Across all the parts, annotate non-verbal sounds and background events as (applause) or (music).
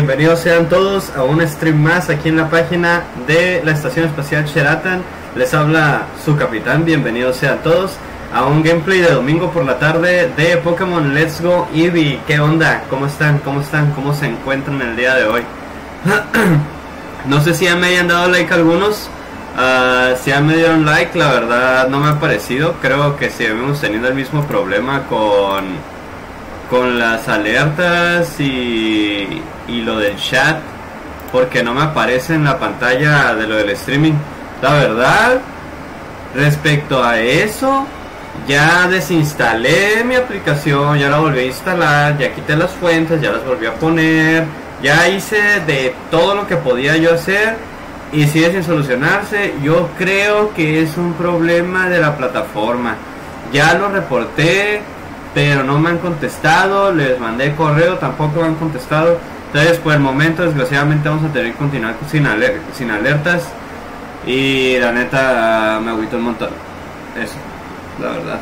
Bienvenidos sean todos a un stream más aquí en la página de la Estación Espacial Sheraton. Les habla su capitán, bienvenidos sean todos a un gameplay de domingo por la tarde de Pokémon Let's Go Eevee. ¿Qué onda? ¿Cómo están? ¿Cómo están? ¿Cómo se encuentran el día de hoy? (clears throat) no sé si ya me hayan dado like algunos. Ah, si ya me dieron like, la verdad no me ha parecido. Creo que seguimos teniendo el mismo problema con, con las alertas y, y lo del chat. Porque no me aparece en la pantalla de lo del streaming. La verdad, respecto a eso, ya desinstalé mi aplicación, ya la volví a instalar, ya quité las fuentes, ya las volví a poner, ya hice de todo lo que podía yo hacer y sigue sin solucionarse. Yo creo que es un problema de la plataforma. Ya lo reporté, pero no me han contestado, les mandé correo, tampoco me han contestado. Entonces, por el momento, desgraciadamente, vamos a tener que continuar sin, aler- sin alertas. Y la neta, me agüito un montón. Eso, la verdad.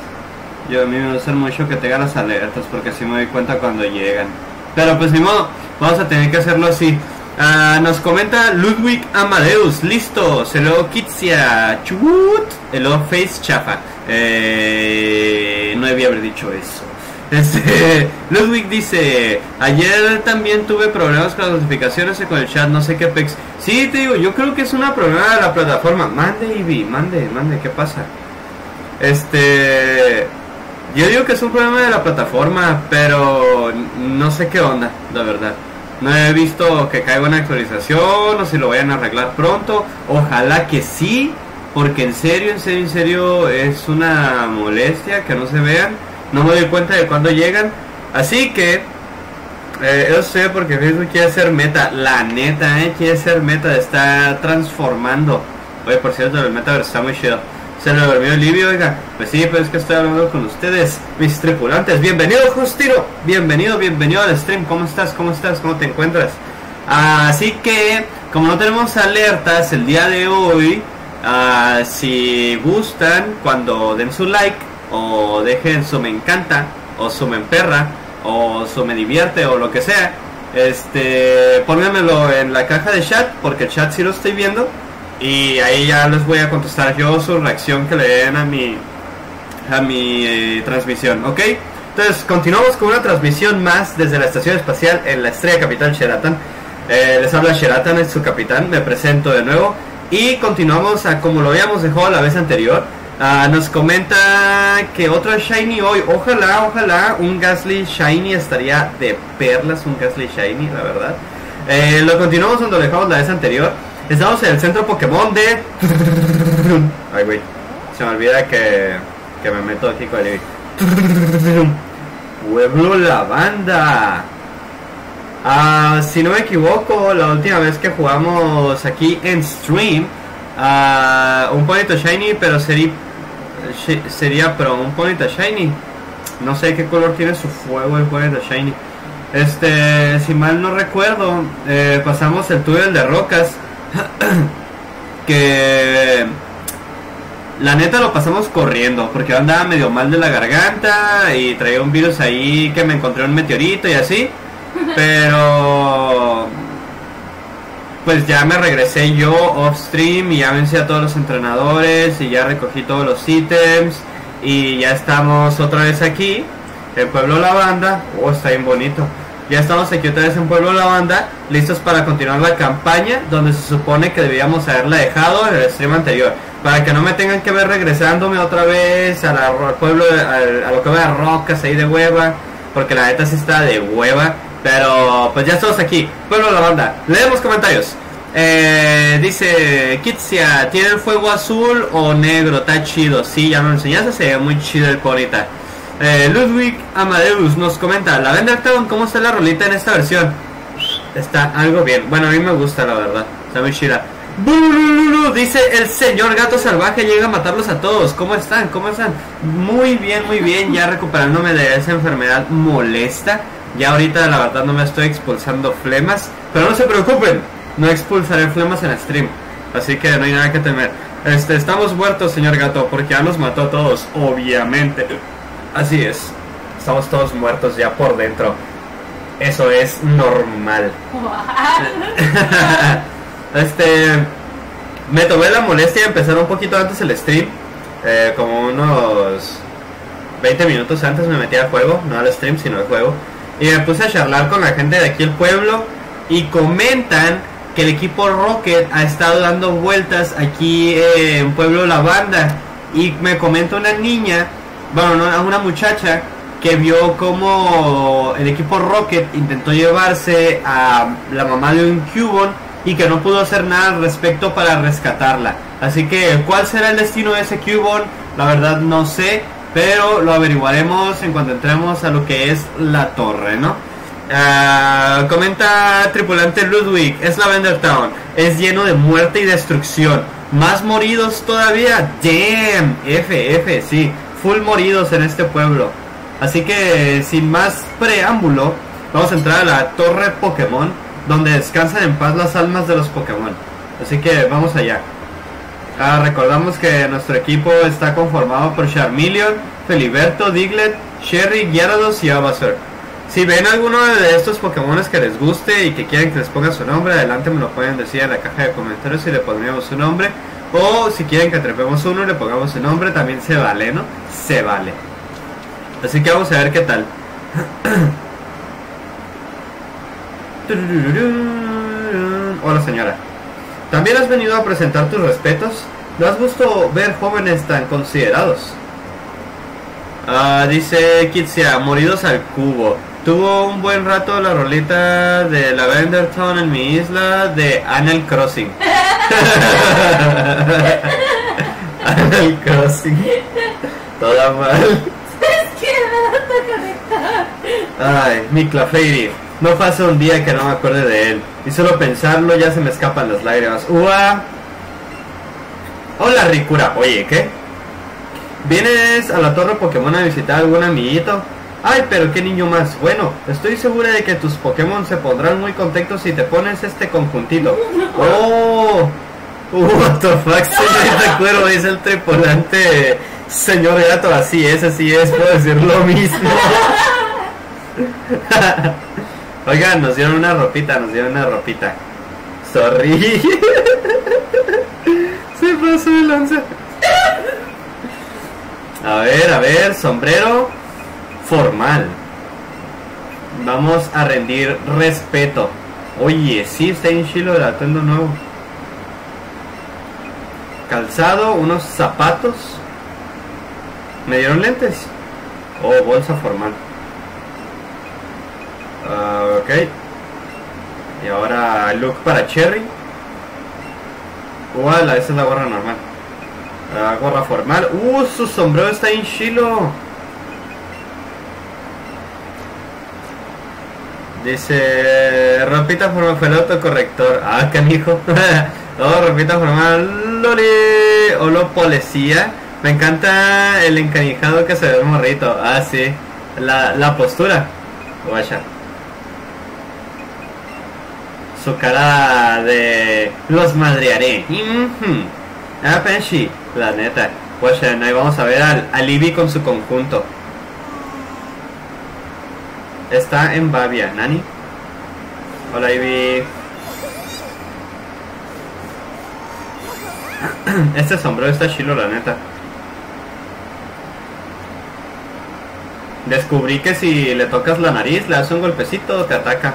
Yo a mí me gusta mucho que tenga las alertas porque así me doy cuenta cuando llegan. Pero pues ni modo, vamos a tener que hacerlo así. Ah, nos comenta Ludwig Amadeus, listo, se lo Kitsia, chut, el face chafa. Eh, no debía haber dicho eso. (laughs) Este, Ludwig dice, ayer también tuve problemas con las notificaciones y con el chat, no sé qué pex. Sí, te digo, yo creo que es una problema de la plataforma. Mande, Ivy, mande, mande, ¿qué pasa? Este, yo digo que es un problema de la plataforma, pero no sé qué onda, la verdad. No he visto que caiga una actualización o si lo vayan a arreglar pronto. Ojalá que sí, porque en serio, en serio, en serio es una molestia que no se vean. No me doy cuenta de cuándo llegan. Así que, eh, yo sé porque Facebook quiere ser meta. La neta, eh, quiere ser meta. Está transformando. Oye, por cierto, el metaverse está muy chido. Se lo durmió el Livio, oiga. Pues sí, pero es que estoy hablando con ustedes, mis tripulantes. Bienvenido, Justino. Bienvenido, bienvenido al stream. ¿Cómo estás? ¿Cómo estás? ¿Cómo te encuentras? Así que, como no tenemos alertas el día de hoy, ah, si gustan, cuando den su like, o dejen su me encanta, o su me emperra, o su me divierte, o lo que sea, este, pónganmelo en la caja de chat, porque el chat sí lo estoy viendo. Y ahí ya les voy a contestar yo su reacción que le den a mi a mi eh, transmisión, ¿ok? Entonces continuamos con una transmisión más desde la estación espacial en la estrella capital Sheraton. Eh, les habla Sheraton, es su capitán, me presento de nuevo y continuamos a como lo habíamos dejado la vez anterior. Ah, nos comenta que otro Shiny hoy, ojalá, ojalá, un Gasly Shiny estaría de perlas, un Gasly Shiny, la verdad. Eh, lo continuamos donde lo dejamos la vez anterior. Estamos en el centro Pokémon de. (laughs) Ay, güey. Se me olvida que, que me meto aquí con el. (laughs) Pueblo Lavanda. Ah, si no me equivoco, la última vez que jugamos aquí en stream, ah, un Ponyta Shiny, pero sería, sería pero un Ponyta Shiny. No sé qué color tiene su fuego el Ponyta Shiny. Este, si mal no recuerdo, eh, pasamos el túnel de rocas (coughs) que la neta lo pasamos corriendo porque andaba medio mal de la garganta y traía un virus ahí que me encontré un meteorito y así pero pues ya me regresé yo off stream y ya vencí a todos los entrenadores y ya recogí todos los ítems y ya estamos otra vez aquí en Pueblo Lavanda oh está bien bonito ya estamos aquí otra vez en Pueblo Lavanda, listos para continuar la campaña donde se supone que debíamos haberla dejado en el stream anterior. Para que no me tengan que ver regresándome otra vez a la- al pueblo, al- a, lo que vea rocas ahí de hueva, porque la neta sí está de hueva. Pero pues ya estamos aquí, Pueblo Lavanda. Leemos comentarios. Eh, dice Kitsia, ¿tiene el fuego azul o negro? Está chido. Sí, ya me lo enseñaste, se ve muy chido el porita. Eh, Ludwig Amadeus nos comenta, la Town, ¿cómo está la rolita en esta versión? Está algo bien. Bueno, a mí me gusta, la verdad. Está muy chida. Dice el señor gato salvaje llega a matarlos a todos. ¿Cómo están? ¿Cómo están? Muy bien, muy bien. Ya recuperándome de esa enfermedad molesta. Ya ahorita la verdad no me estoy expulsando flemas. Pero no se preocupen. No expulsaré flemas en stream. Así que no hay nada que temer. Este, estamos muertos, señor gato, porque ya nos mató a todos, obviamente. Así es. Estamos todos muertos ya por dentro. Eso es normal. este. Me tomé la molestia de empezar un poquito antes el stream. eh, como unos 20 minutos antes me metí al juego, no al stream, sino al juego. Y me puse a charlar con la gente de aquí el pueblo. Y comentan que el equipo Rocket ha estado dando vueltas aquí eh, en Pueblo La Banda. Y me comenta una niña, bueno, no, una muchacha que vio como el equipo Rocket intentó llevarse a la mamá de un Cubon y que no pudo hacer nada al respecto para rescatarla. Así que, ¿cuál será el destino de ese Cubon? La verdad no sé, pero lo averiguaremos en cuanto entremos a lo que es la torre, ¿no? Ah, comenta tripulante Ludwig, es Lavender Town, es lleno de muerte y destrucción. Más moridos todavía. Damn, F, F, sí, full moridos en este pueblo. Así que sin más preámbulo, vamos a entrar a la torre Pokémon, donde descansan en paz las almas de los Pokémon. Así que vamos allá. Ah, recordamos que nuestro equipo está conformado por Charmeleon, Feliberto, Diglett, Sherry, Gyarados y Abasur. Si ven alguno de estos Pokémon que les guste y que quieren que les ponga su nombre, adelante me lo pueden decir en la caja de comentarios y le pondríamos su nombre. O si quieren que atrapemos uno y le pongamos su nombre, también se vale, ¿no? Se vale. Así que vamos a ver qué tal. (coughs) Hola señora. ¿También has venido a presentar tus respetos? ¿No has gusto ver jóvenes tan considerados? Ah, dice Kitsia, moridos al cubo. Tuvo un buen rato la rolita de Lavender Town en mi isla de Animal Crossing. (laughs) Animal Crossing. Toda mal. Ay, mi Clefairy. No pasa un día que no me acuerde de él. Y solo pensarlo ya se me escapan las lágrimas. ¡Ua! Hola, Ricura. Oye, ¿qué? ¿Vienes a la torre Pokémon a visitar a algún amiguito? Ay, pero qué niño más. Bueno, estoy segura de que tus Pokémon se pondrán muy contentos si te pones este conjuntito. ¡Oh! What the fuck, señorita (laughs) Cuero, dice el tripulante. Señor gato, así es, así es, puedo decir lo mismo. (laughs) Oigan, nos dieron una ropita, nos dieron una ropita. Sorry. (laughs) Se pasó el lanza. A ver, a ver, sombrero formal. Vamos a rendir respeto. Oye, sí, está en chilo el atuendo nuevo. Calzado, unos zapatos. ¿Me dieron lentes? Oh, bolsa formal. Ah, ok. Y ahora look para Cherry. Igual, esa es la gorra normal. La gorra formal. Uh, su sombrero está en chilo. Dice, ropita formal fue el autocorrector. Ah, canijo. (laughs) oh, ropita formal. Loli. Olo policía. Me encanta el encanijado que se ve el morrito. Ah, sí. La, la postura. Guacha. Su cara de los madrearé. Ah, Penshi. La neta. Guacha, ahí vamos a ver al, Eevee con su conjunto. Está en Bavia, Nani. Hola, Ivy. (clears throat) Este sombrero está chilo, la neta. Descubrí que si le tocas la nariz, le das un golpecito, te ataca.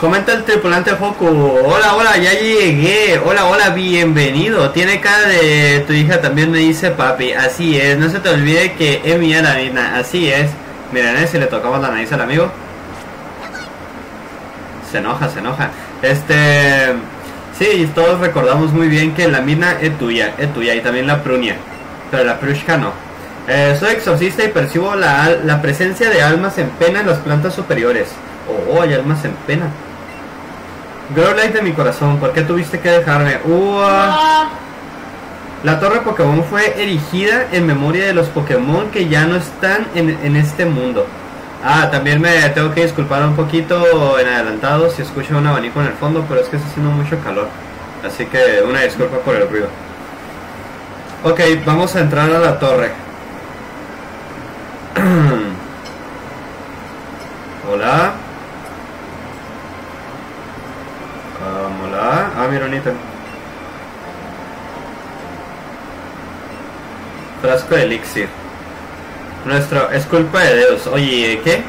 Comenta el tripulante Hoku. Hola, hola, ya llegué. Hola, hola, bienvenido. Tiene cara de tu hija, también me dice papi. Así es, no se te olvide que es mía la. Así es. Miren, ¿eh? si le tocamos la nariz al amigo. Se enoja, se enoja. Este. Sí, todos recordamos muy bien que la mina es tuya, es tuya. Y también la prunia. Pero la prushka no. Eh, soy exorcista y percibo la, la presencia de almas en pena en las plantas superiores. Oh, hay almas en pena. Girl Light de mi corazón, ¿por qué tuviste que dejarme? Ua. Ah, La torre Pokémon fue erigida en memoria de los Pokémon que ya no están en, en este mundo. Ah, también me tengo que disculpar un poquito en adelantado si escucho un abanico en el fondo, pero es que está haciendo mucho calor. Así que una disculpa por el ruido. Ok, vamos a entrar a la torre. (clears throat) Hola. Um, hola. Ah, bonita. Frasco de elixir. Nuestro, es culpa de Dios. Oye, ¿qué?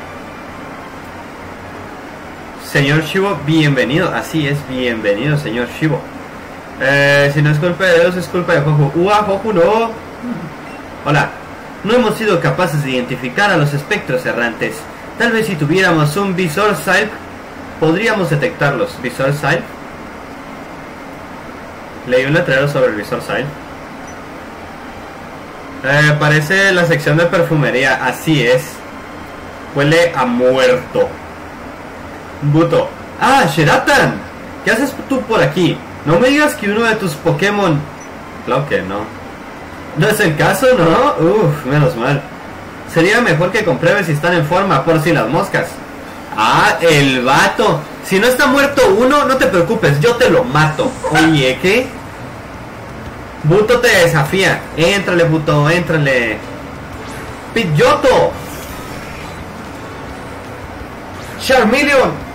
Señor Shivo, bienvenido. Así es, bienvenido, señor Shivo. Eh, si no es culpa de Dios, es culpa de Jojo. ¡Ua, Jojo, no! Hola. No hemos sido capaces de identificar a los espectros errantes. Tal vez si tuviéramos un visor SILP, podríamos detectarlos. ¿Visor SILP? Leí un letrero sobre el visor SILP. Eh, parece la sección de perfumería, así es. Huele a muerto. Buto. Ah, Sheratan. ¿Qué haces tú por aquí? No me digas que uno de tus Pokémon... Claro que no. No es el caso, ¿no? Uf, menos mal. Sería mejor que compruebes si están en forma, por si las moscas. Ah, el vato. Si no está muerto uno, no te preocupes, yo te lo mato. Oye, (laughs) ¿qué? Buto te desafía. Éntrale, Buto, éntrale. Pidgeotto. Charmeleon.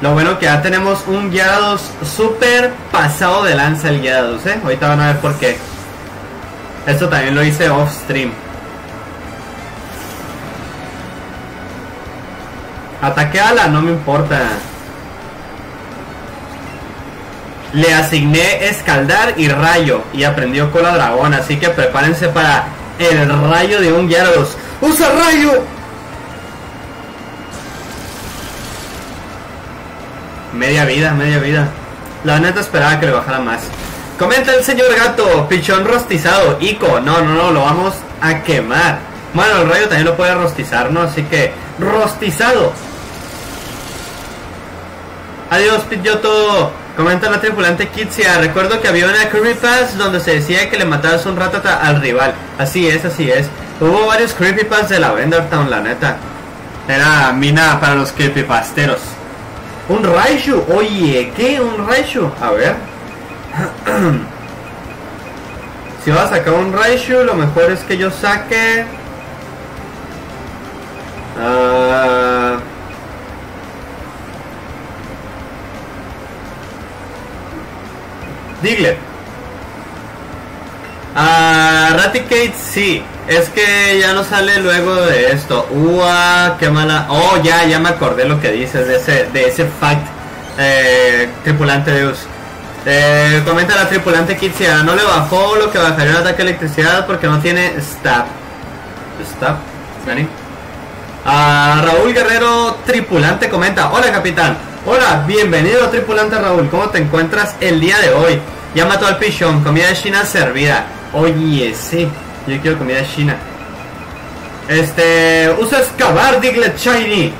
Lo bueno que ya tenemos un guiados super pasado de lanza el guiados, ¿eh? Ahorita van a ver por qué. Esto también lo hice off stream. Ataque ala, no me importa. Le asigné escaldar y rayo y aprendió cola dragón, así que prepárense para el rayo de un Gyarados. ¡Usa rayo! Media vida, media vida. La neta esperaba que le bajara más. Comenta el señor gato, pichón rostizado, Ico. No, no, no, lo vamos a quemar. Bueno, el rayo también lo puede rostizar, ¿no? Así que, rostizado. Adiós, Pidgeotto. Comenta la tripulante Kitsia. Recuerdo que había una creepypasta donde se decía que le matabas un ratata al rival. Así es, así es. Hubo varios creepypastas de la Town, la neta. Era mina para los creepypasteros. Un Raichu. Oye, ¿qué? Un Raichu. A ver. (clears throat) si vas a sacar un Raichu, lo mejor es que yo saque... Uh... Diglett. Ah, Raticate sí. Es que ya no sale luego de esto. Ua, qué mala. Oh, ya, ya me acordé lo que dices de ese, de ese fact. Eh, tripulante Deus. Eh, comenta la tripulante Kitsia. No le bajó lo que bajaría el ataque de electricidad porque no tiene stab. Stab. ¿Nani? Ah, Raúl Guerrero, tripulante, comenta. Hola, capitán. Hola, bienvenido tripulante Raúl, ¿cómo te encuentras el día de hoy? Ya mató al pichón, comida de china servida. Oye, sí, yo quiero comida china. Este, usa excavar Diglett Shiny.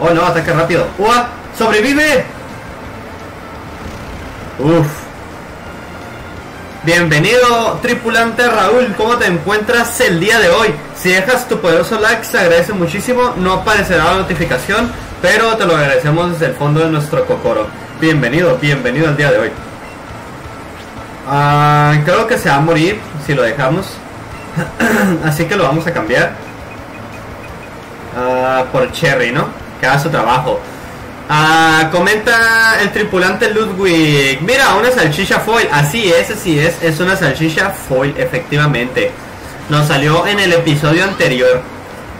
Oh no, ataque rápido. ¡Ua! ¡Sobrevive! Uf. Bienvenido, tripulante Raúl. ¿Cómo te encuentras el día de hoy? Si dejas tu poderoso like, se agradece muchísimo. No aparecerá la notificación pero te lo agradecemos desde el fondo de nuestro cocoro. Bienvenido, bienvenido al día de hoy. Ah, creo que se va a morir si lo dejamos. (clears throat) Así que lo vamos a cambiar. Ah, por Cherry, ¿no? Que haga su trabajo. Ah, comenta el tripulante Ludwig. Mira, una salchicha foil. Así es, así es. Es una salchicha foil, efectivamente. Nos salió en el episodio anterior.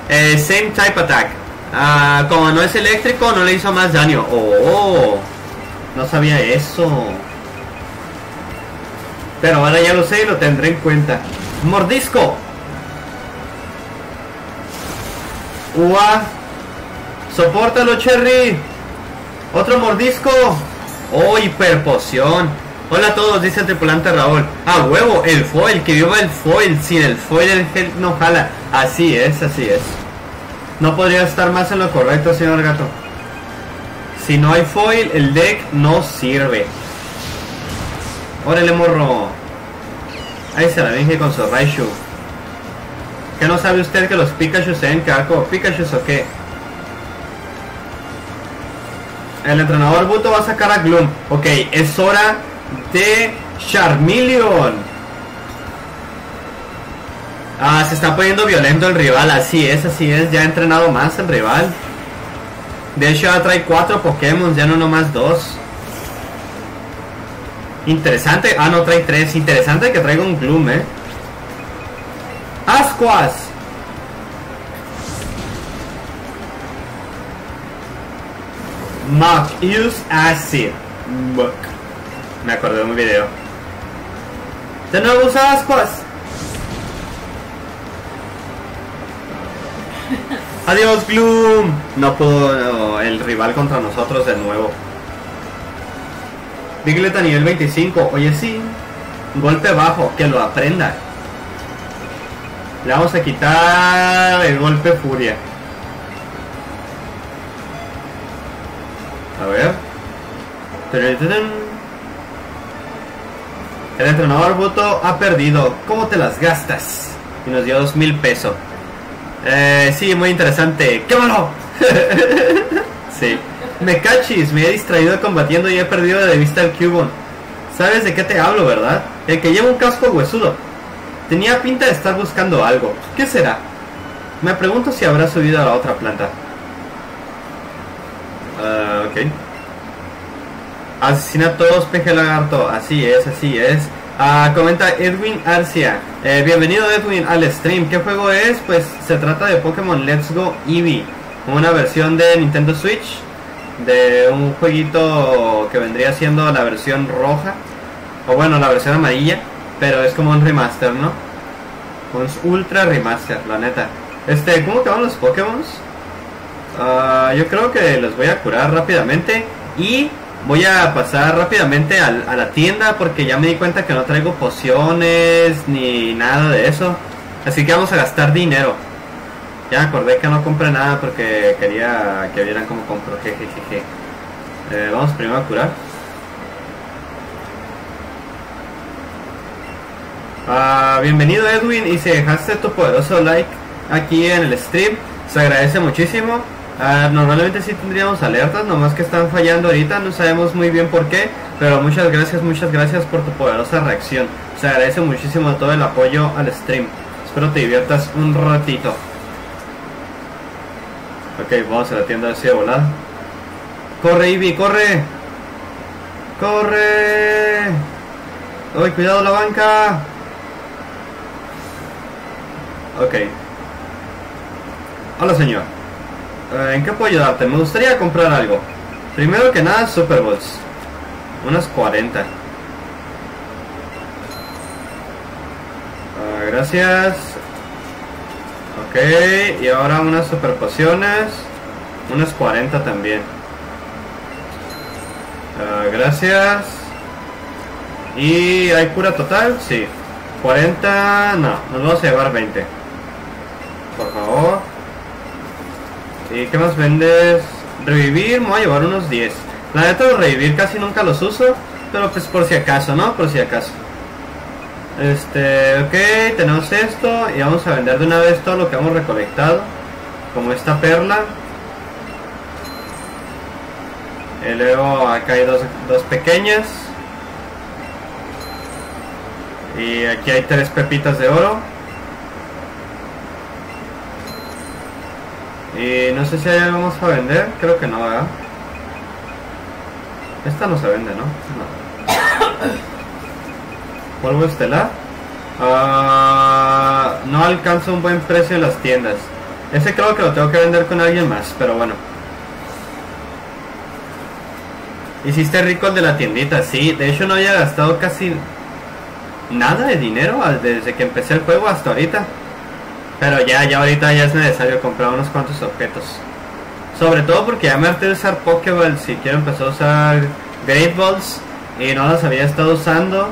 Eh, same type attack. Ah, como no es eléctrico, no le hizo más daño. Oh, no sabía eso. Pero ahora ya lo sé y lo tendré en cuenta. Mordisco. Ua. Sopórtalo, Cherry. Otro mordisco. Oh, hiperpoción. Hola a todos, dice el tripulante Raúl. Ah, huevo, el foil, que viva el foil. Sin el foil el gel no jala. Así es, así es. No podría estar más en lo correcto, señor gato. Si no hay foil, el deck no sirve. Órale, morro. Ahí se la dije con su Raichu. ¿Qué no sabe usted que los Pikachu se ven caco? ¿Pikachu o qué? el entrenador Buto va a sacar a Gloom. Ok, es hora de Charmeleon. Ah, se está poniendo violento el rival, así es, así es, ya ha entrenado más el rival. De hecho ya trae cuatro Pokémon, ya no nomás dos. Interesante, ah no, trae tres. Interesante que traiga un Gloom, eh. Ascuas. Muck, use acid. Muck. Me acordé de un video. De nuevo usa Ascuas. Adiós, Gloom. No pudo el rival contra nosotros de nuevo. Diglett a nivel 25. Oye, sí. Golpe bajo, que lo aprenda. Le vamos a quitar el golpe furia. A ver. El entrenador Boto ha perdido. ¿Cómo te las gastas? Y nos dio dos mil pesos. Eh, sí, muy interesante. ¡Quémalo! (laughs) sí. Me cachis, me he distraído combatiendo y he perdido de vista el Cubone. ¿Sabes de qué te hablo, verdad? El que lleva un casco huesudo. Tenía pinta de estar buscando algo. ¿Qué será? Me pregunto si habrá subido a la otra planta. Ah, ok. Asesina a todos, peje lagarto. Así es, así es. Ah, comenta Edwin Arcia. Eh, bienvenido Edwin al stream. ¿Qué juego es? Pues se trata de Pokémon Let's Go Eevee. Una versión de Nintendo Switch. De un jueguito que vendría siendo la versión roja. O bueno, la versión amarilla. Pero es como un remaster, ¿no? Un ultra remaster, la neta. Este, ¿cómo te van los Pokémon? Ah, yo creo que los voy a curar rápidamente. Y voy a pasar rápidamente a, la tienda porque ya me di cuenta que no traigo pociones ni nada de eso. Así que vamos a gastar dinero. Ya me acordé que no compré nada porque quería que vieran cómo compro. Jejejeje. Eh, vamos primero a curar. Ah, bienvenido Edwin y si dejaste tu poderoso like aquí en el stream, se agradece muchísimo. Ah, normalmente sí tendríamos alertas, nomás que están fallando ahorita, no sabemos muy bien por qué, pero muchas gracias, muchas gracias por tu poderosa reacción. Se agradece muchísimo todo el apoyo al stream. Espero te diviertas un ratito. Ok, vamos a la tienda así de volada. Corre, Ivy, corre. Corre. Ay, cuidado la banca. Ok. Hola señor. Eh, ¿En qué puedo ayudarte? Me gustaría comprar algo. Primero que nada, Super Bowls. Unas 40. Ah, gracias. Ok, y ahora unas super pociones. Unas 40 también. Ah, gracias. ¿Y hay cura total? Sí. 40, no, nos vamos a llevar 20. Por favor. ¿Y qué más vendes? Revivir, me voy a llevar unos 10. La neta de revivir casi nunca los uso, pero pues por si acaso, ¿no? Por si acaso. Este, ok, tenemos esto y vamos a vender de una vez todo lo que hemos recolectado. Como esta perla. Y luego acá hay dos, dos pequeñas. Y aquí hay tres pepitas de oro. Y no sé si hay algo más para vender. Creo que no, ¿verdad? Esta no se vende, ¿no? No. Polvo estelar. Ah, no alcanza un buen precio en las tiendas. Ese creo que lo tengo que vender con alguien más, pero bueno. Hiciste rico el de la tiendita, sí. De hecho no había gastado casi nada de dinero desde que empecé el juego hasta ahorita. Pero ya, ya ahorita ya es necesario comprar unos cuantos objetos. Sobre todo porque ya me harté de usar Pokéballs y quiero empezar a usar Great Balls y no las había estado usando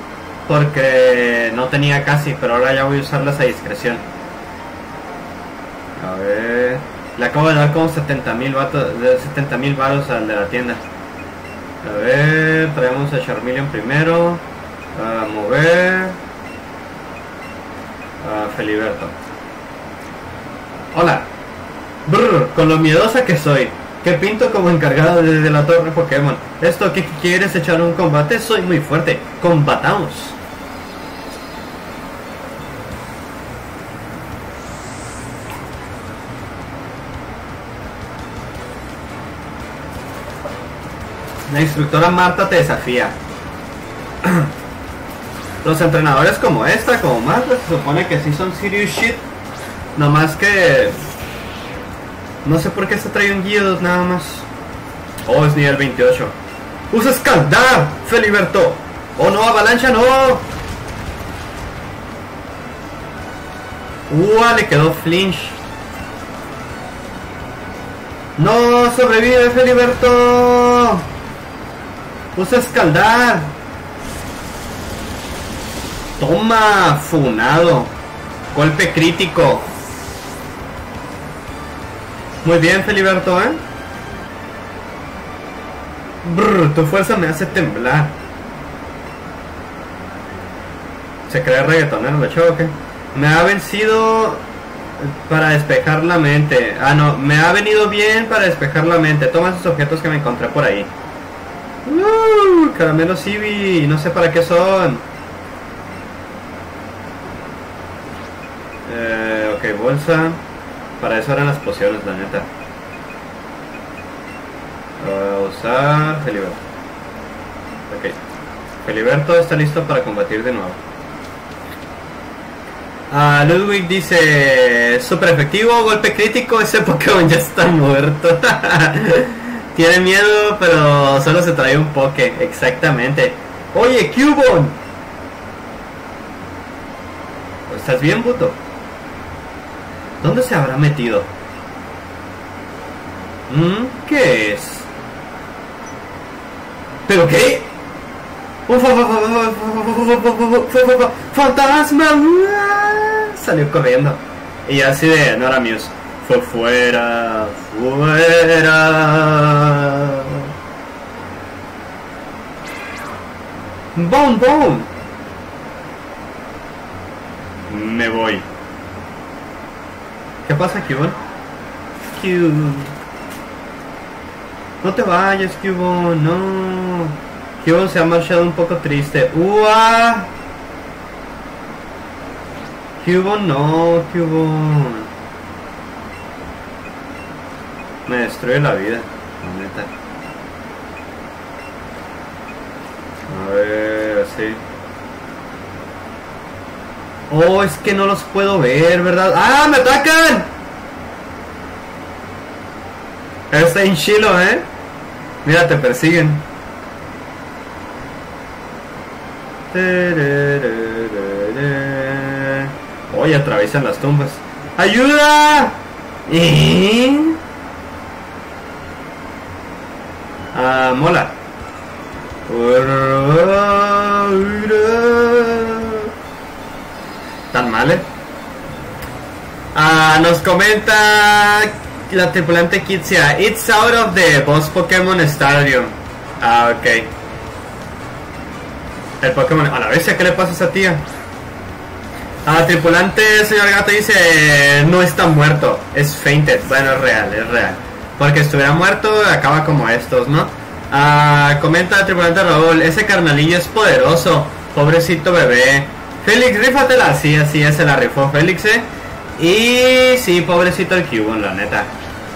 porque no tenía casi, pero ahora ya voy a usarlas a discreción. A ver, le acabo de dar como 70 mil 70 mil baros al de la tienda. A ver, traemos a Charmeleon primero. A mover. A Feliberto. Hola. Brr, con lo miedosa que soy. que pinto como encargado de la torre Pokémon. ¿Esto qué quieres echar un combate? Soy muy fuerte. Combatamos. La instructora Marta te desafía. Los entrenadores como esta, como Marta, se supone que sí son serious shit. No más que... No sé por qué se trae un guido nada más. Oh, es nivel 28. ¡Usa escaldar! ¡Feliberto! ¡Oh no, avalancha no! ¡Uah! Le quedó flinch. ¡No! ¡Sobrevive Feliberto! ¡Usa escaldar! Toma, funado. Golpe crítico. Muy bien, Feliberto, ¿eh? Brr, tu fuerza me hace temblar. Se cree reggaetonero, ¿de hecho o qué? Me ha vencido para despejar la mente. Ah, no, me ha venido bien para despejar la mente. Toma esos objetos que me encontré por ahí. Uh, caramelos Civi, no sé para qué son. Eh, ok, bolsa. Para eso eran las pociones, la neta. Voy a usar Feliberto. Ok. Feliberto está listo para combatir de nuevo. Ah, Ludwig dice, super efectivo, golpe crítico, ese (laughs) Pokémon ya está muerto. (laughs) Tiene miedo, pero solo se trae un Poké, exactamente. Oye, Cubon. ¿Estás bien, puto? ¿Dónde se habrá metido? ¿Mm? ¿Qué es? ¿Pero qué? ¡Un fantasma! Salió corriendo. Y así de, no era Muse. Fue fuera, fuera. ¡Boom, boom! Me voy. ¿Qué pasa, Cubon? Cubon. No te vayas, Cubon, no. Cubon se ha marchado un poco triste. ¡Uah! Cubon, no, Cubon. Me destruye la vida, la neta. A ver, así. Oh, es que no los puedo ver, ¿verdad? ¡Ah, me atacan! Está en chilo, ¿eh? Mira, te persiguen. Oye, atraviesan las tumbas. ¡Ayuda! ¿Eh? Ah, mola. Tan mal, ¿eh? Ah, nos comenta la tripulante Kitsia. It's out of the boss Pokémon Stadium. Ah, ok. El Pokémon. A la vez, ¿qué le pasa a esa tía? Ah, tripulante, señor gato dice. No está muerto. Es fainted. Bueno, es real, es real. Porque estuviera muerto, acaba como estos, ¿no? Ah, comenta el tripulante Raúl, ese carnalillo es poderoso, pobrecito bebé. Félix, rífatela, sí, así es, se la rifó Félix, ¿eh? Y sí, pobrecito el Cubon, la neta.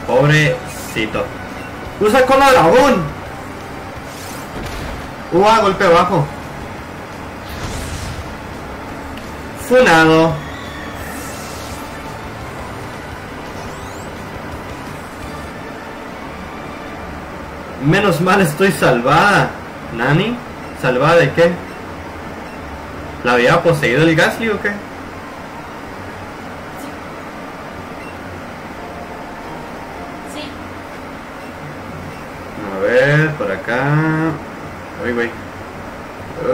Pobrecito. Usa cola dragón. Ua, golpe bajo. Funado. Menos mal estoy salvada. ¿Nani? ¿Salvada de qué? ¿La había poseído el Gasly o qué? Sí. A ver, por acá. Uy, güey.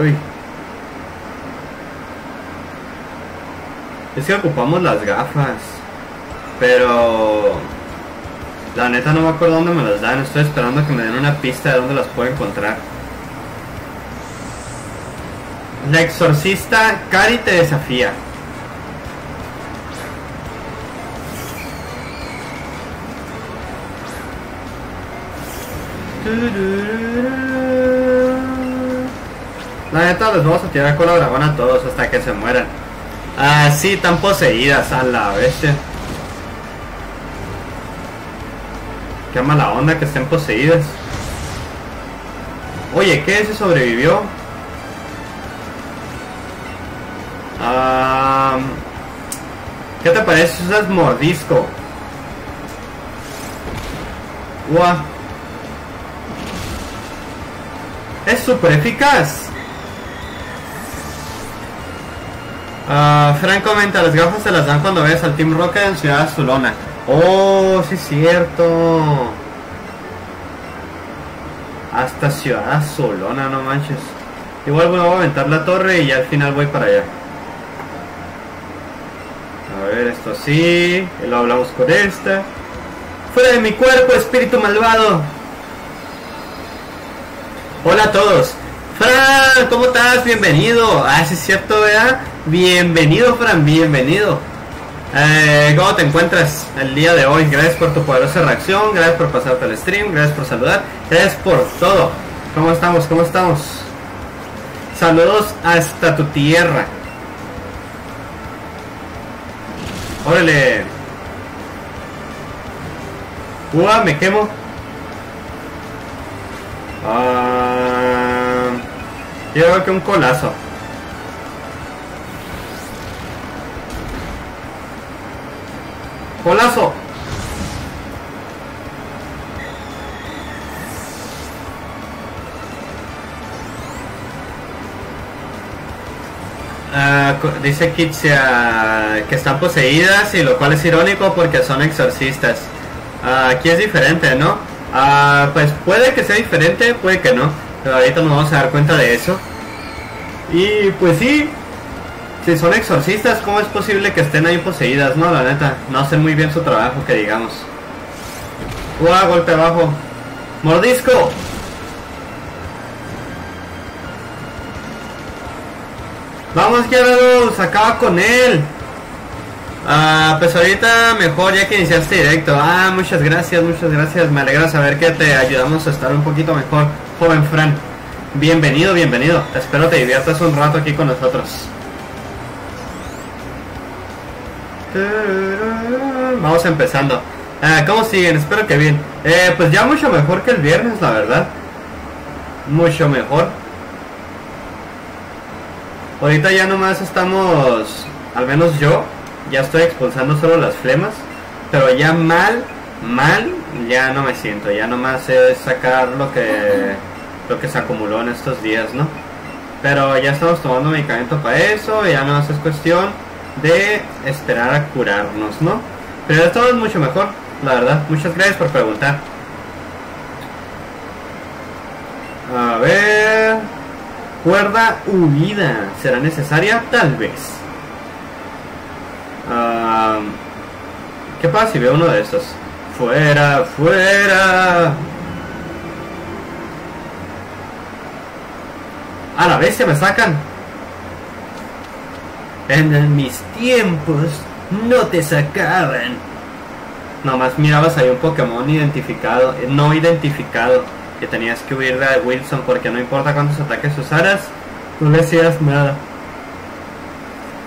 Uy. Es que ocupamos las gafas. Pero... La neta no me acuerdo dónde me las dan. Estoy esperando que me den una pista de dónde las puedo encontrar. La exorcista Cari te desafía. La neta les vamos a tirar con la dragón a todos hasta que se mueran. Ah, sí, están poseídas a la bestia. Qué mala onda que estén poseídas. Oye, ¿qué? ¿Se sobrevivió? Ah, ¿Qué te parece si usas mordisco? Guau. Es súper eficaz. Ah, Frank comenta, las gafas se las dan cuando ves al Team Rocket en Ciudad Azulona. Oh, sí es cierto. Hasta Ciudad Azulona, no manches. Igual voy a aventar la torre y ya al final voy para allá. A ver, esto así. Y lo hablamos con esta. Fuera de mi cuerpo, espíritu malvado. Hola a todos. Fran, ¿cómo estás? Bienvenido. Ah, sí es cierto, ¿verdad? Bienvenido, Fran, bienvenido. Eh, ¿Cómo te encuentras el día de hoy? Gracias por tu poderosa reacción, gracias por pasarte al stream, gracias por saludar, gracias por todo. ¿Cómo estamos? ¿Cómo estamos? Saludos hasta tu tierra. Órale. Ua, me quemo. Ah, yo creo que un colazo. Colazo. Ah, co- dice Kitsia que están poseídas y lo cual es irónico porque son exorcistas. Ah, aquí es diferente, ¿no? Ah, pues puede que sea diferente, puede que no. Pero ahorita nos vamos a dar cuenta de eso. Y pues sí, si son exorcistas, ¿cómo es posible que estén ahí poseídas? No, la neta, no hacen muy bien su trabajo, que digamos. ¡Guau! Golpe abajo. ¡Mordisco! Vamos, Gyarados, acaba con él. Ah, pues ahorita mejor ya que iniciaste directo. Ah, muchas gracias, muchas gracias. Me alegra saber que te ayudamos a estar un poquito mejor, joven Fran. Bienvenido, bienvenido. Espero te diviertas un rato aquí con nosotros. Vamos empezando. Ah, ¿Cómo siguen? Espero que bien. Eh, pues ya mucho mejor que el viernes, la verdad. Mucho mejor. Ahorita ya nomás estamos, al menos yo, ya estoy expulsando solo las flemas. Pero ya mal, mal, ya no me siento. Ya nomás es sacar lo que, lo que se acumuló en estos días, ¿no? Pero ya estamos tomando medicamento para eso. Ya no es cuestión de esperar a curarnos, ¿no? Pero ya estamos mucho mejor, la verdad. Muchas gracias por preguntar. A ver. Cuerda huida. ¿Será necesaria? Tal vez. ¿Qué pasa si veo uno de estos? Fuera, fuera. A la bestia me sacan. En mis tiempos no te sacaban. Nomás mirabas ahí un Pokémon identificado, eh, no identificado, que tenías que huir de Wilson porque no importa cuántos ataques usaras, no le hacías nada.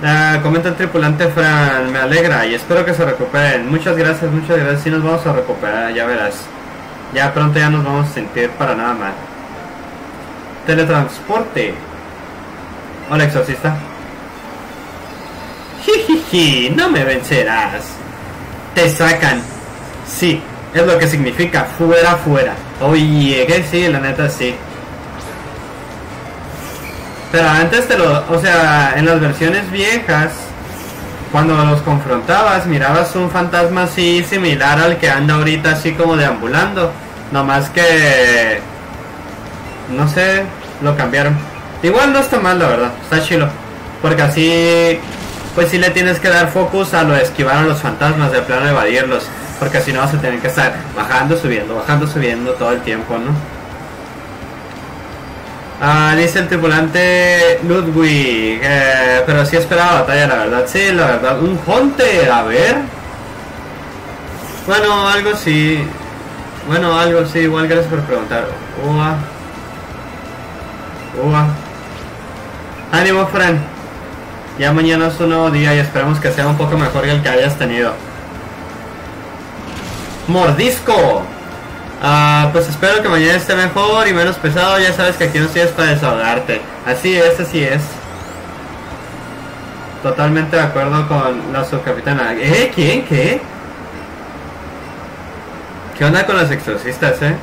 Ah, comenta el tripulante Fran, me alegra y espero que se recuperen. Muchas gracias, muchas gracias. Si nos vamos a recuperar, ya verás. Ya pronto ya nos vamos a sentir para nada mal. Teletransporte. Hola, exorcista. (laughs) No me vencerás. Te sacan. Sí, es lo que significa fuera, fuera. Oye, que sí, la neta sí. Pero antes te lo, o sea, en las versiones viejas, cuando los confrontabas, mirabas un fantasma así similar al que anda ahorita así como deambulando. Nomás que, no sé, lo cambiaron. Igual no está mal, la verdad, está chilo. Porque así, pues sí le tienes que dar focus a lo de esquivar a los fantasmas, de plano evadirlos. Porque si no vas a tener que estar bajando, subiendo, bajando, subiendo todo el tiempo, ¿no? Ah, dice el tripulante Ludwig, eh, pero sí esperaba batalla, la verdad. Sí, la verdad. Un Hunter, a ver. Bueno, algo sí. Bueno, algo sí, igual gracias por preguntar. Ua. Ua. Ánimo, Fran. Ya mañana es un nuevo día y esperamos que sea un poco mejor que el que hayas tenido. Mordisco. Ah, pues espero que mañana esté mejor y menos pesado. Ya sabes que aquí no es para desahogarte. Así es, así es. Totalmente de acuerdo con la subcapitana. ¿Eh? ¿Quién? ¿Qué? ¿Qué onda con los exorcistas, eh?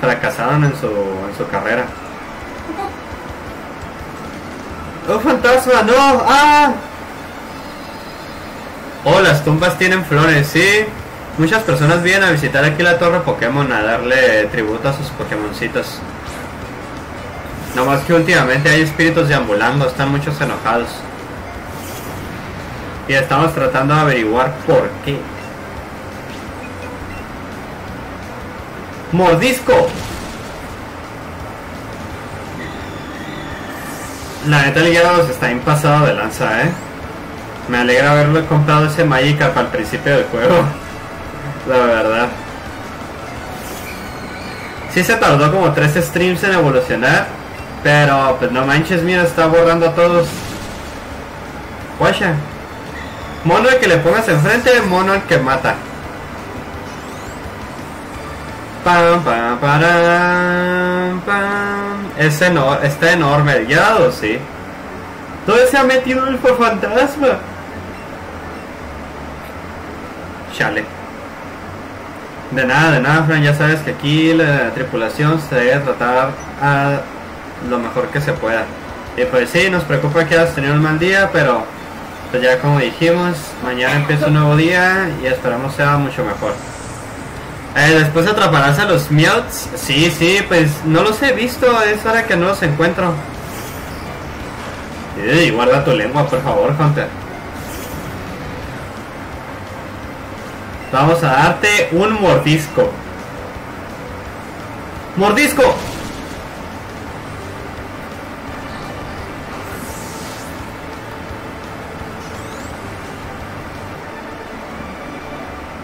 Fracasaron en su, en su carrera. ¡Oh, fantasma! ¡No! ¡Ah! Oh, las tumbas tienen flores, sí. Muchas personas vienen a visitar aquí la torre Pokémon a darle tributo a sus Pokémoncitos. No más que últimamente hay espíritus deambulando, están muchos enojados. Y estamos tratando de averiguar por qué. Mordisco. La neta Gyarados está bien pasado de lanza, eh. Me alegra haberlo comprado ese Magikarp al principio del juego. (laughs) La verdad. Sí se tardó como tres streams en evolucionar. Pero pues no manches, mira, está borrando a todos. Guacha. Mono el que le pongas enfrente, mono el que mata. Pam, pam, pam. Es eno- está enorme el Gyarados, sí. ¿Dónde se ha metido el fantasma? Chale. De nada, de nada, Fran. Ya sabes que aquí la tripulación se debe tratar a lo mejor que se pueda. Y pues sí, nos preocupa que hayas tenido un mal día, pero pues ya como dijimos, mañana empieza un nuevo día y esperamos sea mucho mejor. Eh, después atraparás a los Meowths. Sí, sí, pues no los he visto, es hora que no los encuentro. Y guarda tu lengua, por favor, Hunter. Vamos a darte un mordisco. ¡Mordisco!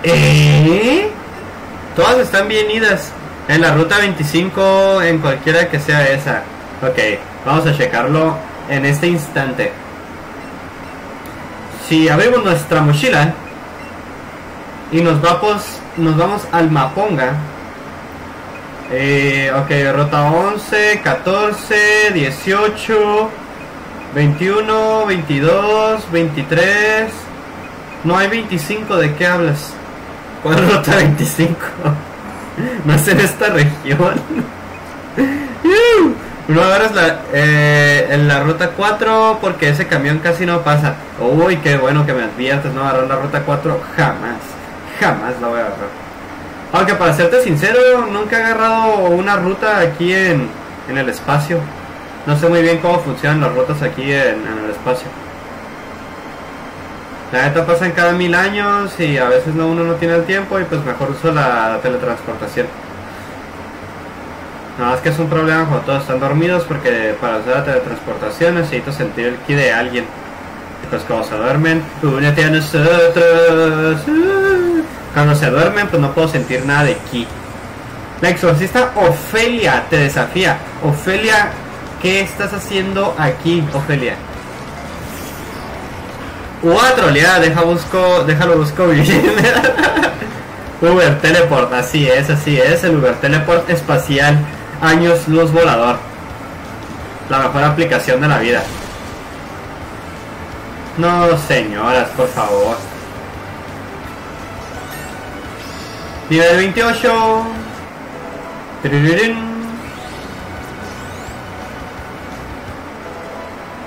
¿Eh? Todas están bien idas. En la ruta 25, en cualquiera que sea esa. Ok, vamos a checarlo en este instante. Si abrimos nuestra mochila y nos vamos, nos vamos al Maponga. Eh, ok, ruta 11, 14, 18, 21, 22, 23. No hay 25, ¿de qué hablas? ¿Cuál ruta 25? no en esta región. (laughs) no agarras la, eh, en la ruta 4 porque ese camión casi no pasa. Uy, qué bueno que me adviertes, no agarrar la ruta 4 jamás. Jamás la voy a agarrar. Aunque para serte sincero, nunca he agarrado una ruta aquí en, en el espacio. No sé muy bien cómo funcionan las rutas aquí en, en el espacio. La neta pasan cada mil años y a veces no uno no tiene el tiempo y pues mejor uso la teletransportación. Nada más que es un problema cuando todos están dormidos porque para hacer la teletransportación necesito sentir el ki de alguien. Y pues cuando se duermen, únete a nosotros. Cuando se duermen pues no puedo sentir nada de ki. La exorcista Ofelia te desafía. Ofelia, ¿qué estás haciendo aquí, Ofelia? Uah, troleada, deja busco, déjalo busco bien. (laughs) Uber Teleport, así es, así es, el Uber Teleport espacial, años luz volador. La mejor aplicación de la vida. No, señoras, por favor. Nivel 28. Tirirín.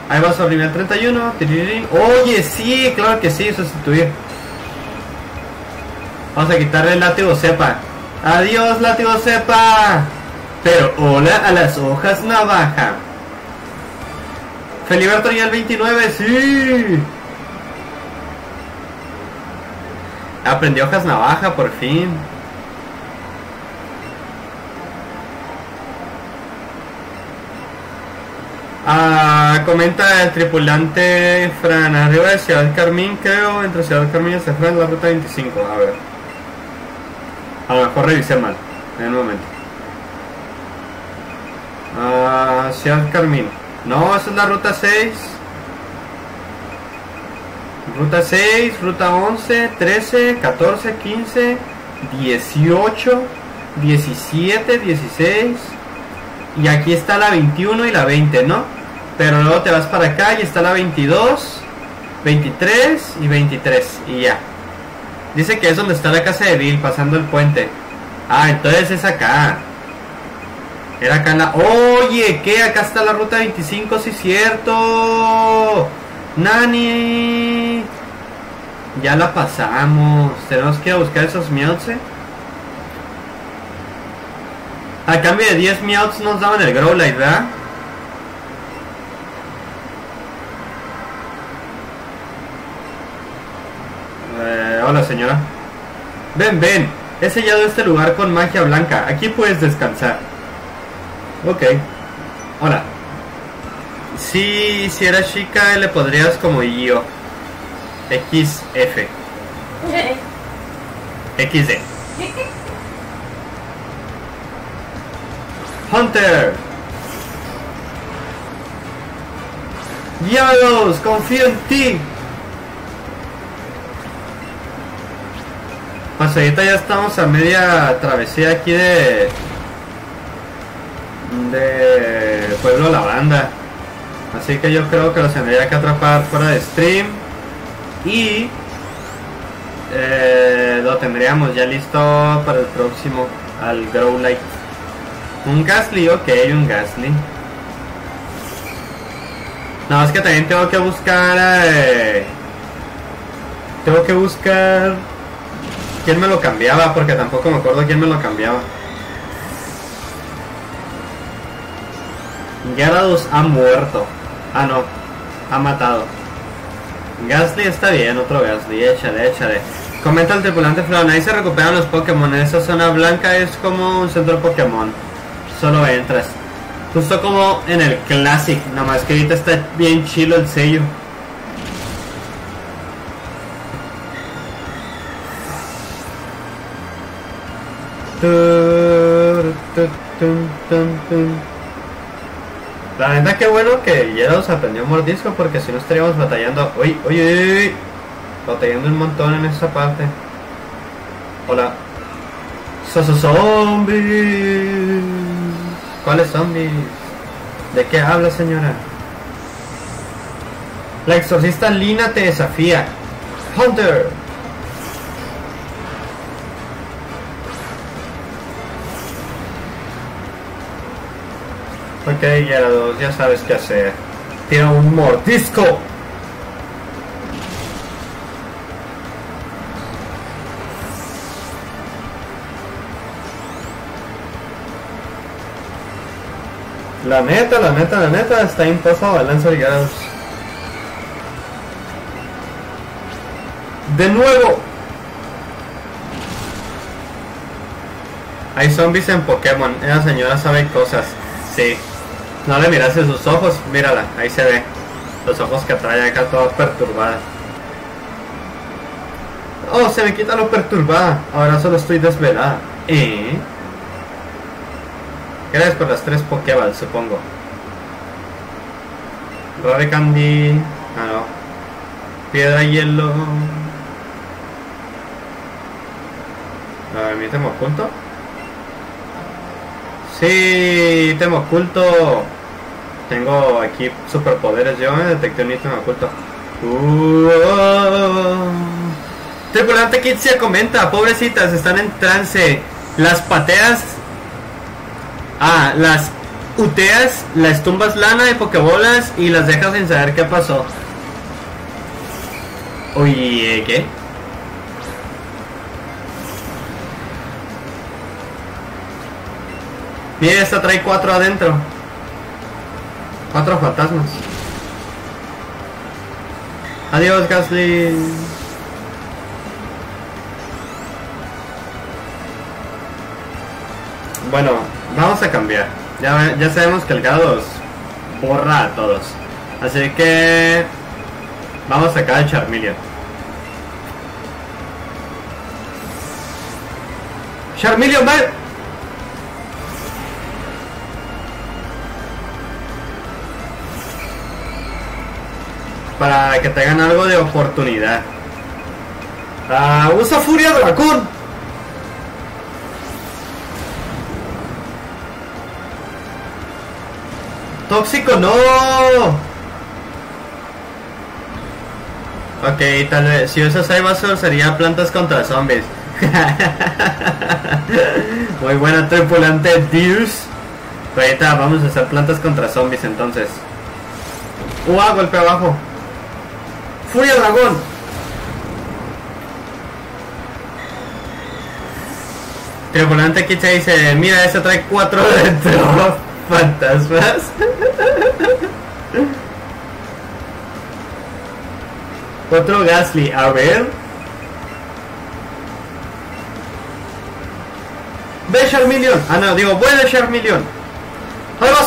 Ahí va sobre nivel 31. Tirirín. Oye, sí, claro que sí, sustituir. Vamos a quitarle el látigo cepa. Adiós, látigo cepa. Pero hola a las hojas navaja. Feliberto ya el 29, sí. Aprendió hojas navaja por fin. Ah, comenta el tripulante Fran, arriba de Ciudad Carmín, creo, entre Ciudad Carmín y Fran, la ruta 25, a ver. A lo mejor revisé mal. En un momento. Ah, Ciudad Carmín. No, esa es la ruta 6. Ruta 6, ruta 11, 13, 14, 15, 18, 17, 16. Y aquí está la 21 y la 20, ¿no? Pero luego te vas para acá y está la 22, 23 y 23. Y ya. Dice que es donde está la casa de Bill, pasando el puente. Ah, entonces es acá. Era acá la... Oye, ¿qué? Acá está la ruta 25, sí cierto. Nani. Ya la pasamos. Tenemos que ir a buscar esos. ¿eh? A cambio de 10 Meowths nos daban el Growlite, ¿verdad? Eh, hola señora. Ven, ven. He sellado este lugar con magia blanca. Aquí puedes descansar. Ok. Hola. Si, si eras chica, le podrías como yo. XF. XD. (laughs) Hunter. Diablos, confío en ti. Pues ahorita ya estamos a media travesía aquí de de Pueblo La Banda. Así que yo creo que los tendría que atrapar fuera de stream y eh, lo tendríamos ya listo para el próximo al Growlite. Un Gasly, ok, un Gasly. No, es que también tengo que buscar. eh, tengo que buscar. ¿Quién me lo cambiaba? Porque tampoco me acuerdo quién me lo cambiaba. Gyarados ha muerto. Ah, no. Ha matado. Gasly está bien, otro Gasly. Échale, échale. Comenta el tripulante Flawn. Ahí se recuperan los Pokémon. Esa zona blanca es como un centro Pokémon. Solo entras. Justo como en el Classic. Nada más que ahorita está bien chilo el sello. La verdad que bueno que Yeros aprendió mordisco porque si no estaríamos batallando. Uy, uy, uy. Batallando un montón en esa parte. Hola. Soso zombies. ¿Cuáles zombies? ¿De qué habla señora? La exorcista Lina te desafía. Hunter. Ok, Gyarados, ya sabes qué hacer. Tira un mordisco. La neta, la neta, la neta, está impuesto balanza de. De nuevo. Hay zombies en Pokémon. Esa señora sabe cosas. Sí. No le miras en sus ojos. Mírala, ahí se ve. Los ojos que trae acá toda perturbada. Oh, se me quita lo perturbada. Ahora solo estoy desvelada. ¿Eh? Gracias por las tres Pokéballs, supongo. Rare Candy. Ah, no. Piedra hielo. A ver, ¿mi temo oculto? Sí, temo oculto. Tengo aquí superpoderes. Yo me detecté un ítem oculto. Uh, oh. Tripulante Kitsia comenta, pobrecitas, están en trance. Las pateas. Ah, las uteas, las tumbas lana de pokebolas y las dejas sin saber qué pasó. Oye, ¿qué? Mira, esta trae cuatro adentro. Cuatro fantasmas. Adiós, Gasly. Bueno, vamos a cambiar. Ya, ya sabemos que el Gados borra a todos. Así que vamos a sacar a Charmeleon. Charmeleon, va. Para que tengan algo de oportunidad. Ah, usa Furia Dragón. Tóxico, no. Ok, tal vez si usas Ivysaur sería plantas contra zombies. (laughs) Muy buena tripulante Deus. Ahorita vamos a hacer plantas contra zombies entonces. ¡Uah! Golpe abajo. Furia dragón. Tripulante Kitsa dice, mira, ese trae cuatro dentro. Fantasmas. (laughs) Otro Gasly, a ver. Ve Charmeleon. Ah, no, digo, vuelve Charmeleon. ¡Ahí va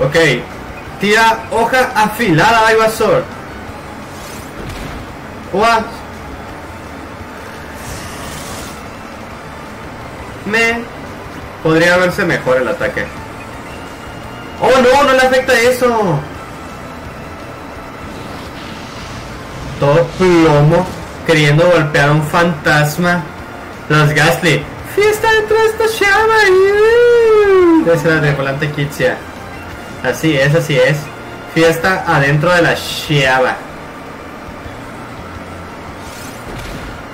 Ok. Tira hoja afilada Ivysaur. What? Me podría verse mejor el ataque. Oh no, no le afecta eso. Todo plomo, queriendo golpear a un fantasma. Los Gasly. Fiesta dentro de esta llama. Esa es la de volante Kitsia. Así es, así es. Fiesta adentro de la Shiaba.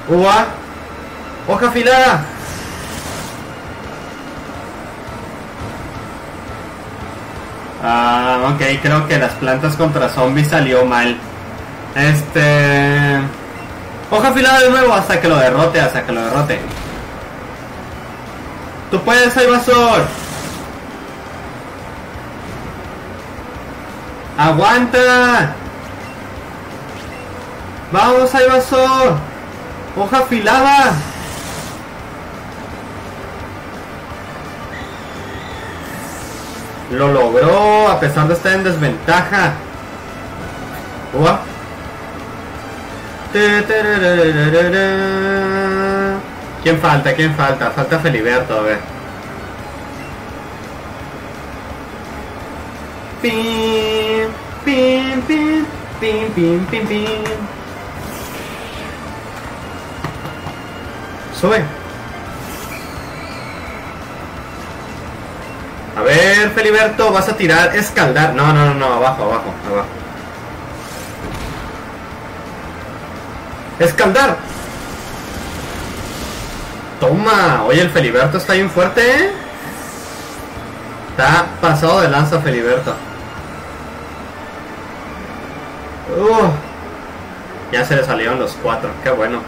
Ua. Hoja afilada. Ah, ok, creo que las plantas contra zombies salió mal. Este. Hoja afilada de nuevo hasta que lo derrote, hasta que lo derrote. Tú puedes, Ivysaur. ¡Aguanta! ¡Vamos, Ivysaur! ¡Hoja afilada! Lo logró a pesar de estar en desventaja. ¿Quién falta? ¿Quién falta? Falta Feliberto, a ver. Pim, pim, pim, pim, pim, pim, pim. Sube. A ver, Feliberto, vas a tirar escaldar. No, no, no, no, abajo, abajo, abajo. Escaldar. Toma. Oye, el Feliberto está bien fuerte, ¿eh? Está pasado de lanza Feliberto. Ya se le salieron los cuatro. Qué bueno.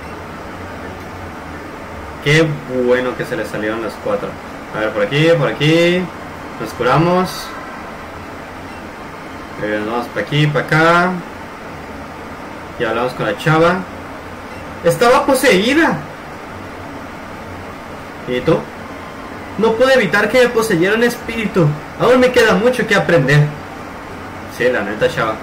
Qué bueno que se le salieron los cuatro. A ver, por aquí, por aquí. Nos curamos. Nos vamos para aquí, para acá. Y hablamos con la chava. Estaba poseída. ¿Y tú? No pude evitar que me poseyera espíritu. Aún me queda mucho que aprender. Sí, la neta, chava.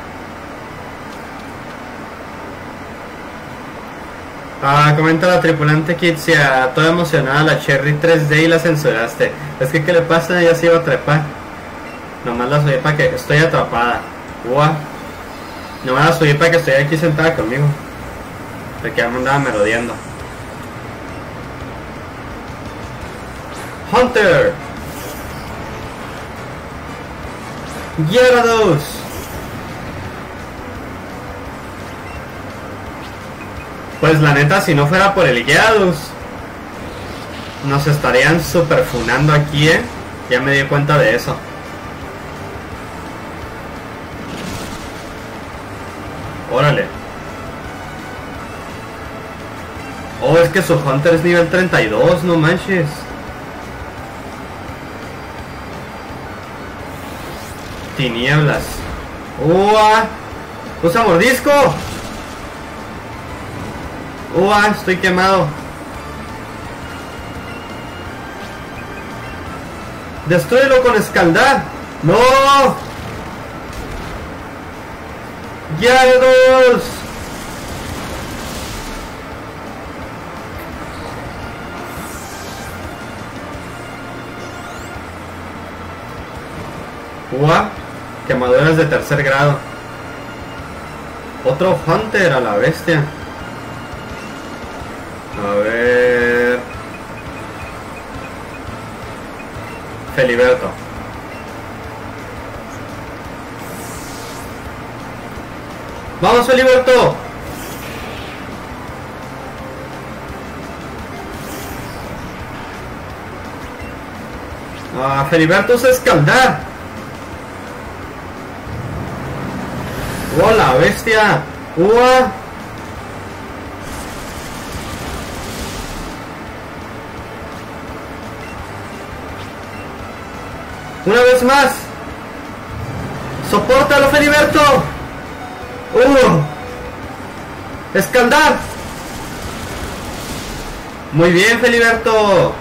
Ah, comenta la tripulante Kitsia, toda emocionada la Cherry 3D y la censuraste. Es que, ¿qué le pasa? Ella se iba a trepar. Nomás la subí para que estoy atrapada. Ua. Nomás la subí para que estoy aquí sentada conmigo. Porque ya me andaba merodeando. Hunter. Gyarados. Pues la neta, si no fuera por el Gyarados, nos estarían super funando aquí, eh. Ya me di cuenta de eso. Órale. Oh, es que su Hunter es nivel 32, no manches. Tinieblas. ¡Ua! ¡Usa mordisco! ¡Ua! Estoy quemado. ¡Destruyelo con escaldar! ¡No! ¡Gyarados! Ua, quemaduras de tercer grado. Otro Hunter a la bestia. A ver. Feliberto. ¡Vamos, Feliberto! Ah, Feliberto se escaldar. ¡Hola, bestia! ¡Ua! Una vez más. Sopórtalo, Feliberto. ¡Uh! ¡Escaldar! Muy bien, Feliberto.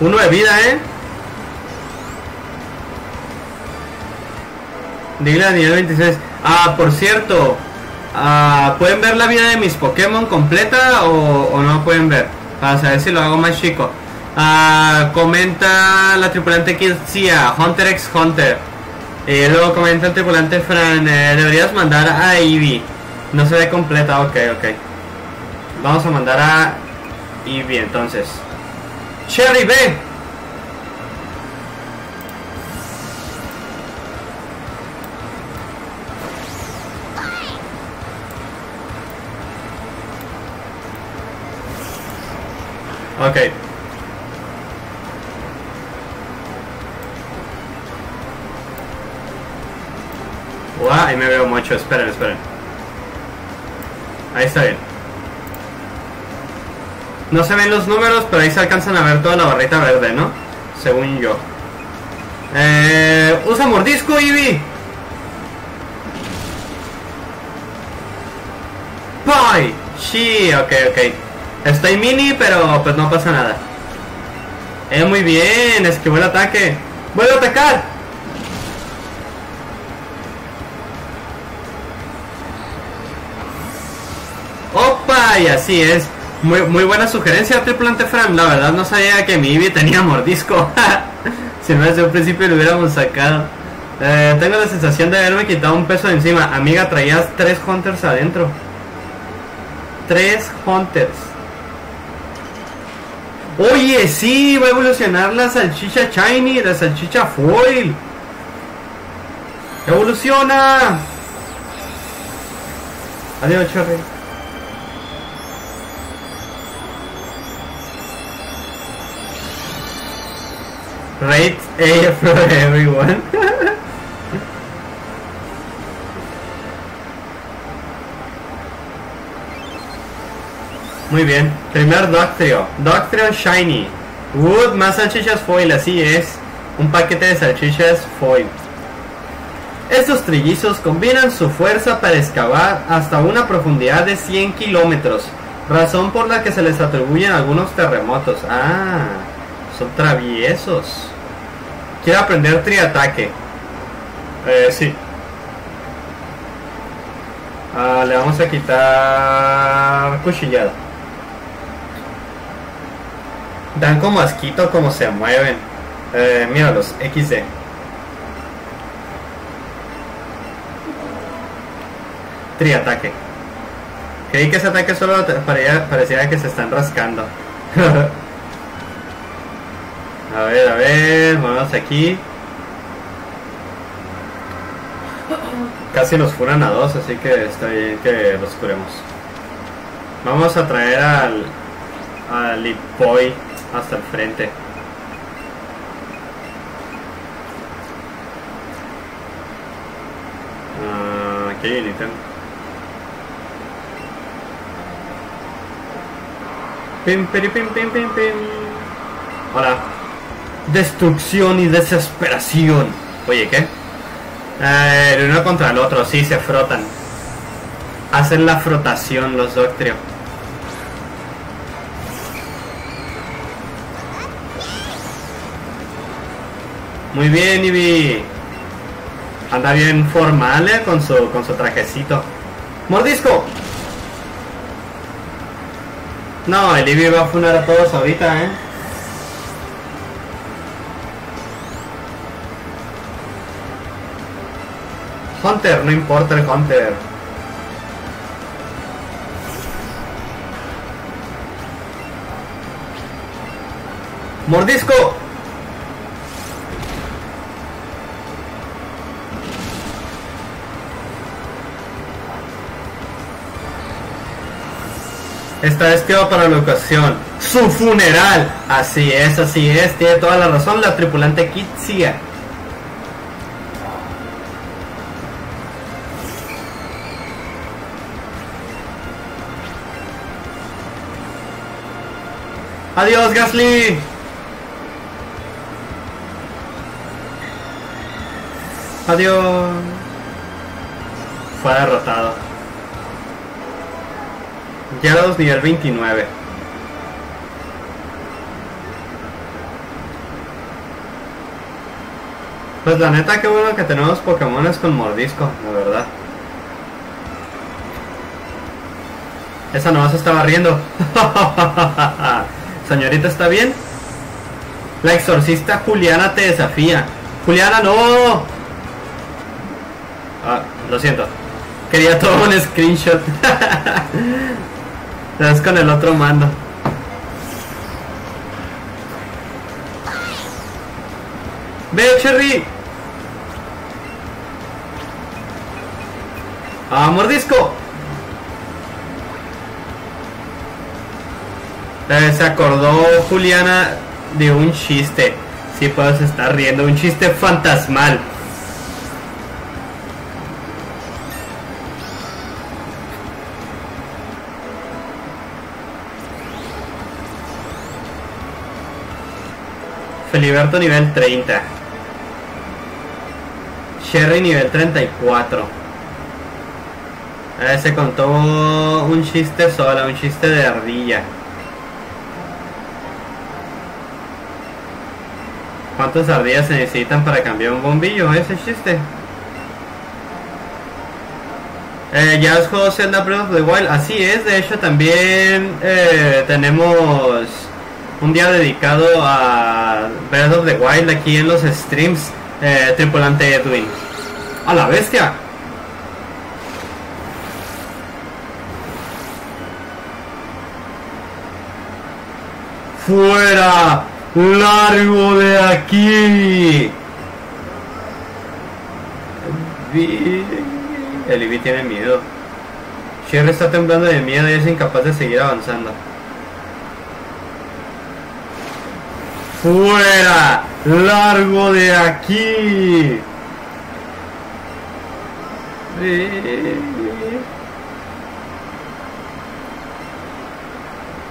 Uno de vida, ¿eh? Dile a nivel 26. Ah, por cierto. ah, ¿Pueden ver la vida de mis Pokémon completa o, o no pueden ver? Para saber si lo hago más chico. Ah, comenta la tripulante Kitsia, Hunter x Hunter. Y luego comenta el tripulante Fran, eh, deberías mandar a Eevee. No se ve completa, ok, ok. Vamos a mandar a Eevee entonces. Cherry, ve. Ok. Uah, ahí me veo mucho. Esperen, esperen. Ahí está bien. No se ven los números, pero ahí se alcanzan a ver toda la barrita verde, ¿no? Según yo. Eh, usa mordisco, Eevee. Bye. Sí, ok, ok. Estoy mini, pero pues no pasa nada. Eh, muy bien, esquivó el ataque. ¡Vuelve a atacar! Y así es. Muy, muy buena sugerencia, Triplante Fran. La verdad no sabía que mi Eevee tenía mordisco. (laughs) si no desde un principio lo hubiéramos sacado. Eh, tengo la sensación de haberme quitado un peso de encima. Amiga, traías tres Hunters adentro. Tres Hunters. Oye, sí, va a evolucionar la salchicha shiny, la salchicha foil. Evoluciona. Adiós, Cherry. Rate A for (laughs) everyone. (laughs) Muy bien. Primer Doctrio. Doctrio Shiny. Wood más salchichas foil, así es. Un paquete de salchichas foil. Estos trillizos combinan su fuerza para excavar hasta una profundidad de 100 kilómetros, razón por la que se les atribuyen algunos terremotos. Ah, son traviesos. Quiero aprender triataque. Eh, sí. Ah, le vamos a quitar cuchillada. Dan como asquito como se mueven. Eh, míralos, XD. Triataque. Creí que ese ataque solo parecía que se están rascando. (laughs) a ver, a ver, vamos aquí. Casi nos furan a dos, así que está bien que los curemos. Vamos a traer al, al Lipoy hasta el frente. Ah, aquí hay un ítem. Pim, piri, pim, pim, pim, pim. Hola. Destrucción y desesperación. Oye, ¿qué? El uno contra el otro, sí, se frotan. Hacen la frotación los Doctrio. Muy bien, Ivy. Anda bien formal eh, con su con su trajecito. Mordisco. No, el Eevee va a funar a todos ahorita, eh. Hunter, no importa el Hunter. ¡Mordisco! Esta vez quedó para la ocasión. ¡Su funeral! Así es, así es, tiene toda la razón la tripulante Kitsia. Adiós, Gasly. Adiós. Fue derrotado. Gyarados nivel 29. Pues la neta que bueno que tenemos Pokémones con mordisco, la verdad. Esa no se estaba riendo. (laughs) Señorita, ¿está bien? La exorcista Juliana te desafía. Juliana, no. Ah, lo siento. Quería tomar un screenshot. (laughs) Es con el otro mando. ¡Ve, Cherry! ¡Ah, mordisco! Se acordó Juliana de un chiste. Sí, puedes estar riendo. Un chiste fantasmal. Feliberto nivel 30. Sherry nivel 34. Eh, se contó un chiste sola, un chiste de ardilla. ¿Cuántas ardillas se necesitan para cambiar un bombillo? Ese chiste. Eh, ya has jugado Zelda Breath of the Wild. Así es, de hecho también eh, tenemos un día dedicado a Breath of the Wild aquí en los streams. Eh, tripulante Edwin. ¡A la bestia! ¡Fuera! ¡Largo de aquí! Vi- El Ivy tiene miedo. Sherry está temblando de miedo y es incapaz de seguir avanzando. ¡Fuera! ¡Largo de aquí!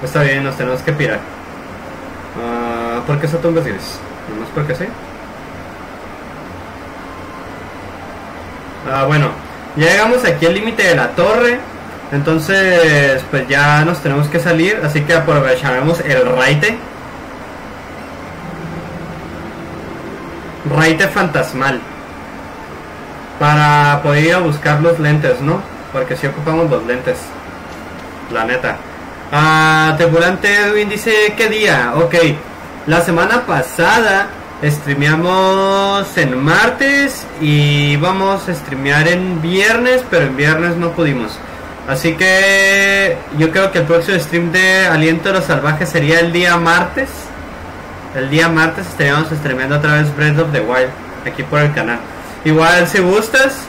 Está bien, nos tenemos que pirar. Ah, ¿Por qué son gris? ¿Nomás porque sí? Ah, bueno, ya llegamos aquí al límite de la torre. Entonces, pues ya nos tenemos que salir. Así que aprovecharemos el raite. Raite fantasmal. Para poder ir a buscar los lentes, ¿no? Porque si ocupamos los lentes. La neta. Ah, tripulante Edwin dice, ¿qué día? Ok. La semana pasada streameamos en martes y vamos a streamear en viernes, pero en viernes no pudimos. Así que yo creo que el próximo stream de Aliento de los Salvajes sería el día martes. El día martes estaríamos streameando otra vez Breath of the Wild aquí por el canal. Igual si gustas,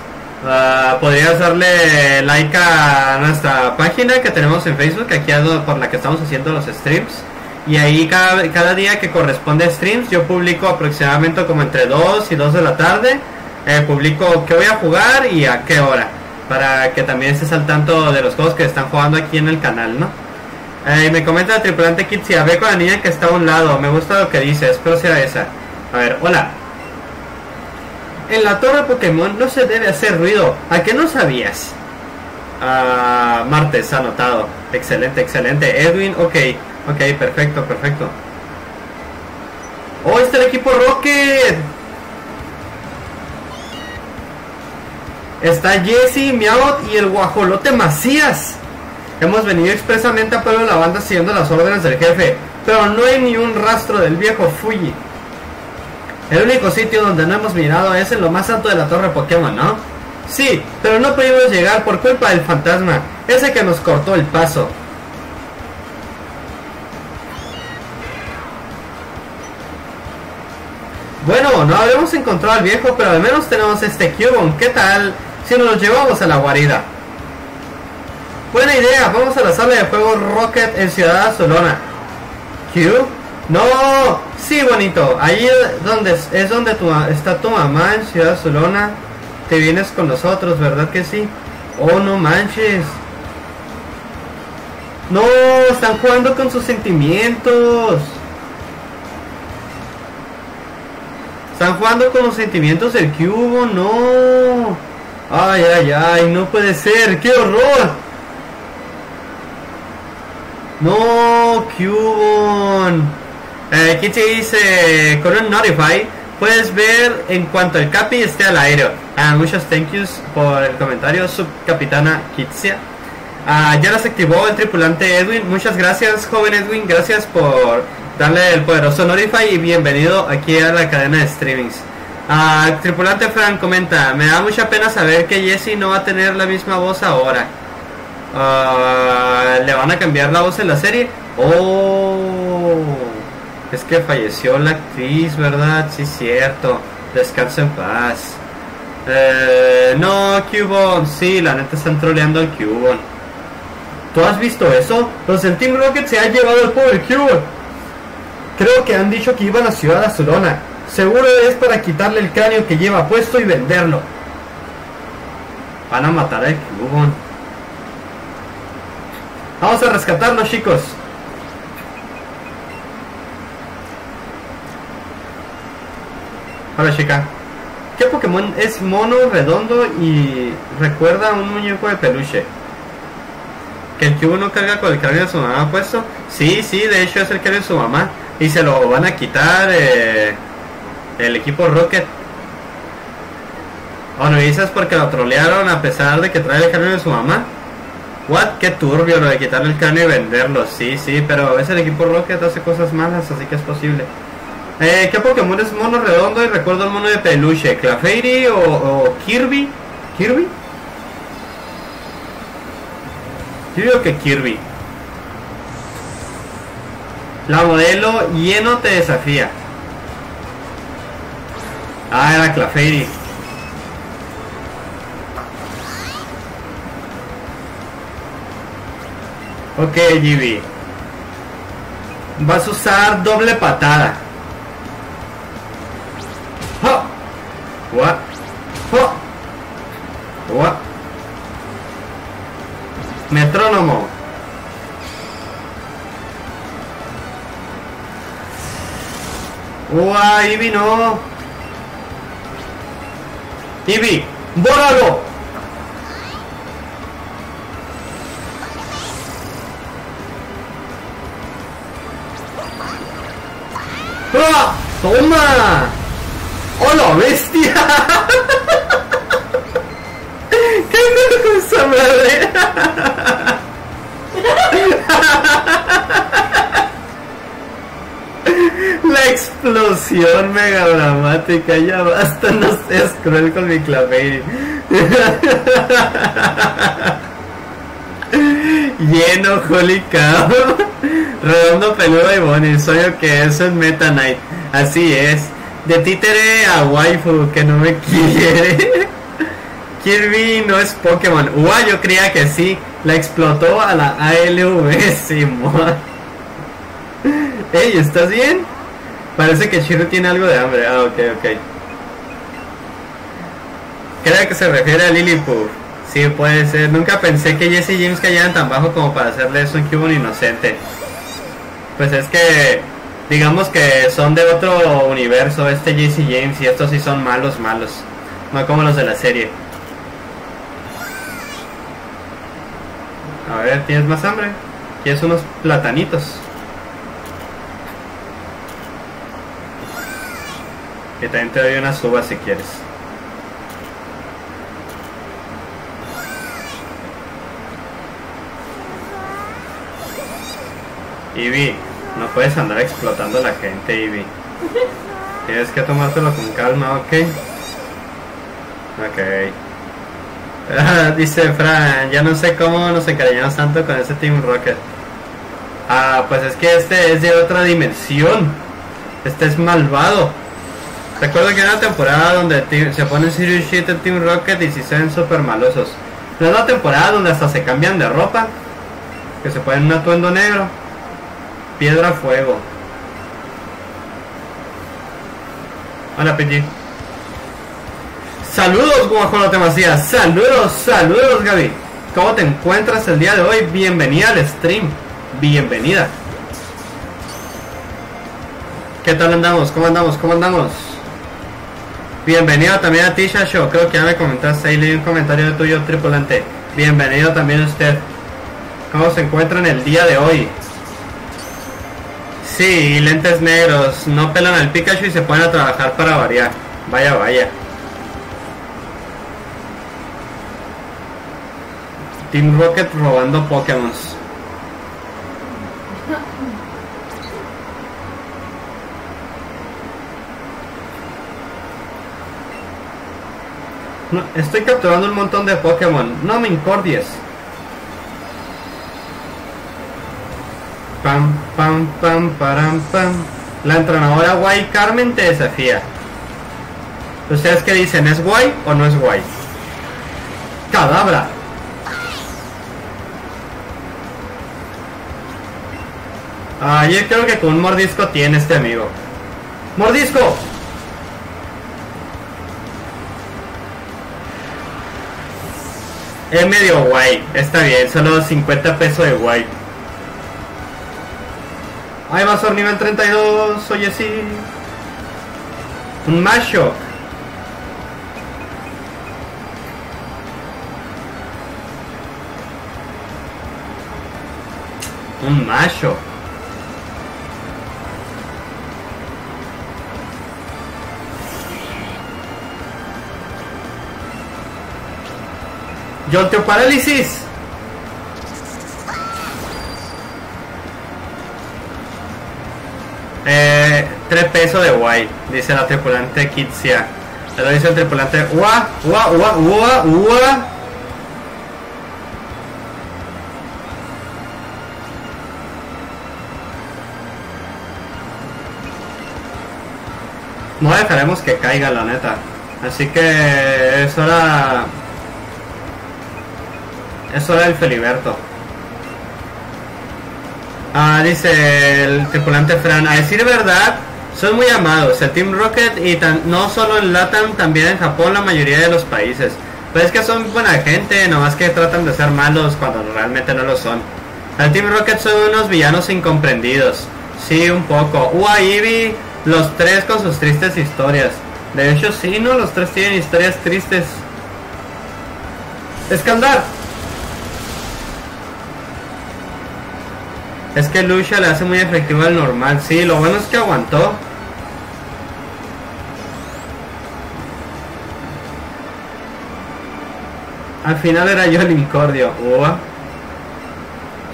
ah, podrías darle like a nuestra página que tenemos en Facebook, aquí por la que estamos haciendo los streams. Y ahí cada, cada día que corresponde a streams, yo publico aproximadamente como entre 2 y 2 de la tarde. eh, publico qué voy a jugar y a qué hora. Para que también estés al tanto de los juegos que están jugando aquí en el canal, ¿no? Eh, me comenta la tripulante Kitsia, ve con la niña que está a un lado, me gusta lo que dice, espero sea esa. A ver, hola. En la torre Pokémon no se debe hacer ruido, ¿a qué no sabías? Ah, martes, anotado. Excelente, excelente. Edwin, ok, ok, perfecto, perfecto. Oh, está el equipo Rocket. está Jesse, Meowth y el guajolote Macías. Hemos venido expresamente a Pueblo de la Banda siguiendo las órdenes del jefe, pero no hay ni un rastro del viejo Fuji. El único sitio donde no hemos mirado es en lo más alto de la torre Pokémon, ¿no? Sí, pero no pudimos llegar por culpa del fantasma, ese que nos cortó el paso. Bueno, no habremos encontrado al viejo, pero al menos tenemos este Cubone. ¿Qué tal si nos lo llevamos a la guarida? Buena idea, vamos a la sala de juego Rocket en Ciudad Azulona. ¿Q? No, sí, bonito. Ahí es donde, es donde tu, está tu mamá en Ciudad Azulona. Te vienes con nosotros, ¿verdad que sí? Oh, no manches. No, están jugando con sus sentimientos. Están jugando con los sentimientos del cubo, no. Ay, ay, ay, no puede ser, qué horror. No, Cubon. Eh, aquí te dice, con un Notify, puedes ver en cuanto el Capi esté al aire. Ah, muchos thank yous por el comentario, subcapitana Kitsia. Ah, ya las activó el tripulante Edwin. Muchas gracias, joven Edwin. Gracias por darle el poderoso Notify y bienvenido aquí a la cadena de streamings. Ah, tripulante Frank comenta, me da mucha pena saber que Jesse no va a tener la misma voz ahora. Ah, ¿Le van a cambiar la voz en la serie? Oh, es que falleció la actriz, ¿verdad? Sí, cierto. Descansa en paz. Eh, no, Cubone, sí, la neta están troleando al Cubone. ¿Tú has visto eso? Los Team Rocket se han llevado al pobre Cubone. Creo que han dicho que iban a Ciudad Azulona. Seguro es para quitarle el cráneo que lleva puesto y venderlo. Van a matar al Cubone. Vamos a rescatarlo, chicos. Hola, chica. ¿Qué Pokémon es mono, redondo y recuerda a un muñeco de peluche? ¿Que el cubo no carga con el cráneo de su mamá puesto? Sí, sí, de hecho es el cráneo de su mamá. Y se lo van a quitar eh, el equipo Rocket. ¿O no dices porque lo trolearon a pesar de que trae el cráneo de su mamá? What? Qué turbio lo de quitarle el cráneo y venderlo. Sí, sí, pero a veces el equipo Rocket hace cosas malas, así que es posible. Eh, ¿Qué Pokémon es mono redondo y recuerdo el mono de peluche? ¿Clefairy o, o Kirby? ¿Kirby? Yo digo que Kirby. La modelo lleno te desafía. Ah, era Clefairy. Ok, GB. Vas a usar doble patada. ¡Oh! What? ¡Oh! What? Metrónomo. ¡Uah, Ivy no! Ivy, ¡bóralo! ¡Ah! ¡Toma! ¡Hola, bestia! (laughs) ¡Qué madre! (laughs) (laughs) La explosión mega dramática, ya basta, no seas cruel con mi Clefairy. (laughs) Lleno, holy. Redondo, peludo y bonito. Soy que eso es Meta Knight. Así es. De títere a waifu que no me (laughs) quiere. Kirby no es Pokémon. Uah, yo creía que sí. La explotó a la ALV, Simón. Ey, ¿estás bien? Parece que Shiro tiene algo de hambre. Ah, ok, ok. Creo que se refiere a Lilliput. Sí, puede ser. Nunca pensé que Jesse y James cayeran tan bajo como para hacerle eso un Cubone inocente. Pues es que, digamos que son de otro universo, este Jesse James, y estos sí son malos, malos. No como los de la serie. A ver, ¿tienes más hambre? ¿Quieres unos platanitos? Que también te doy una suba si quieres. Ivy, no puedes andar explotando a la gente, Ivy. Tienes que tomártelo con calma, ¿ok? Ok. (laughs) Dice Fran, ya no sé cómo nos encariñamos tanto con ese Team Rocket. Ah, pues es que este es de otra dimensión. Este es malvado. Recuerdo que hay una temporada donde se ponen serious shit el Team Rocket y si se ven súper malosos. No es una temporada donde hasta se cambian de ropa. Que se ponen un atuendo negro. Piedra fuego. Hola PG. Saludos Guajolote Macías. Saludos, saludos Gaby. ¿Cómo te encuentras el día de hoy? Bienvenida al stream. Bienvenida. ¿Qué tal andamos? ¿Cómo andamos? ¿Cómo andamos? Bienvenido también a Tisha Show. Creo que ya me comentaste ahí, leí un comentario tuyo, tripulante. Bienvenido también usted. ¿Cómo se encuentra en el día de hoy? Sí, lentes negros. No pelan al Pikachu y se ponen a trabajar para variar. Vaya, vaya. Team Rocket robando Pokémon. Estoy capturando un montón de Pokémon. No me incordies. Pam, pam, pam, param, pam. La entrenadora guay Carmen te desafía. ¿Ustedes qué dicen? ¿Es guay o no es guay? Cadabra. Ah, yo creo que con un mordisco tiene este amigo. ¡Mordisco! Es medio guay, está bien, solo 50 pesos de guay. A ser nivel 32, oye sí. Un macho. Un macho. Yolteo parálisis. Eh, tres pesos de guay, dice la tripulante Kitsia. Lo dice el tripulante Ua, ua, ua, ua, ua. No dejaremos que caiga la neta. Así que es hora. Es hora del Feliberto. Ah, dice el tripulante Fran, a decir verdad, son muy amados, el Team Rocket y tan- no solo en Latam, también en Japón, la mayoría de los países. Pero es que son buena gente, nomás que tratan de ser malos cuando realmente no lo son. El Team Rocket son unos villanos incomprendidos. Sí, un poco. Ua, Eevee, los tres con sus tristes historias. De hecho, sí, ¿no? Los tres tienen historias tristes. Escandar. Es que Lucia le hace muy efectivo al normal. Sí, lo bueno es que aguantó. Al final era yo el incordio. Ua.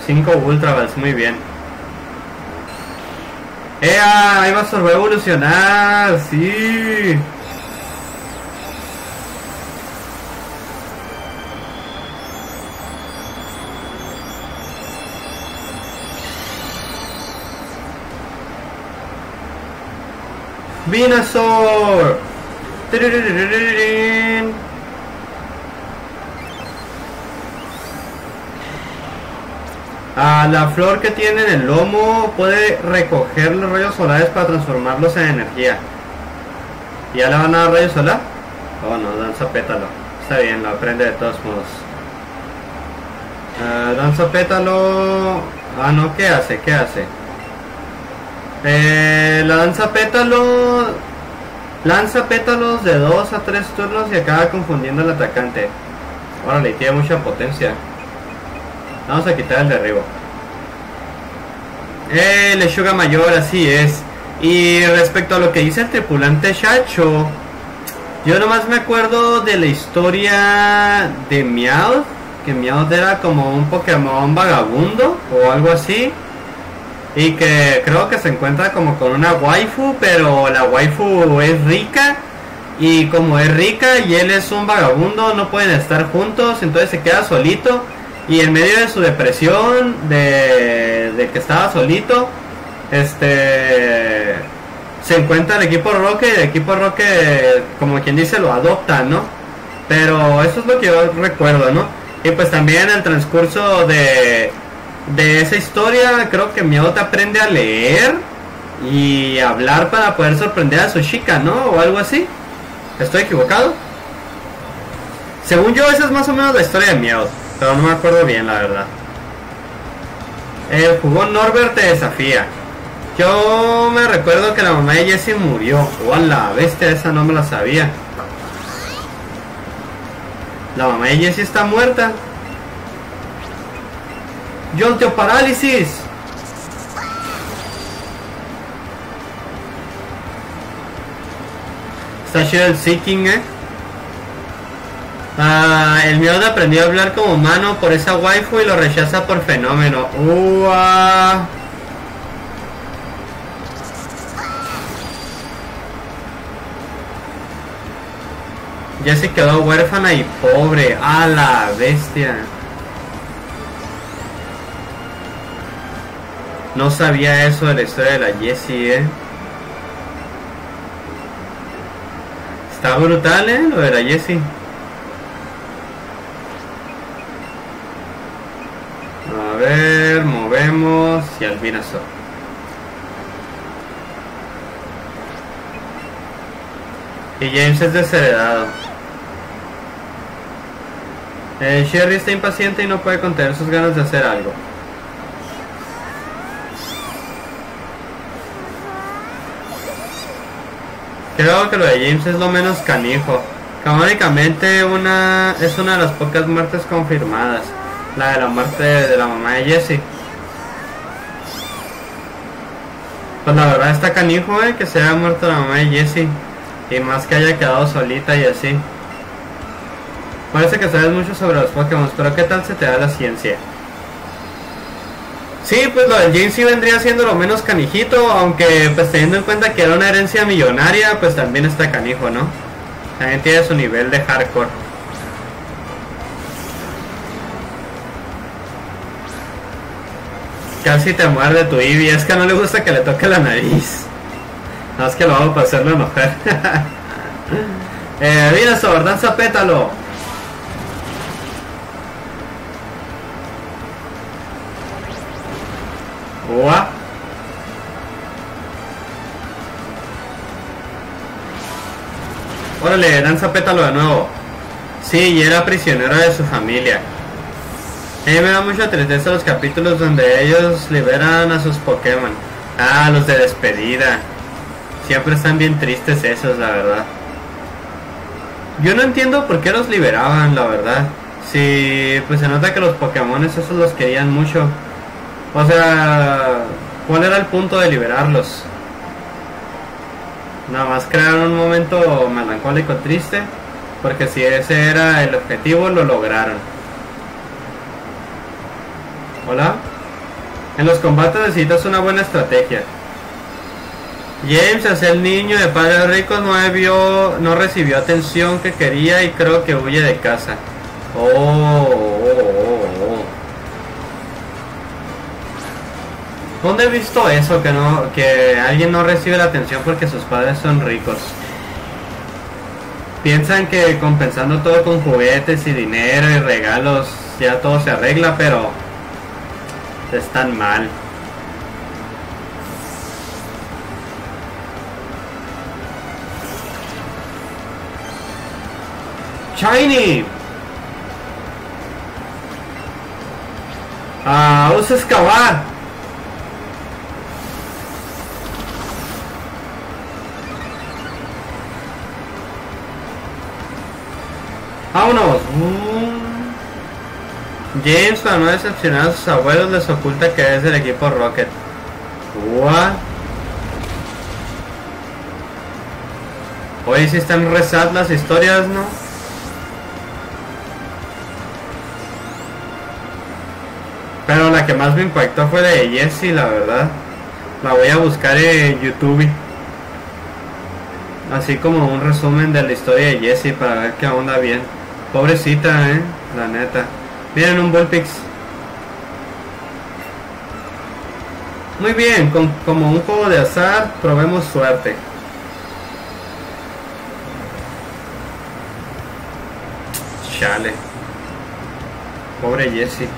5 Ultra Balls, muy bien. ¡Ea! Ahí va a evolucionar. Sí. Venusaur. Ah, la flor que tiene en el lomo puede recoger los rayos solares para transformarlos en energía. ¿Ya le van a dar rayos solar? Oh no, danza pétalo. Está bien, lo aprende de todos modos. Danza pétalo. Ah, no, ¿qué hace? ¿Qué hace? Eh, la danza pétalo lanza pétalos de 2 a 3 turnos y acaba confundiendo al atacante. Órale, tiene mucha potencia. Vamos a quitar el derribo. Eh, lechuga mayor, así es. Y respecto a lo que dice el tripulante Shacho, yo nomás me acuerdo de la historia de Meowth, que Meowth era como un Pokémon vagabundo o algo así. Y que creo que se encuentra como con una waifu, pero la waifu es rica y como es rica y él es un vagabundo, no pueden estar juntos, entonces se queda solito y en medio de su depresión de, de que estaba solito, este se encuentra el equipo Roque y el equipo Roque como quien dice lo adopta, ¿no? Pero eso es lo que yo recuerdo, ¿no? Y pues también el transcurso de, de esa historia, creo que Miaut aprende a leer y hablar para poder sorprender a su chica, ¿no? O algo así. ¿Estoy equivocado? Según yo, esa es más o menos la historia de Meowth, pero no me acuerdo bien, la verdad. El jugón Norbert te desafía. Yo me recuerdo que la mamá de Jessie murió. ¡Oh, la bestia! Esa no me la sabía. La mamá de Jessie está muerta. Yonteo parálisis. Está chido el Seeking, eh. Ah, el miedo aprendió a hablar como humano por esa waifu y lo rechaza por fenómeno. Ua. Jessie quedó huérfana y pobre. A la bestia. No sabía eso de la historia de la Jessie, eh. Está brutal, eh, lo de la Jessie. A ver, movemos y al fin eso. Y James es desheredado. Eh, Sherry está impaciente y no puede contener sus ganas de hacer algo. Creo que lo de James es lo menos canijo. Canónicamente una es una de las pocas muertes confirmadas. La de la muerte de la mamá de Jesse. Pues la verdad está canijo, eh, que se haya muerto la mamá de Jesse. Y más que haya quedado solita y así. Parece que sabes mucho sobre los Pokémon, pero ¿qué tal se te da la ciencia? Sí, pues lo del James sí vendría siendo lo menos canijito, aunque pues teniendo en cuenta que era una herencia millonaria, pues también está canijo, ¿no? También tiene su nivel de hardcore. Casi te muerde tu Eevee, es que no le gusta que le toque la nariz. No, es que lo hago para hacerlo enojar. (laughs) eh, Venusaur, danza pétalo. Ua. Órale, danza pétalo de nuevo. Sí, y era prisionero de su familia. A mí me da mucha tristeza los capítulos donde ellos liberan a sus Pokémon. Ah, los de despedida. Siempre están bien tristes esos, la verdad. Yo no entiendo por qué los liberaban, la verdad. Si, pues se nota que los Pokémon esos los querían mucho. O sea, ¿cuál era el punto de liberarlos? Nada más crear un momento melancólico triste, porque si ese era el objetivo, lo lograron. Hola. En los combates necesitas una buena estrategia. James, es el niño de padres ricos, no, recibió atención que quería y creo que huye de casa. Oh, oh, oh. ¿Dónde he visto eso? Que no, que alguien no recibe la atención porque sus padres son ricos. Piensan que compensando todo con juguetes y dinero y regalos ya todo se arregla, pero están mal. Shiny. Ah, usa excavar. Vámonos. James, para no decepcionar a sus abuelos, les oculta que es del equipo Rocket. What? Hoy sí están resat las historias, ¿no? Pero la que más me impactó fue de Jessie, la verdad. La voy a buscar en YouTube. Así como un resumen de la historia de Jessie para ver qué onda bien. Pobrecita, eh, la neta. Miren un Bullpix. Muy bien, con- como un juego de azar, probemos suerte. Chale. Pobre Jessie.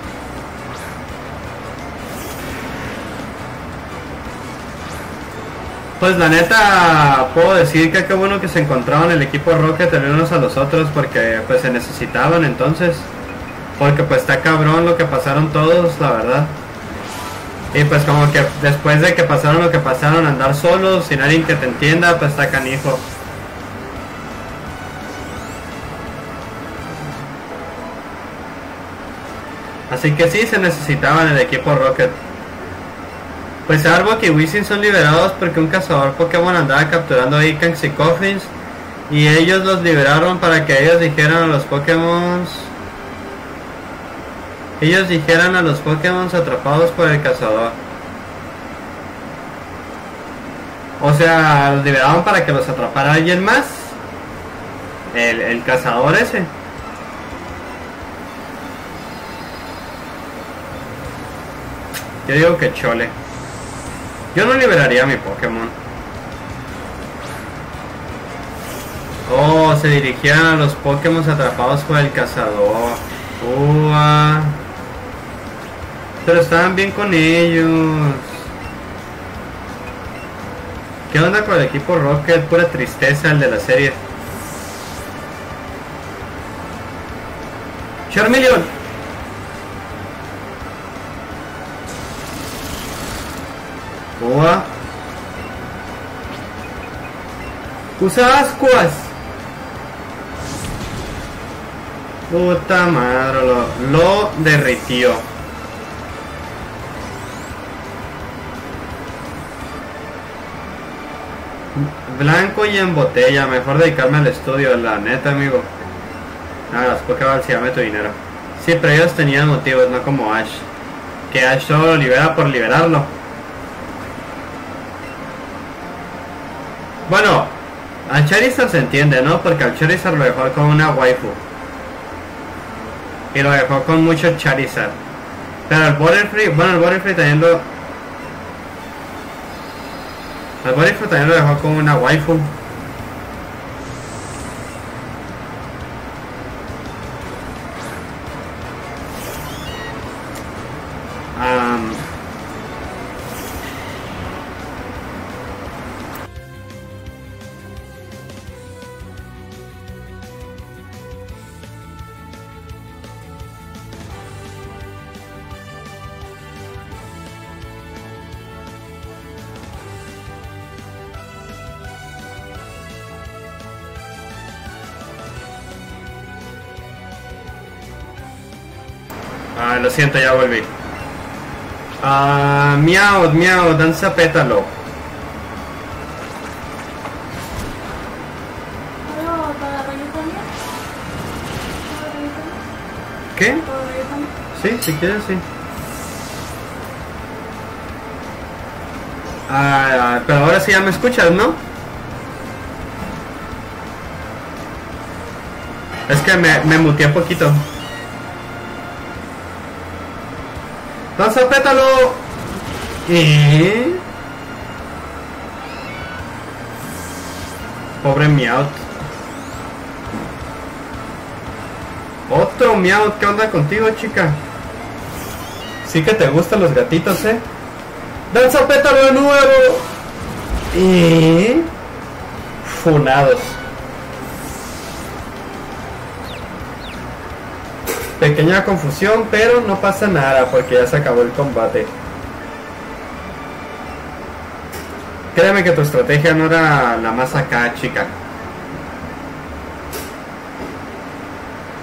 Pues la neta, puedo decir que qué bueno que se encontraban el equipo Rocket el unos a los otros porque pues se necesitaban entonces. Porque pues está cabrón lo que pasaron todos, la verdad. Y pues como que después de que pasaron lo que pasaron, andar solos, sin alguien que te entienda, pues está canijo. Así que sí, se necesitaban el equipo Rocket. Pues Arbok y Wisin son liberados porque un cazador Pokémon andaba capturando a Ikanks y Coffins. Y ellos los liberaron para que ellos dijeran a los Pokémon... Ellos dijeran a los Pokémon atrapados por el cazador. O sea, los liberaron para que los atrapara alguien más. El, el cazador ese. Yo digo que chole. Yo no liberaría a mi Pokémon. Oh, se dirigían a los Pokémon atrapados por el cazador. Ua. Pero estaban bien con ellos. ¿Qué onda con el equipo Rocket? Pura tristeza el de la serie. Charmeleon. Boa. Usa ascuas. Puta madre, lo, lo derritió. Blanco y en botella, mejor dedicarme al estudio, la neta, amigo. Ah, las Pokéballs ya tu dinero. Sí, pero ellos tenían motivos, no como Ash. Que Ash solo lo libera por liberarlo. Bueno, a Charizard se entiende, ¿no? Porque al Charizard lo dejó con una waifu. Y lo dejó con mucho Charizard. Pero el Butterfree, bueno, el Butterfree también lo... El Butterfree también lo dejó con una waifu. Siento, ya volví. Ah, miau, miau, danza pétalo. ¿Qué? Sí, si quieres, sí. Ah, pero ahora sí ya me escuchas, ¿no? Es que me, me muteé poquito. ¡Danza pétalo! ¿Y? Pobre Meowth. Otro Meowth, ¿qué onda contigo, chica? Sí que te gustan los gatitos, ¿eh? ¡Danza pétalo de nuevo! Y... Funados. Pequeña confusión, pero no pasa nada porque ya se acabó el combate. Créeme que tu estrategia no era la más acá, chica.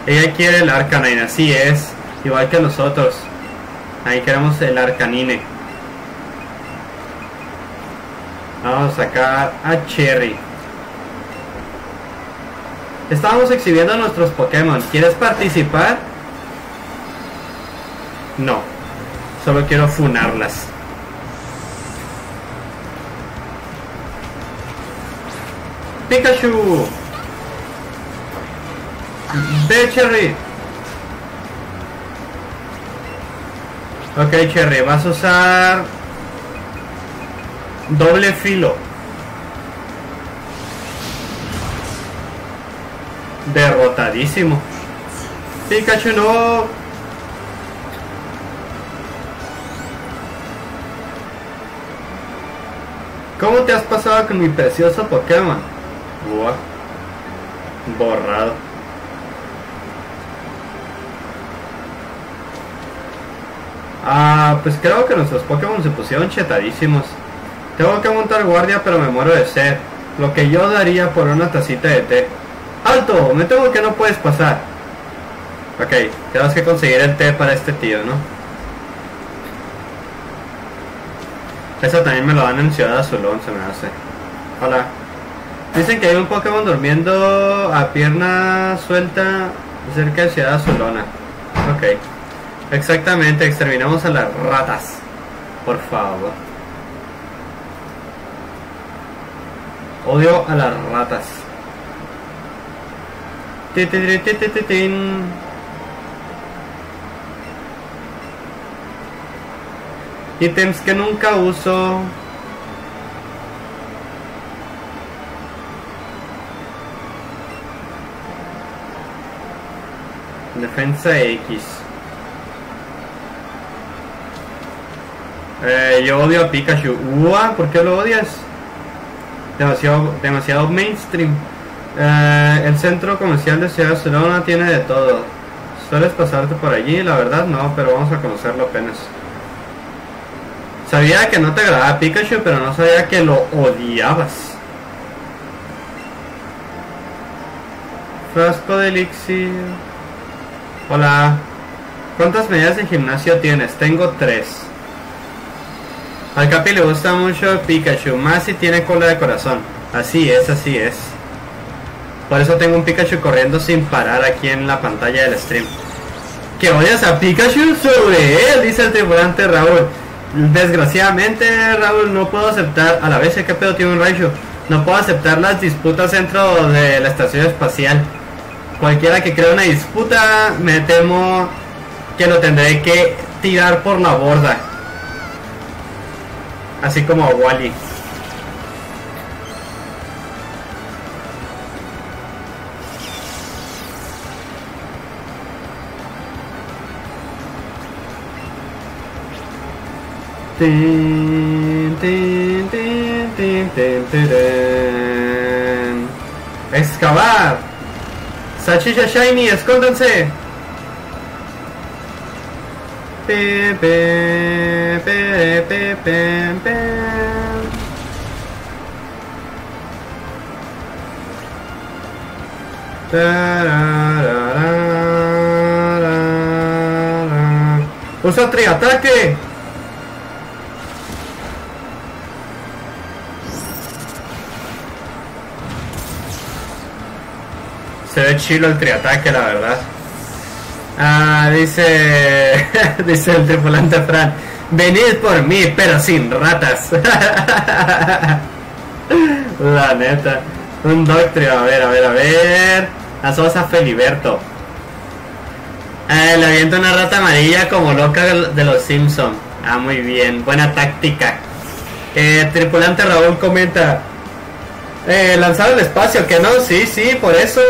Ella quiere el Arcanine, así es. Igual que nosotros. Ahí queremos el Arcanine. Vamos a sacar a Cherry. Estábamos exhibiendo nuestros Pokémon. ¿Quieres participar? No. Solo quiero funarlas. Pikachu. Ve Cherry. Ok Cherry, vas a usar doble filo. Derrotadísimo. Pikachu no. ¿Cómo te has pasado con mi precioso Pokémon? Buah. Borrado. Ah, pues creo que nuestros Pokémon se pusieron chetadísimos. Tengo que montar guardia, pero me muero de sed. Lo que yo daría por una tacita de té. ¡Alto! Me tengo que no puedes pasar. Ok, tenemos que conseguir el té para este tío, ¿no? Eso también me lo dan en Ciudad Azulón, se me hace. Hola. Dicen que hay un Pokémon durmiendo a pierna suelta cerca de Ciudad Azulona. Ok. Exactamente, exterminamos a las ratas. Por favor. Odio a las ratas. Ti, ti, ti, ti, ti, ti, tin. Ítems que nunca uso. Defensa X. Eh, yo odio a Pikachu. Ua, ¿por qué lo odias? Demasiado, demasiado mainstream. Eh, el centro comercial de Ciudad Barcelona tiene de todo. ¿Sueles pasarte por allí? La verdad no, pero vamos a conocerlo apenas. Sabía que no te agradaba Pikachu, pero no sabía que lo odiabas. Frasco de elixir. Hola. ¿Cuántas medidas de gimnasio tienes? Tengo tres. Al Capi le gusta mucho Pikachu, más si tiene cola de corazón. Así es, así es. Por eso tengo un Pikachu corriendo sin parar aquí en la pantalla del stream. ¿Que odias a Pikachu sobre él? Dice el tripulante Raúl. Desgraciadamente, Raúl, no puedo aceptar. A la vez, ¿qué pedo tiene un rayo? No puedo aceptar las disputas dentro de la estación espacial. Cualquiera que crea una disputa, me temo que lo tendré que tirar por la borda. Así como a Wally. Tin, tin, tin. Excavar. Salchicha Shiny, escóndanse. Pe, pe, pe. Usa triataque. Se ve chilo el triataque, la verdad. Ah, dice. (laughs) dice el tripulante Fran. Venid por mí, pero sin ratas. (laughs) la neta. Un doctrio, a ver, a ver, a ver. Lanzamos a Feliberto. Ah, le avienta una rata amarilla como loca de los Simpson. Ah, muy bien. Buena táctica. Eh, tripulante Raúl comenta. Eh, lanzar al espacio, que no, sí, sí, por eso.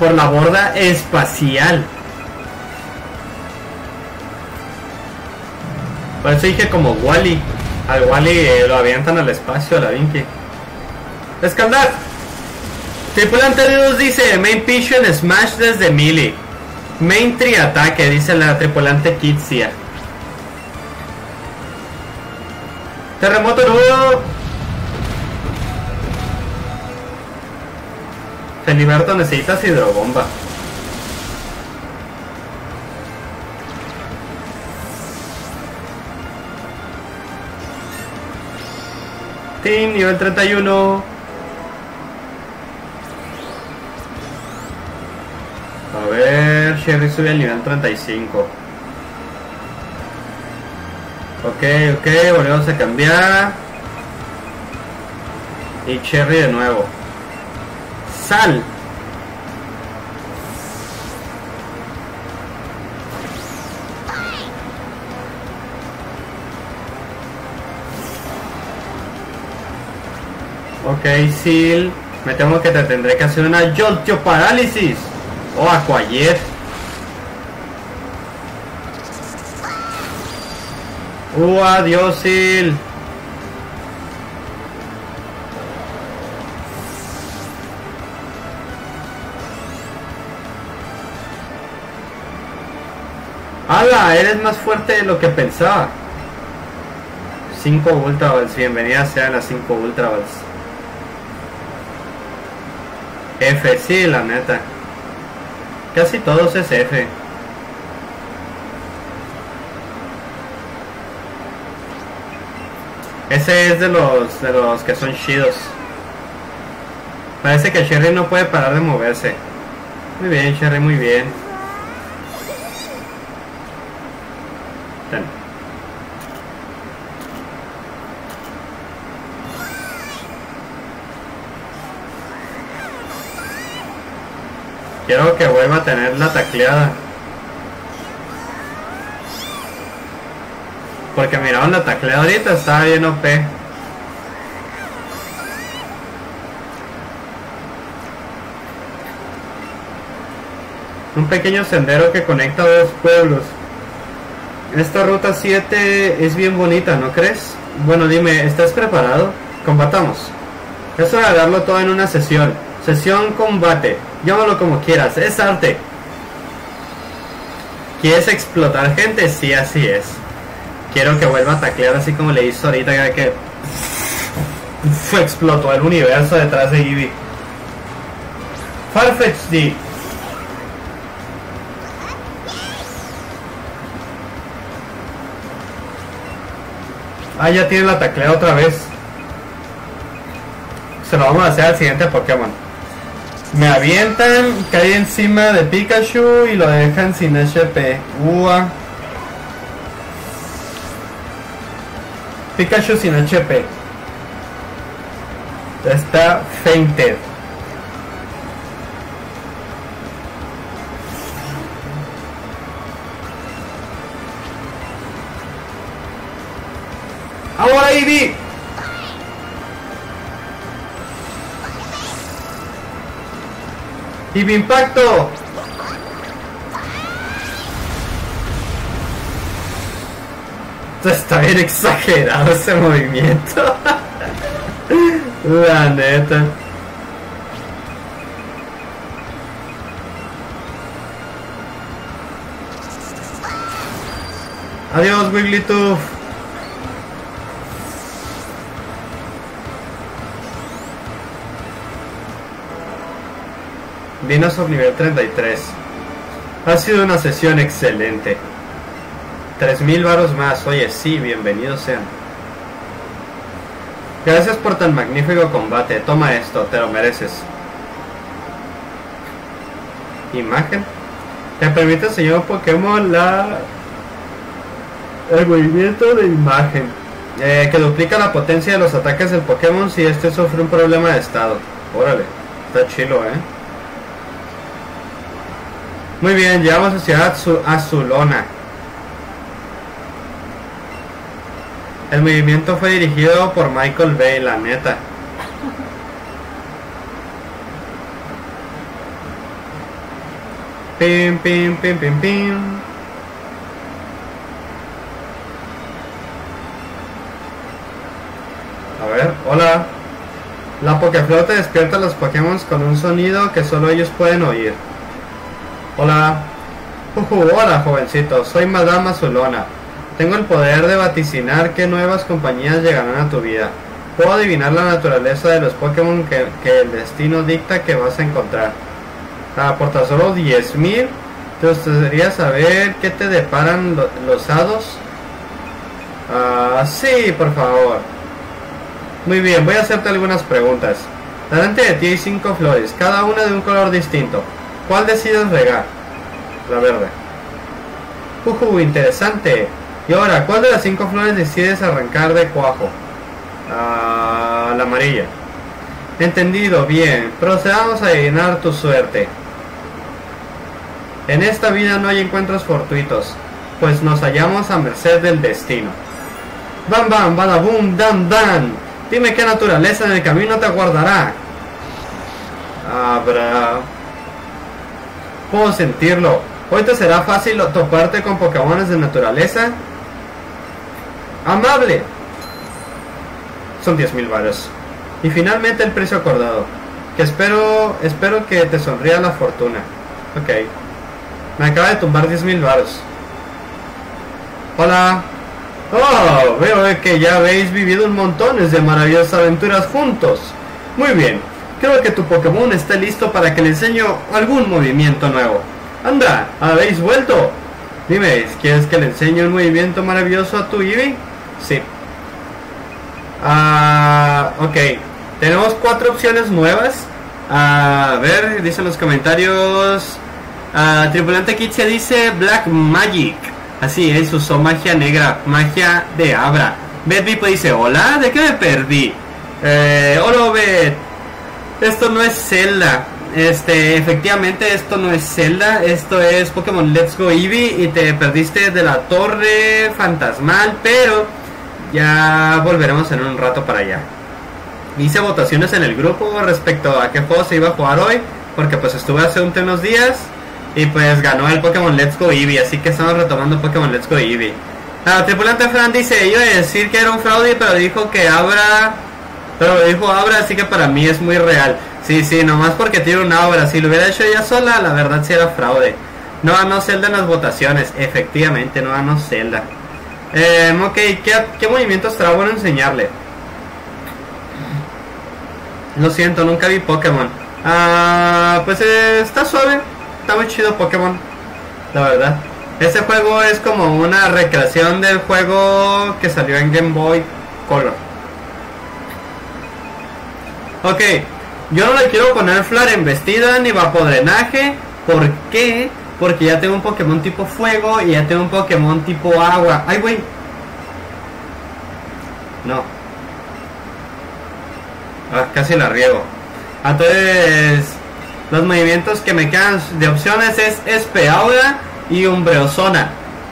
Por la borda espacial. Por eso dije como Wally. Al Wally eh, lo avientan al espacio, a la Vinky. Escaldar. Tripulante Dios dice Main en Smash desde Melee. Main Tri ataque, dice la tripulante Kitsia. Terremoto nudo. Feliberto necesitas hidrobomba. Team nivel 31. A ver, Sherry sube al nivel 35. Ok, ok, volvemos a cambiar. Y Cherry de nuevo. Sal. Ok, Sil. Me temo que te tendré que hacer una Parálisis. O Aquajet. Uh, adiós, Sil. ¡Hala! Eres más fuerte de lo que pensaba. 5 Ultra Balls. Bienvenidas sean las 5 Ultra Balls. F, sí, la neta. Casi todos es F. Ese es de los de los que son chidos. Parece que Sherry no puede parar de moverse. Muy bien, Sherry, muy bien. Quiero que vuelva a tener la tacleada. Porque miraron la tacleada ahorita, estaba bien OP. Un pequeño sendero que conecta dos pueblos. Esta ruta 7 es bien bonita, ¿no crees? Bueno, dime, ¿estás preparado? Combatamos. Eso de darlo todo en una sesión. Sesión combate. Llámalo como quieras, es arte. ¿Quieres explotar gente? Sí, así es. Quiero que vuelva a taclear así como le hizo ahorita ya que explotó el universo detrás de Eevee. Farfetch D. Ah, ya tiene la taclea otra vez. Se lo vamos a hacer al siguiente Pokémon. Me avientan, cae encima de Pikachu y lo dejan sin HP. Ua. Pikachu sin HP. Está fainted. Ahora Eevee. Eevee impacto. Está bien exagerado ese movimiento. (laughs) La neta. Adiós, Wigglytuff. Dinosaur nivel 33. Ha sido una sesión excelente. 3000 varos más. Oye, sí, bienvenidos sean. Gracias por tan magnífico combate. Toma esto, te lo mereces. Imagen. Te permite enseñar Pokémon la el movimiento de imagen. Eh, que duplica la potencia de los ataques del Pokémon si este sufre un problema de estado. Órale, está chilo, eh. Muy bien, llegamos a Ciudad Azu- Azulona. El movimiento fue dirigido por Michael Bay, la neta. Pim, pim, pim, pim, pim. A ver, hola. La Pokeflauta despierta a los Pokémon con un sonido que solo ellos pueden oír. Hola. Hola, jovencito. Soy Madame Azulona. Tengo el poder de vaticinar qué nuevas compañías llegarán a tu vida. Puedo adivinar la naturaleza de los Pokémon que, el destino dicta que vas a encontrar. Ah, por tan solo 10.000, ¿te gustaría saber qué te deparan lo- los hados? Ah, sí, por favor. Muy bien, voy a hacerte algunas preguntas. Delante de ti hay cinco flores, cada una de un color distinto. ¿Cuál decides regar? La verde. Ujú, interesante. Y ahora, ¿cuál de las cinco flores decides arrancar de cuajo? Ah, la amarilla. Entendido, bien. Procedamos a llenar tu suerte. En esta vida no hay encuentros fortuitos, pues nos hallamos a merced del destino. Bam bam, badabum, dam dam. Dime qué naturaleza en el camino te aguardará. Habrá. Puedo sentirlo. Hoy te será fácil toparte con Pokémones de naturaleza. Amable. Son 10.000 varos. Y finalmente el precio acordado. Que espero, espero que te sonría la fortuna. Ok. Me acaba de tumbar 10.000 varos. Hola. Oh, veo que ya habéis vivido un montón de maravillosas aventuras juntos. Muy bien. Creo que tu Pokémon está listo para que le enseño algún movimiento nuevo. Anda, ¿habéis vuelto? Dime, ¿quieres que le enseñe un movimiento maravilloso a tu Eevee? Sí. Ah, ok. Tenemos cuatro opciones nuevas. A ver, dicen los comentarios. Ah, Tripulante Kitsia dice Black Magic. Así es, usó magia negra, magia de Abra. Bet dice, hola, ¿de qué me perdí? Eh, hola Bet, esto no es Zelda. Este, efectivamente esto no es Zelda, esto es Pokémon Let's Go Eevee y te perdiste de la torre fantasmal, pero ya volveremos en un rato para allá. Hice votaciones en el grupo respecto a qué juego se iba a jugar hoy, porque pues estuve hace unos días y pues ganó el Pokémon Let's Go Eevee, así que estamos retomando Pokémon Let's Go Eevee. Ah, Tripulante Fran dice, iba a decir que era un fraude, pero dijo que Abra... Pero dijo Abra, así que para mí es muy real. Sí, sí, nomás porque tiene una obra. Si lo hubiera hecho ella sola, la verdad sí era fraude. No ganó Zelda en las votaciones. Efectivamente, no ganó Zelda. Eh, ok, ¿qué, ¿qué movimientos estará bueno enseñarle? Lo siento, nunca vi Pokémon. Ah, pues eh, está suave. Está muy chido Pokémon. La verdad. Ese juego es como una recreación del juego que salió en Game Boy Color. Ok, yo no le quiero poner flor vestida ni vapodrenaje. ¿Por qué? Porque ya tengo un Pokémon tipo fuego y ya tengo un Pokémon tipo agua. ¡Ay, güey! No. Ah, casi la riego. Entonces, los movimientos que me quedan de opciones es Espeaura y Umbreozona.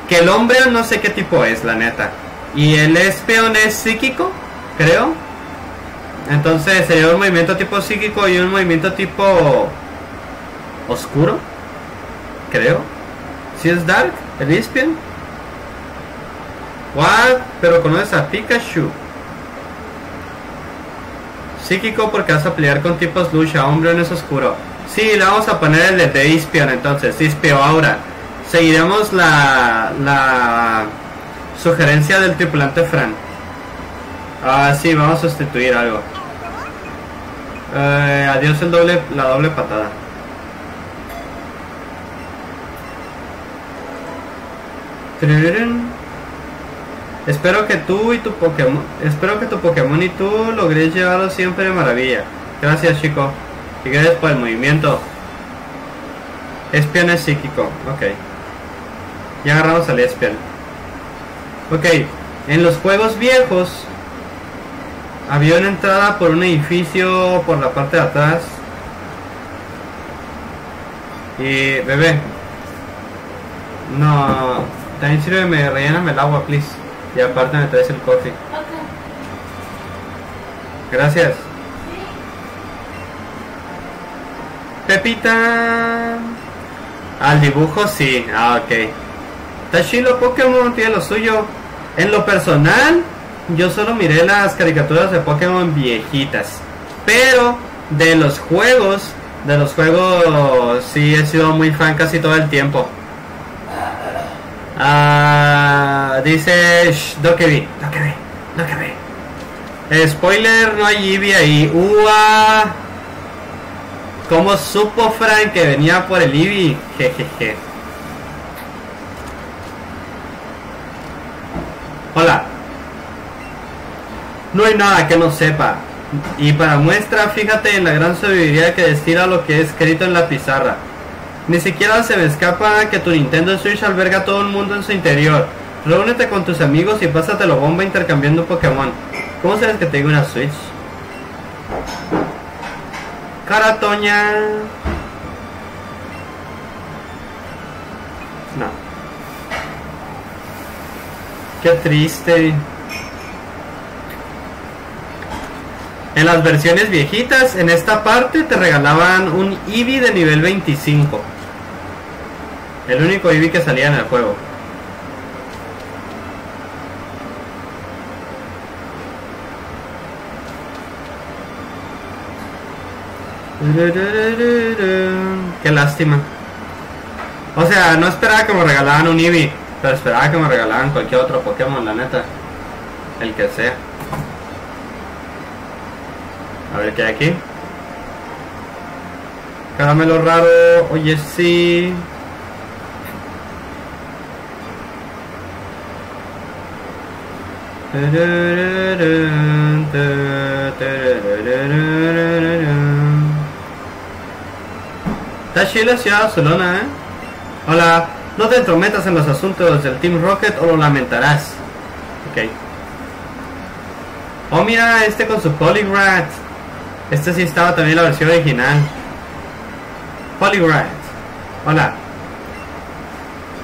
Que el hombre no sé qué tipo es, la neta. Y el Espeon es psíquico, creo. Entonces sería un movimiento tipo psíquico y un movimiento tipo oscuro, creo. Si es Dark, el Ispion. What? Pero conoces a Pikachu. Psíquico porque vas a pelear con tipos lucha, hombre no es oscuro. Sí, le vamos a poner el de Ispion entonces, Ispio ahora. Seguiremos la, la sugerencia del tripulante Fran. Ah, sí, vamos a sustituir algo. Eh, adiós el doble, la doble patada. Espero que tú y tu Pokémon, espero que tu Pokémon y tú logres llevarlo siempre de maravilla. Gracias, chico. Y gracias por el movimiento. Espion es psíquico, ok. Ya agarramos al espion. Ok, en los juegos viejos había una entrada por un edificio por la parte de atrás. Y bebé. No, también sirve, me rellename el agua, please. Y aparte me traes el coffee. Gracias. Pepita. Al dibujo sí. Ah, ok. Tashilo Pokémon tiene lo suyo. En lo personal, yo solo miré las caricaturas de Pokémon viejitas. Pero de los juegos, de los juegos sí he sido muy fan casi todo el tiempo. Ah, dice Dokebi, Dokebi, Dokebi. Eh, spoiler, no hay Eevee ahí. Ua. ¿Cómo supo Frank que venía por el Eevee? Jejeje. Hola. No hay nada que no sepa. Y para muestra, fíjate en la gran sabiduría que destila lo que es escrito en la pizarra. Ni siquiera se me escapa que tu Nintendo Switch alberga todo el mundo en su interior. Reúnete con tus amigos y pásatelo bomba intercambiando Pokémon. ¿Cómo sabes que tengo una Switch? Caratoña. No. Qué triste. En las versiones viejitas, en esta parte te regalaban un Eevee de nivel 25. El único Eevee que salía en el juego. Qué lástima. O sea, no esperaba que me regalaran un Eevee, pero esperaba que me regalaran cualquier otro Pokémon, la neta. El que sea. A ver qué hay aquí. Caramelo raro, oye sí. Está ciudad de Barcelona, ¿eh? Hola, no te entrometas en los asuntos del Team Rocket o lo lamentarás. Ok. Oh, mira, este con su Polyrat. Este sí estaba también la versión original. Polyrat. Hola.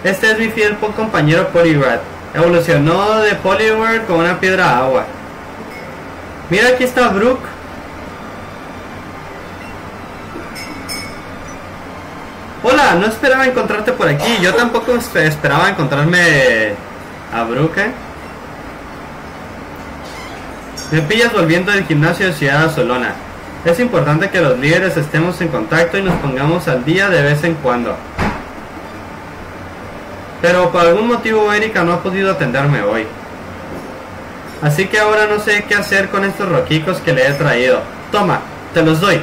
Este es mi fiel compañero Polyrat. Evolucionó de Poliwrath con una piedra agua. Mira, aquí está Brooke. Hola, no esperaba encontrarte por aquí. Yo tampoco espe- esperaba encontrarme a Brooke. ¿eh? Me pillas volviendo del gimnasio de Ciudad de Solona. Es importante que los líderes estemos en contacto y nos pongamos al día de vez en cuando. Pero por algún motivo Erika no ha podido atenderme hoy. Así que ahora no sé qué hacer con estos roquicos que le he traído. Toma, te los doy.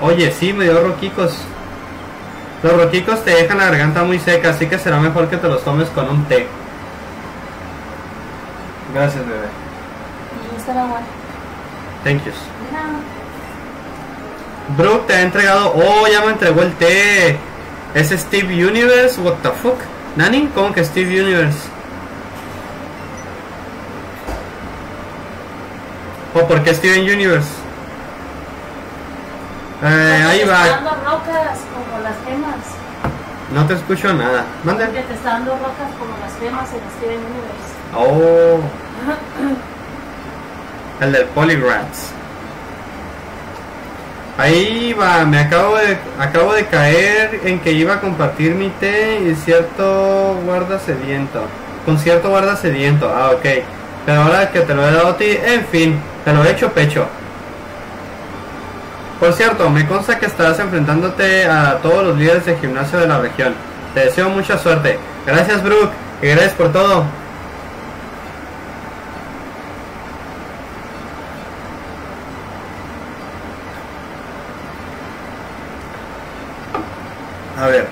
Oye, sí, me dio roquicos. Los roquicos te dejan la garganta muy seca, así que será mejor que te los tomes con un té. Gracias, bebé. Y la agua. Thank you. Brooke te ha entregado. Oh, ya me entregó el té. Es Steve Universe. What the fuck? Nani, ¿cómo que Steve Universe? ¿O por qué Steven Universe? Eh, ahí te está va. dando rocas como las gemas. No te escucho nada. Mande. Porque te está dando rocas como las gemas en Steven Universe. Oh. (laughs) El del Polygrats. Ahí va, me acabo de acabo de caer en que iba a compartir mi té y cierto guarda sediento. Con cierto guarda sediento. Ah, ok. Pero ahora que te lo he dado a ti, en fin, te lo he hecho pecho. Por cierto, me consta que estarás enfrentándote a todos los líderes de gimnasio de la región. Te deseo mucha suerte. Gracias, Brooke. Y gracias por todo. A ver.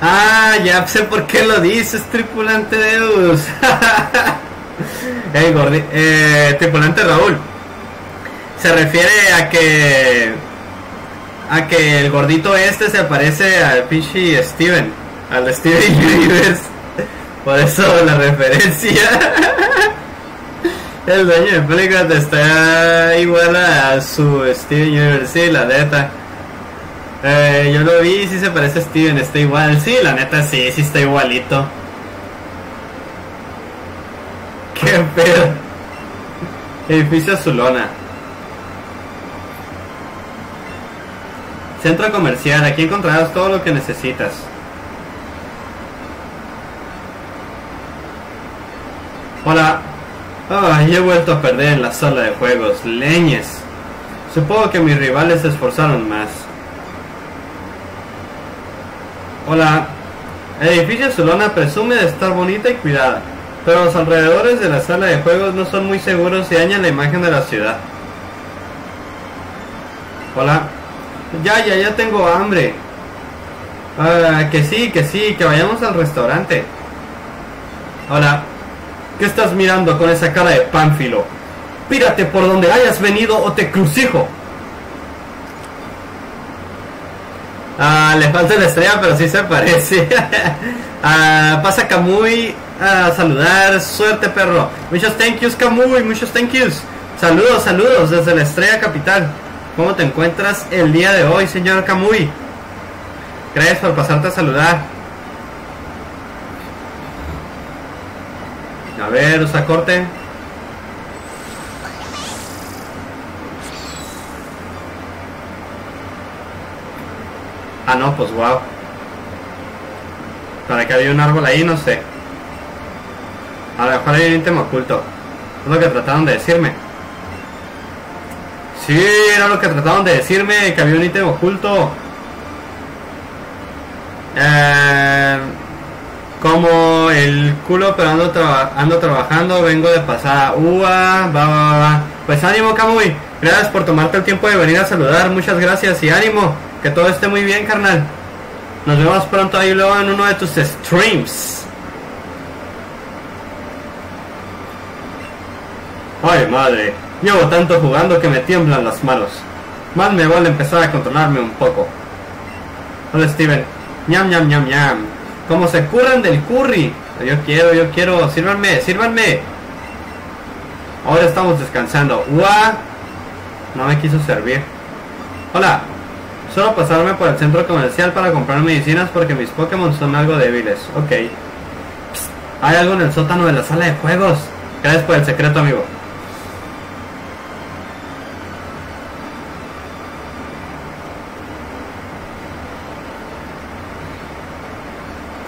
Ah, ya sé por qué lo dices, tripulante Deus. (laughs) Ey, gordi- eh, tripulante Raúl. Se refiere a que. A que el gordito este se parece al pinche Steven. Al Steven (laughs) Universe. Por eso la referencia. (laughs) El dueño de Pelican está igual a su Steven Universe, sí, la neta. Eh, yo lo vi, sí se parece a Steven, está igual. Sí, la neta sí, sí está igualito. (laughs) Qué pedo. Edificio Zulona. Centro comercial, aquí encontrarás todo lo que necesitas. Hola. Ay, he vuelto a perder en la sala de juegos. Leñes. Supongo que mis rivales se esforzaron más. Hola. El edificio Solona presume de estar bonita y cuidada, pero los alrededores de la sala de juegos no son muy seguros y dañan la imagen de la ciudad. Hola. Ya, ya, ya tengo hambre. Ah, que sí, que sí, que vayamos al restaurante. Hola. ¿Qué estás mirando con esa cara de pánfilo? Pírate por donde hayas venido o te crucijo. Ah, le falta la estrella, pero sí se parece. (laughs) Ah, pasa Kamui a saludar. Suerte, perro. Muchos thank yous, Kamui. Muchos thank yous. Saludos, saludos desde la estrella capital. ¿Cómo te encuentras el día de hoy, señor Kamui? Gracias por pasarte a saludar. A ver, usa corte. Ah, no, pues wow. Para que había un árbol ahí, no sé. A lo mejor hay un ítem oculto. Es lo que trataron de decirme. Sí, era lo que trataron de decirme, que había un ítem oculto. Eh, como el culo, pero ando, ando trabajando, vengo de pasada. Ua, va, va, va. Pues ánimo, Kamui. Gracias por tomarte el tiempo de venir a saludar. Muchas gracias y ánimo. Que todo esté muy bien, carnal. Nos vemos pronto ahí luego en uno de tus streams. Ay, madre. Llevo tanto jugando que me tiemblan las manos. Más me vale empezar a controlarme un poco. Hola, Steven. Ñam, ñam, ñam, ñam. Como se curan del curry. Yo quiero, yo quiero. Sírvanme, sírvanme. Ahora estamos descansando. ¡Ua! No me quiso servir. Hola. Solo pasarme por el centro comercial para comprar medicinas porque mis Pokémon son algo débiles. Ok. Psst, hay algo en el sótano de la sala de juegos. Gracias por el secreto, amigo.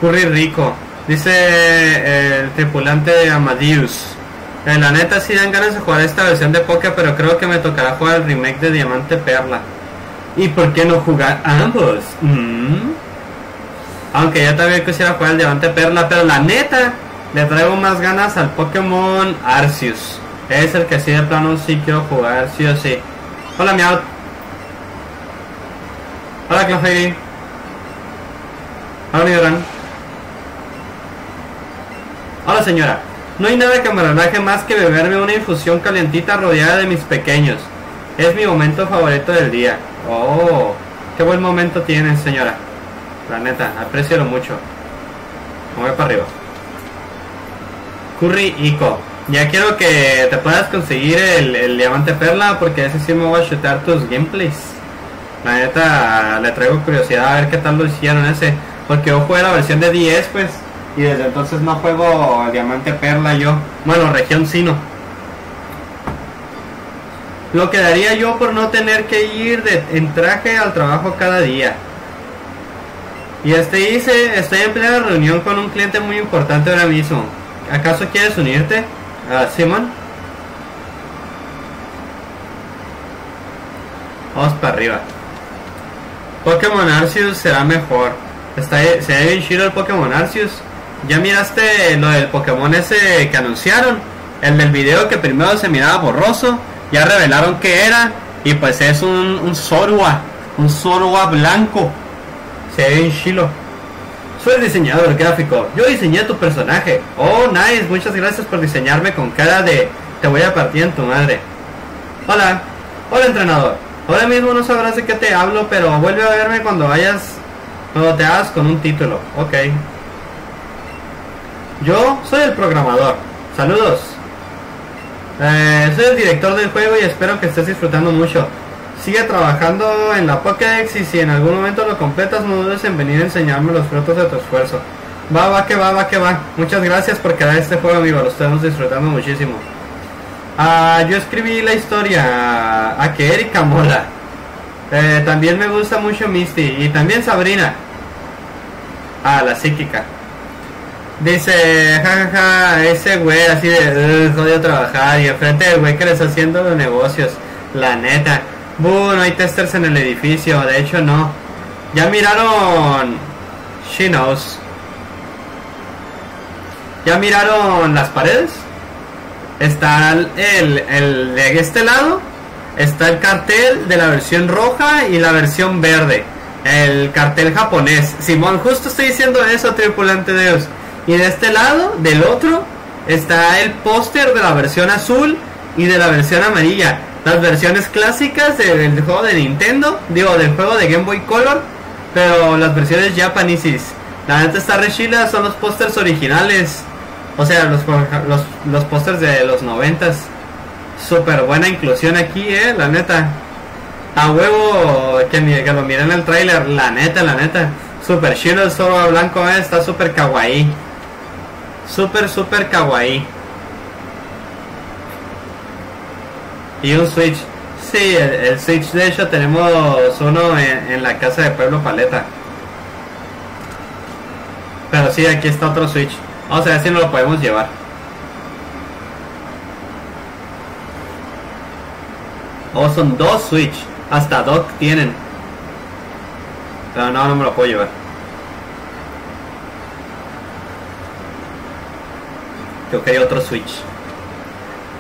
Curry rico. Dice el tripulante de Amadeus. Eh, la neta sí dan ganas de jugar esta versión de Poké, pero creo que me tocará jugar el remake de Diamante Perla. ¿Y por qué no jugar ambos? Mm. Aunque yo también quisiera jugar el Diamante Perla, pero la neta le traigo más ganas al Pokémon Arceus. Es el que sí de plano sí quiero jugar, sí o sí. Hola Meowth. Hola Clefairy. Hola Nidoran. Hola señora. No hay nada que me relaje más que beberme una infusión calientita rodeada de mis pequeños. Es mi momento favorito del día. Oh, qué buen momento tienes, señora. La neta, aprecialo mucho. Voy para arriba. Curry Ico. Ya quiero que te puedas conseguir el, el diamante perla porque ese sí me voy a chutar tus gameplays. La neta, le traigo curiosidad a ver qué tal lo hicieron ese. Porque yo jugué la versión de 10 pues. Y desde entonces no juego diamante perla yo. Bueno, región sino. Lo que daría yo por no tener que ir de, en traje al trabajo cada día. Y este dice, estoy en plena reunión con un cliente muy importante ahora mismo. ¿Acaso quieres unirte? Ah, Simon. Vamos para arriba. Pokémon Arceus será mejor. Está, se ve bien chido el Pokémon Arceus. ¿Ya miraste lo del Pokémon ese que anunciaron? El del video que primero se miraba borroso. Ya revelaron que era. Y pues es un, un Zorua. Un Zorua blanco. Se ve bien chilo. Soy el diseñador gráfico. Yo diseñé tu personaje. Oh, nice. Muchas gracias por diseñarme con cara de te voy a partir en tu madre. Hola. Hola, entrenador. Ahora mismo no sabrás de qué te hablo, pero vuelve a verme cuando vayas. Cuando te hagas con un título. Ok. Yo soy el programador. Saludos. Eh, soy el director del juego y espero que estés disfrutando mucho. Sigue trabajando en la Pokédex y si en algún momento lo completas no dudes en venir a enseñarme los frutos de tu esfuerzo. Va, va, que va, va, que va. Muchas gracias por crear este juego, amigo. Lo estamos disfrutando muchísimo. Ah, yo escribí la historia a que Erika mola. Eh, también me gusta mucho Misty y también Sabrina. Ah, la psíquica. Dice, jajaja, ese güey así de "Ugh, jodido trabajar y enfrente del güey que le está haciendo los negocios. La neta. Buh, no hay testers en el edificio, de hecho no. Ya miraron She knows. ¿Ya miraron las paredes? Está el, el de este lado. Está el cartel de la versión roja y la versión verde. El cartel japonés. Simón, justo estoy diciendo eso, tripulante de Dios. Y de este lado, del otro, está el póster de la versión azul y de la versión amarilla. Las versiones clásicas del juego de Nintendo, digo, del juego de Game Boy Color, Pero las versiones Japaneses, la neta está re chila, son los pósters originales. O sea, los, los, los pósters de los noventas. Súper buena inclusión aquí, eh, la neta. A huevo que, que lo miren en el trailer, la neta, la neta. Super chido el Zoro blanco, eh, está súper kawaii. Súper, súper kawaii. Y un Switch. Sí, el, Switch de hecho tenemos uno en, la casa de Pueblo Paleta. Pero sí, aquí está otro Switch. Vamos a ver si no lo podemos llevar. Oh, son dos Switch. Hasta Doc tienen. Pero no, no me lo puedo llevar. Creo que hay otro Switch.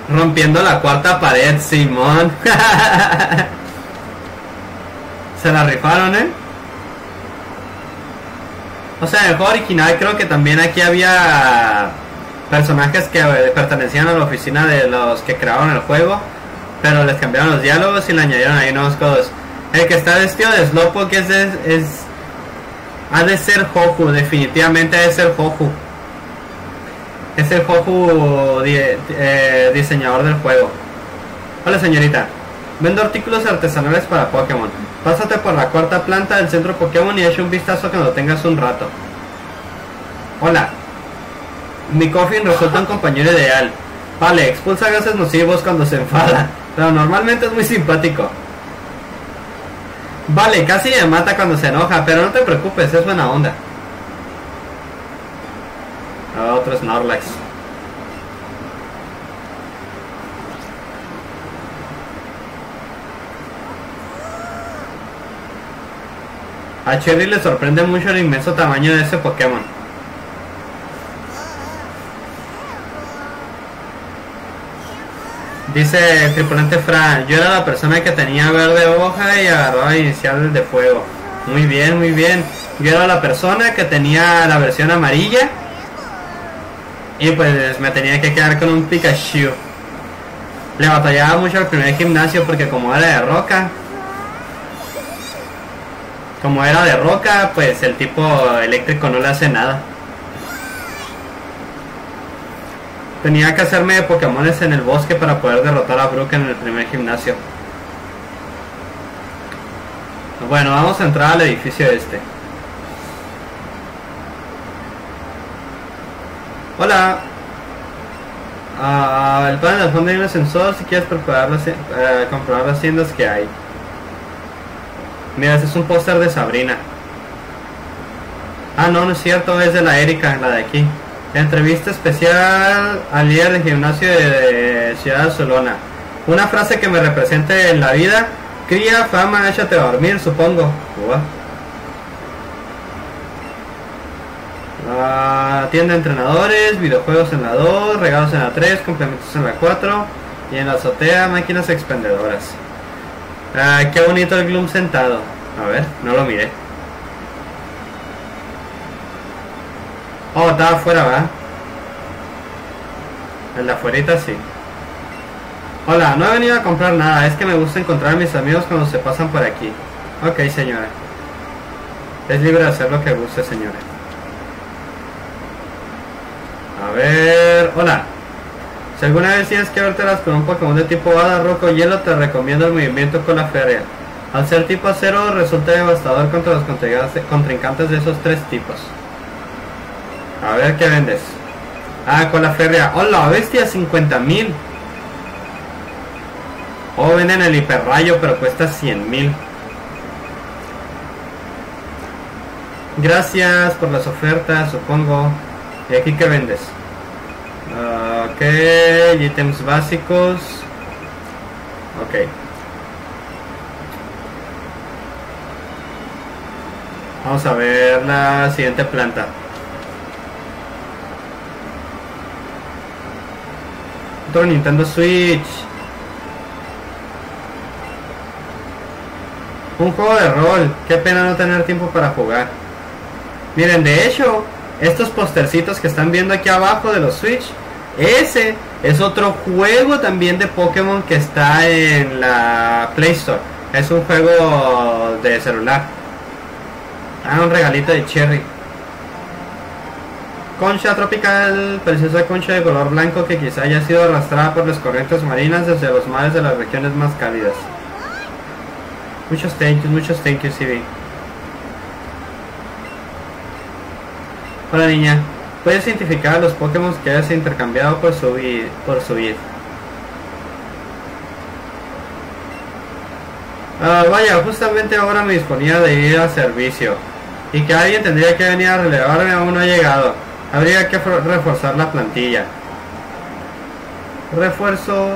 Rompiendo la cuarta pared, Simón. (laughs) Se la rifaron, ¿eh? O sea, en el juego original creo que también aquí había personajes que eh, pertenecían a la oficina de los que crearon el juego, pero les cambiaron los diálogos y le añadieron ahí nuevos codos. El que está vestido de Slowpoke es, es ha de ser Hoku, definitivamente ha de ser Hoku. Es el di- eh, diseñador del juego. Hola señorita, vendo artículos artesanales para Pokémon. Pásate por la cuarta planta del centro Pokémon y echa un vistazo cuando tengas un rato. Hola, mi Coffin resulta un compañero ideal. Vale, expulsa gases nocivos cuando se enfada, pero normalmente es muy simpático. Vale, casi me mata cuando se enoja, pero no te preocupes, es buena onda. Ah, otro Snorlax. A Cherry le sorprende mucho el inmenso tamaño de ese Pokémon. Dice el tripulante Fran, yo era la persona que tenía verde hoja y agarraba iniciales de fuego. Muy bien, muy bien. Yo era la persona que tenía la versión amarilla y pues me tenía que quedar con un Pikachu. Le batallaba mucho al primer gimnasio porque como era de roca, como era de roca, pues el tipo eléctrico no le hace nada. Tenía que hacerme de Pokémones en el bosque para poder derrotar a Brook en el primer gimnasio. Bueno, vamos a entrar al edificio este. Hola. Ah, el panel del fondo hay un ascensor si quieres preparar las, eh, comprobar las tiendas que hay. Mira, ese es un póster de Sabrina. Ah, no, no es cierto, es de la Erika, la de aquí. Entrevista especial al líder de gimnasio de, Ciudad de Solona. Una frase que me represente en la vida. Cría, fama, échate a dormir, supongo. Ua. Ah, tienda entrenadores, videojuegos en la 2, regalos en la 3, complementos en la 4 y en la azotea máquinas expendedoras. Ah, qué bonito el Gloom sentado. A ver, no lo miré. Oh, estaba afuera, ¿verdad? El de afuerita sí. Hola, no he venido a comprar nada, es que me gusta encontrar a mis amigos cuando se pasan por aquí. Ok, señora. Es libre de hacer lo que guste, señora. A ver, hola. Si alguna vez tienes que vértelas con un Pokémon de tipo Hada, Roco o Hielo, te recomiendo el movimiento con la feria. Al ser tipo acero, resulta devastador contra los contrincantes- de esos tres tipos. A ver qué vendes. Ah, con la férrea. ¡Hola, bestia! 50 mil. O venden el hiperrayo, pero cuesta 100 mil. Gracias por las ofertas, supongo. ¿Y aquí qué vendes? Ah, ok, ítems básicos. Ok. Vamos a ver la siguiente planta. Otro Nintendo Switch. Un juego de rol. Qué pena no tener tiempo para jugar. Miren, de hecho, estos postercitos que están viendo aquí abajo de los Switch, ese es otro juego también de Pokémon que está en la Play Store. Es un juego de celular. Ah, un regalito de cherry. Concha tropical, preciosa concha de color blanco que quizá haya sido arrastrada por las corrientes marinas desde los mares de las regiones más cálidas. Muchos thank yous, muchos thank yous, Ivy. Hola niña, ¿puedes identificar a los Pokémon que hayas intercambiado por subir? Por subir? Ah, vaya, justamente ahora me disponía de ir a servicio. Y que alguien tendría que venir a relevarme aún no ha llegado. Habría que for- reforzar la plantilla. Refuerzo.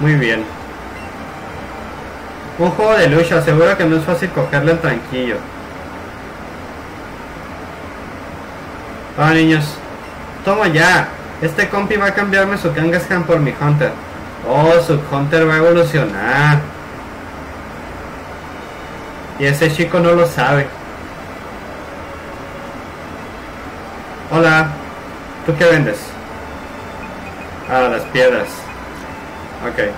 Muy bien. Un juego de lucha, seguro que no es fácil cogerle el tranquillo. Ah, niños. Toma ya. Este compi va a cambiarme su Kangaskhan por mi Hunter. Oh, su Hunter va a evolucionar. Y ese chico no lo sabe. Hola. ¿Tú qué vendes? Ah, las piedras. Ok.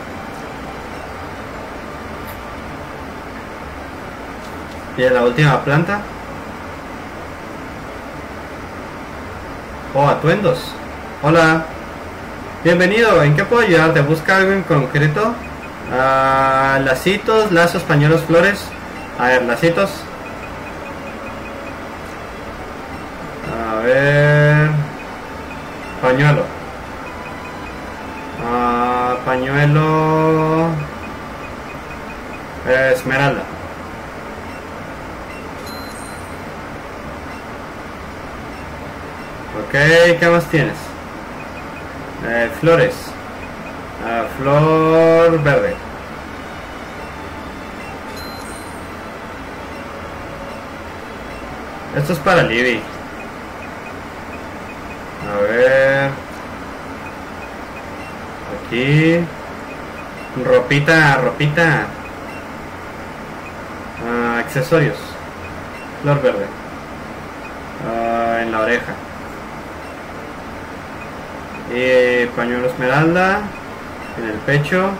¿Y la última planta? Oh, atuendos. Hola. Bienvenido. ¿En qué puedo ayudarte? ¿Busca algo en concreto? Ah, lacitos, lazos, pañuelos, flores. A ver, lacitos. A ver. Pañuelo. Ah, pañuelo. Esmeralda. Ok, ¿qué más tienes? Eh, flores. Ah, flor verde. Esto es para Libby. A ver. Aquí. Ropita, ropita. Ah, accesorios. Flor verde. Ah, en la oreja. Y pañuelo esmeralda. En el pecho.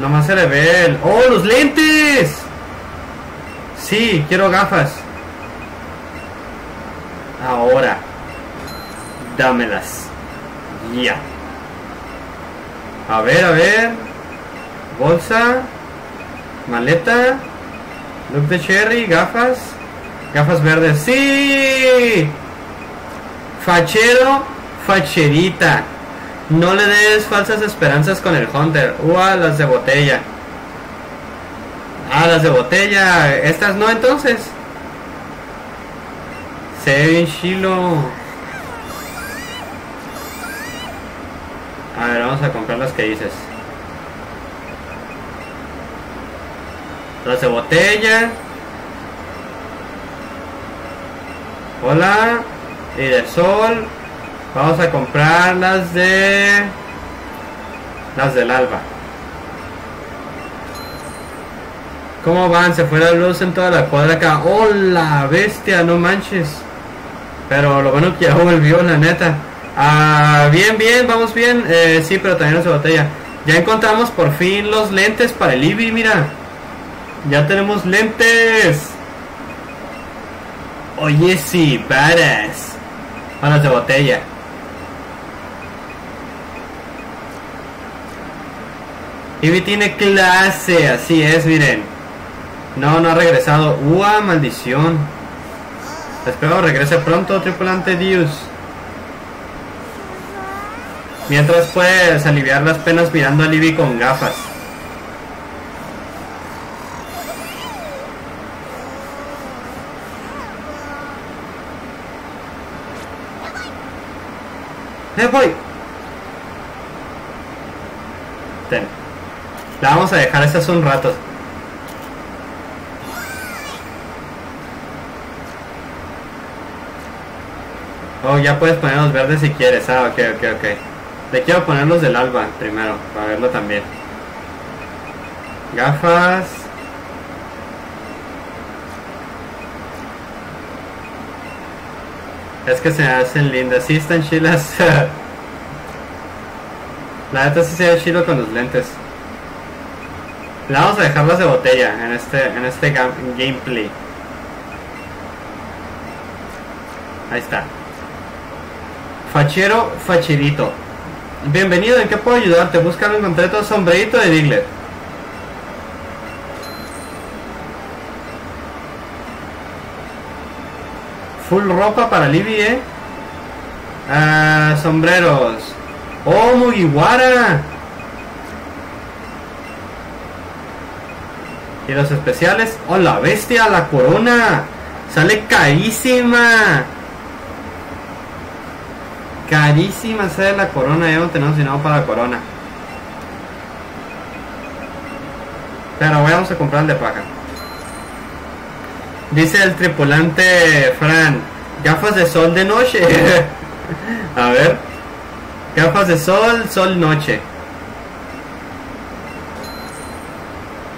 Nomás se le ve el... ¡Oh, los lentes! Sí, quiero gafas. Ahora. Dámelas. Ya. A ver, a ver. Bolsa. Maleta. Look de cherry. Gafas. Gafas verdes. ¡Sí! Fachero. Facherita. No le des falsas esperanzas con el Hunter. Ua, las de botella. Ah, las de botella. Estas no entonces. Se ve bien chilo. A ver, vamos a comprar las que dices. Las de botella. Hola. Y de sol. Vamos a comprar las de... Las del alba. ¿Cómo van? Se fue la luz en toda la cuadra acá. ¡Oh, la bestia! No manches. Pero lo bueno que ya volvió, la neta. Ah, bien, bien, vamos bien. Eh, sí, pero también de botella. Ya encontramos por fin los lentes para el Eevee, mira. Ya tenemos lentes. Oye, sí, badass. Manos de botella. Eevee tiene clase, así es, miren. No, no ha regresado. ¡Ua, maldición! Espero regrese pronto, tripulante Dios. Mientras puedes aliviar las penas mirando a Libby con gafas. Voy! Ten. La vamos a dejar esta hace un rato. Oh, ya puedes poner los verdes si quieres. Ah, ok, ok, ok. Le quiero poner los del alba primero, para verlo también. Gafas. Es que se hacen lindas. Sí, están chilas. (laughs) La neta sí se ve chido con los lentes. Le vamos a dejarlas de botella en este, en este gam- gameplay. Ahí está. Fachero, facherito. Bienvenido, ¿en qué puedo ayudarte? Busca un contrato sombrerito de Diglett. Full ropa para Libby, eh. Ah, sombreros. Oh, Mugiwara. Y los especiales. Oh, la bestia, la corona. Sale carísima. Carísima sale la corona. Ya no tenemos dinero para la corona. Pero vamos a comprar el de paja. Dice el tripulante Fran. Gafas de sol de noche. (laughs) a ver. Gafas de sol, sol, noche.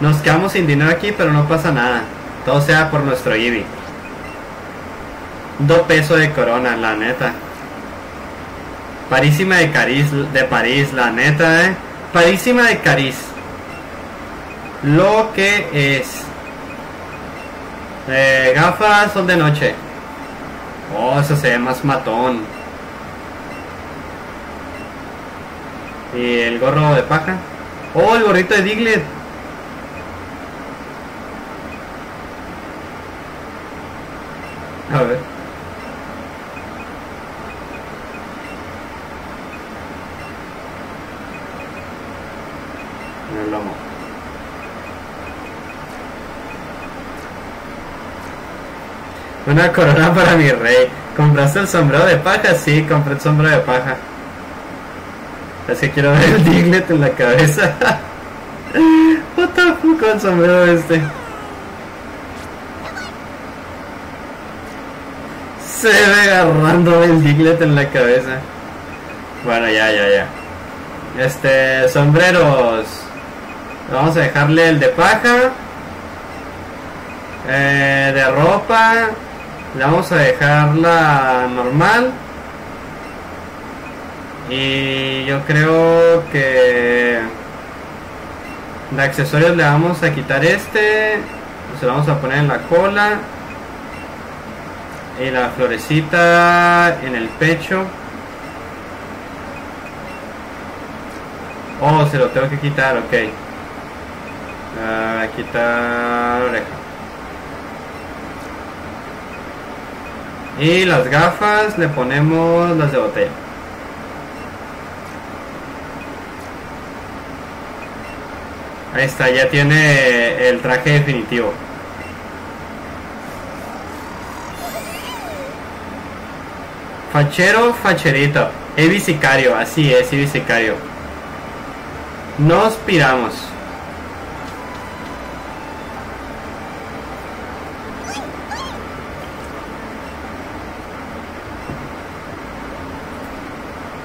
Nos quedamos sin dinero aquí, pero no pasa nada. Todo sea por nuestro IBI. Dos pesos de corona, la neta. Parísima de París, de París, la neta, eh. Parísima de París. Lo que es. Eh, gafas son de noche. Oh, eso se ve más matón. Y el gorro de paja. Oh, el gorrito de Diglett. A ver. En el lomo. Una corona para mi rey. ¿Compraste el sombrero de paja? Sí, compré el sombrero de paja. Que quiero ver el Diglett en la cabeza. (laughs) What the fuck con el sombrero este. Se ve agarrando el Diglett en la cabeza. Bueno, ya, ya, ya. Este, sombreros. Vamos a dejarle el de paja. Eh, de ropa. Le vamos a dejar la normal. Y yo creo que de accesorios le vamos a quitar este. Se lo vamos a poner en la cola. Y la florecita en el pecho. Oh, se lo tengo que quitar, ok. Ah, quitar oreja. Y las gafas le ponemos las de botella. Ahí está, ya tiene el traje definitivo. Fachero, facherito. Evi Sicario, así es, Evi Sicario. Nos piramos.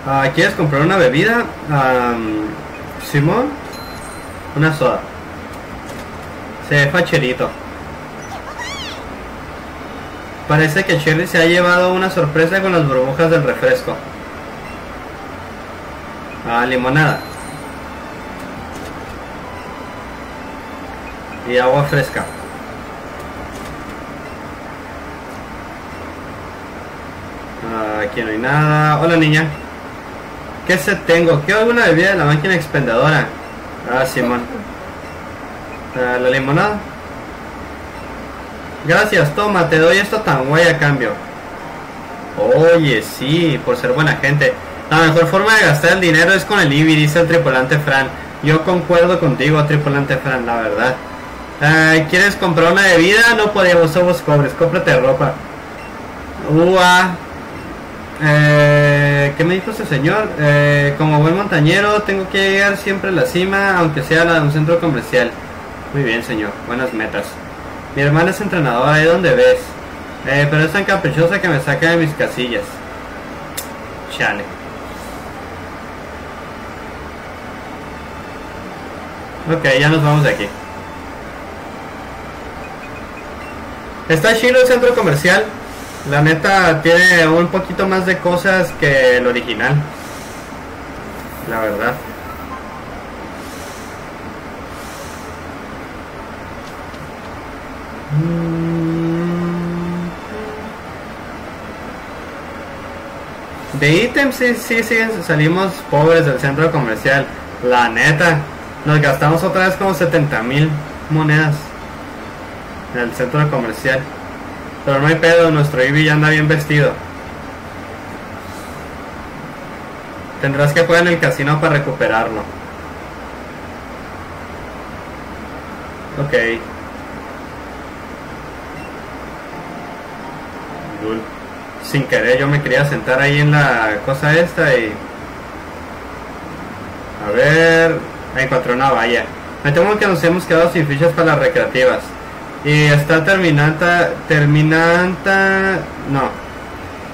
Ah, ¿Quieres comprar una bebida? Simón, una soda. Se ve facherito. Parece que Cherry se ha llevado una sorpresa con las burbujas del refresco. Ah, limonada. Y agua fresca. Ah, aquí no hay nada. Hola niña. ¿Qué se tengo? ¿Qué alguna bebida de la máquina expendedora? Ah, Simón. Ah, la limonada. Gracias, toma, te doy esto tan guay a cambio. Oye, sí, por ser buena gente. La mejor forma de gastar el dinero es con el IBI, dice el tripulante Fran. Yo concuerdo contigo, tripulante Fran, la verdad. ¿Quieres comprar una bebida? No podemos, somos pobres, cómprate ropa. Ua. Eh, ¿Qué me dijo ese señor? Eh, como buen montañero, tengo que llegar siempre a la cima, aunque sea la de un centro comercial. Muy bien, señor, buenas metas. Mi hermana es entrenadora, ahí donde ves. Eh, pero es tan caprichosa que me saca de mis casillas. Chale. Ok, ya nos vamos de aquí. Está chido el centro comercial. La neta tiene un poquito más de cosas que el original. La verdad. De ítems sí, sí, sí, salimos pobres del centro comercial. La neta, nos gastamos otra vez como 70 mil monedas en el centro comercial. Pero no hay pedo, nuestro Eevee ya anda bien vestido. Tendrás que jugar en el casino para recuperarlo. Ok. Sin querer yo me quería sentar ahí en la cosa esta y... A ver... Encontré una valla. Me temo que nos hemos quedado sin fichas para las recreativas. Y está terminanta... Terminanta... No.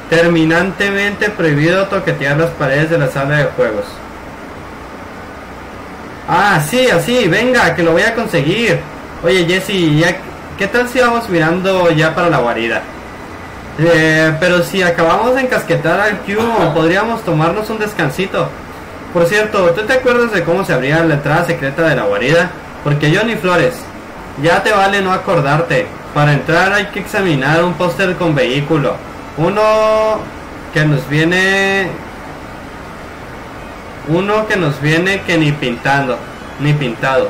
Terminantemente prohibido toquetear las paredes de la sala de juegos. Ah, sí, así, venga, que lo voy a conseguir. Oye, Jesse, ya, ¿qué tal si vamos mirando ya para la guarida? Eh, pero si acabamos de encasquetar al Q, podríamos tomarnos un descansito. Por cierto, ¿tú te acuerdas de cómo se abría la entrada secreta de la guarida? Porque Johnny Flores, ya te vale no acordarte. Para entrar hay que examinar un póster con vehículo. Uno que nos viene... Uno que nos viene que ni pintando, ni pintado.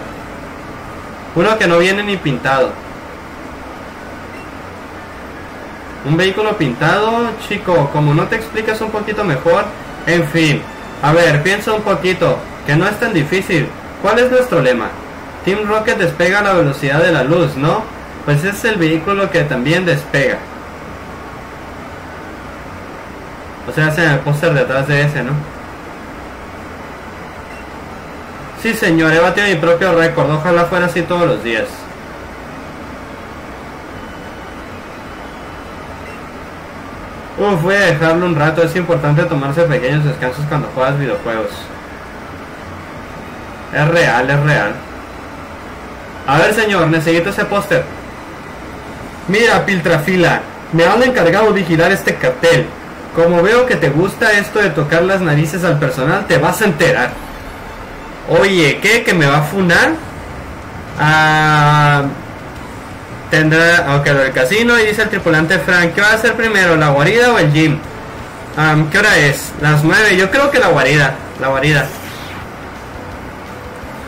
Uno que no viene ni pintado. Un vehículo pintado, chico, como no te explicas un poquito mejor, en fin. A ver, piensa un poquito, que no es tan difícil. ¿Cuál es nuestro lema? Team Rocket despega a la velocidad de la luz, ¿no? Pues es el vehículo que también despega. O sea, hace el póster detrás de ese, ¿no? Sí, señor, he batido mi propio récord. Ojalá fuera así todos los días. Uf, voy a dejarlo un rato. Es importante tomarse pequeños descansos cuando juegas videojuegos. Es real, es real. A ver, señor, necesito ese póster. Mira, Piltrafila, me han encargado vigilar este cartel. Como veo que te gusta esto de tocar las narices al personal, te vas a enterar. Oye, ¿qué? ¿Que me va a funar? Ah, tendrá, ok, del casino y dice el tripulante Frank, ¿qué va a hacer primero, la guarida o el gym? Ah, ¿Qué hora es? Las 9, yo creo que la guarida, la guarida.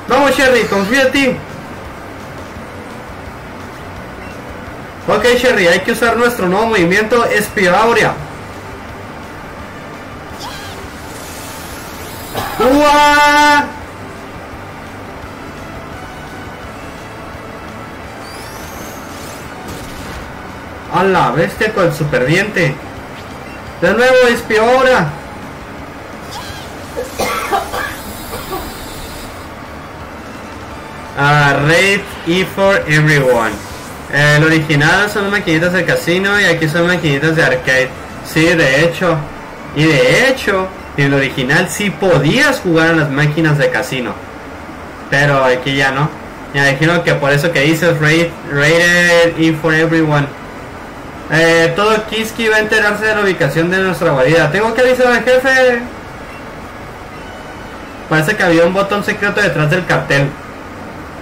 Vamos Sherry, confía en ti. Ok Sherry, hay que usar nuestro nuevo movimiento Espiauria. ¡Uah! A la bestia con el super diente. De nuevo Espiora. Ah, Raid E for Everyone. El original son maquinitas de casino y aquí son maquinitas de arcade. Sí, de hecho. Y de hecho, en el original sí podías jugar en las máquinas de casino. Pero aquí ya no. Me imagino que por eso que dices Rated E for Everyone. Eh, todo Kiski va a enterarse de la ubicación de nuestra guarida. Tengo que avisar al jefe. Parece que había un botón secreto detrás del cartel.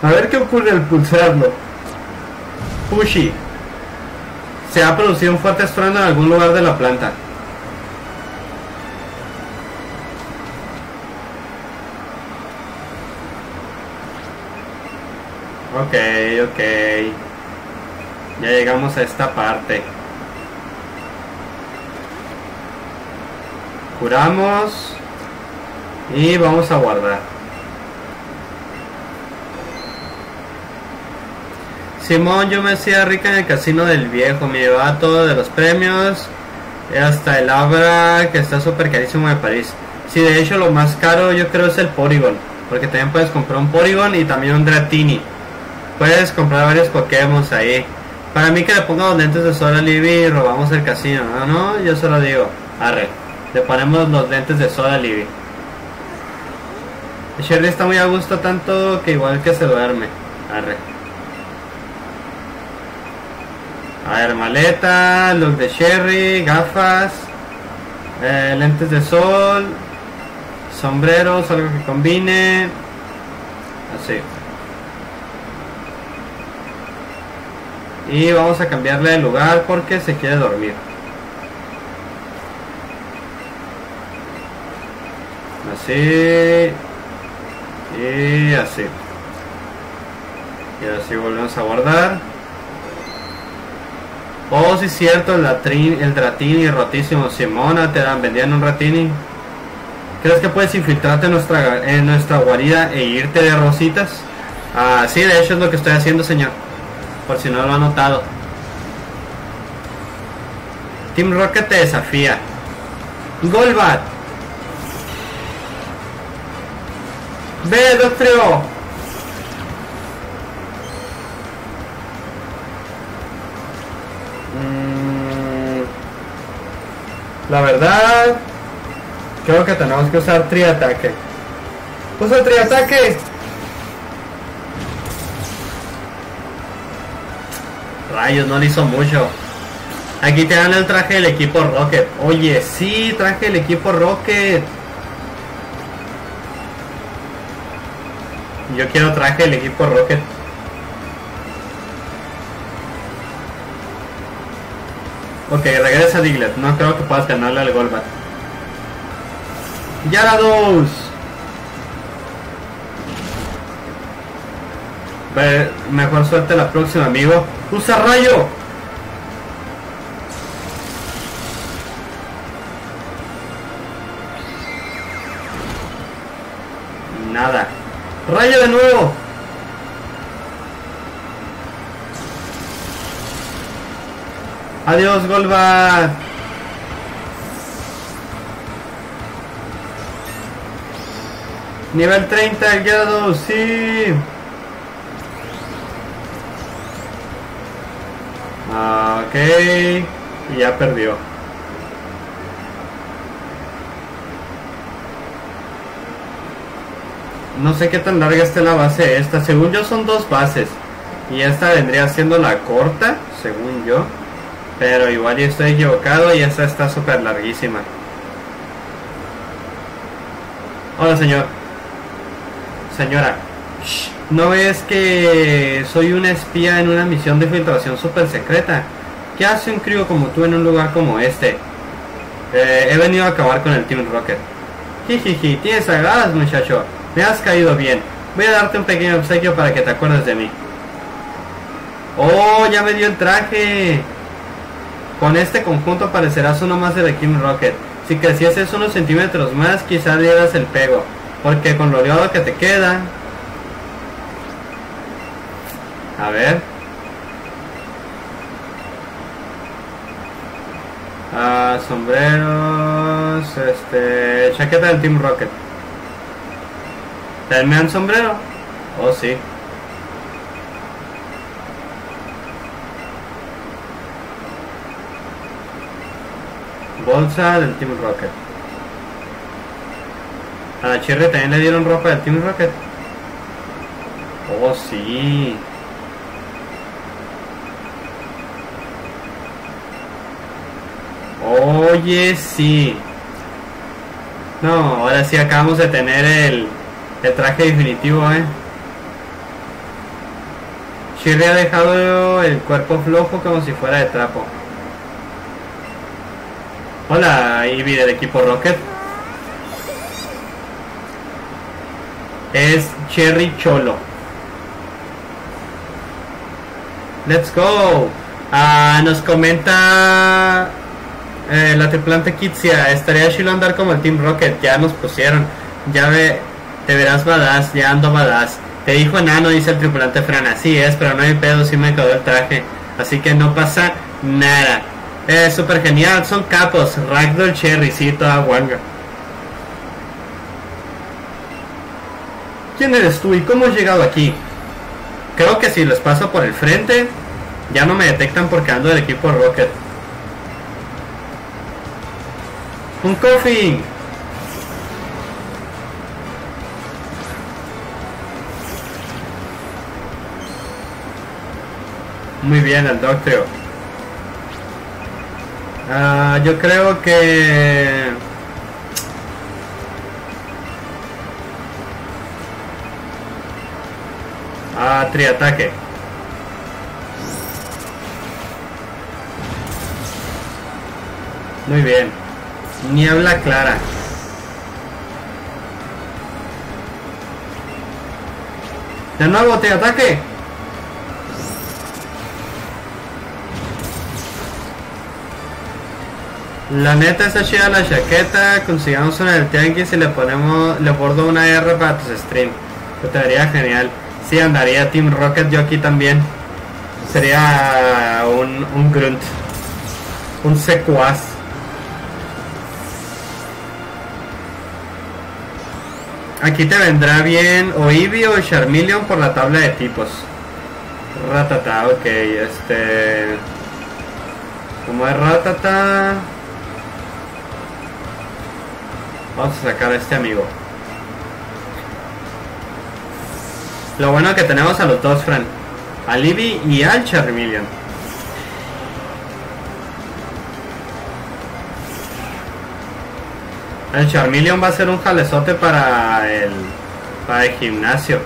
A ver qué ocurre al pulsarlo. Se ha producido un fuerte estruendo en algún lugar de la planta. Ok, ok. Ya llegamos a esta parte. Curamos. Y vamos a guardar. Simón, yo me hacía rica en el casino del viejo. Me llevaba todo de los premios. Hasta el Abra, que está súper carísimo de París. Sí, de hecho lo más caro yo creo es el Porygon. Porque también puedes comprar un Porygon y también un Dratini. Puedes comprar varios Pokémon ahí. Para mí que le pongamos lentes de Soda Libby y robamos el casino. No, no, yo solo digo. Arre. Le ponemos los lentes de Soda Libby. Sherry está muy a gusto tanto que igual que se duerme. Arre. A ver, maleta, look de Sherry, gafas, eh, lentes de sol, sombreros, algo que combine. Así. Y vamos a cambiarle de lugar porque se quiere dormir. Así. Y así. Y así volvemos a guardar. Oh, sí cierto, el, latrin, el Dratini rotísimo. Simona, te dan, vendían un Ratini. ¿Crees que puedes infiltrarte en nuestra, en nuestra guarida e irte de rositas? Ah, sí, de hecho es lo que estoy haciendo, señor. Por si no lo ha notado. Team Rocket te desafía. Golbat. Ve, Doctrio. La verdad, creo que tenemos que usar triataque. Usa triataque. Rayos, no le hizo mucho. Aquí te dan el traje del equipo Rocket. Oye, sí, traje del equipo Rocket. Yo quiero traje del equipo Rocket. Ok, regresa Diglett. No creo que puedas ganarle al Golbat. ¡Yarados! Ve, Mejor suerte la próxima, amigo. ¡Usa rayo! Nada. ¡Rayo de nuevo! Adiós, Golbat. Nivel 30, el Gyarados, sí. Ok. Y ya perdió. No sé qué tan larga esté la base esta. Según yo son dos bases. Y esta vendría siendo la corta, según yo. Pero igual yo estoy equivocado y esta está súper larguísima. Hola señor. Señora. ¿No ves que soy una espía en una misión de filtración súper secreta? ¿Qué hace un crío como tú en un lugar como este? Eh, he venido a acabar con el Team Rocket. Jijiji, tienes agradas muchacho. Me has caído bien. Voy a darte un pequeño obsequio para que te acuerdes de mí. Oh, ya me dio el traje. Con este conjunto parecerás uno más del Team Rocket. Si crecieses unos centímetros más, quizás dieras el pego. Porque con lo oleado que te queda. A ver. Ah, sombreros. Este. Chaqueta del Team Rocket. ¿Me dan sombrero? Oh, sí. Bolsa del Team Rocket. A la Cherry también le dieron ropa del Team Rocket. Oh, sí. Oye, sí. No, ahora sí acabamos de tener el, el traje definitivo, eh. Shirley ha dejado el cuerpo flojo como si fuera de trapo. Hola, Ivy del equipo Rocket. Es Cherry Cholo. Let's go. Ah, nos comenta eh, la triplante Kitsia. Estaría chido andar como el Team Rocket. Ya nos pusieron. Ya ve, te verás badass. Ya ando badass. Te dijo enano, dice el tripulante Fran. Así es, pero no hay pedo. Si me quedó el traje. Así que no pasa nada. Eh, super genial, son capos. Ragdoll Cherry, sí, toda. ¿Quién eres tú y cómo has llegado aquí? Creo que si les paso por el frente, ya no me detectan porque ando del equipo Rocket. Un coffin. Muy bien, el doctor. Ah, yo creo que... Ah, triataque. Muy bien. Niebla clara. De nuevo, triataque. La neta está chida la chaqueta, consigamos una del tianguis y le ponemos, le bordo una R para tus stream. Vería genial. Sí, andaría Team Rocket yo aquí también. Sería un, un grunt. Un secuaz. Aquí te vendrá bien o o Charmeleon por la tabla de tipos. Ratata, ok, este... Como es Ratata... Vamos a sacar a este amigo. Lo bueno que tenemos a los dos, Fran. A Libby y al Charmeleon. El Charmeleon va a ser un jalezote para el, para el gimnasio.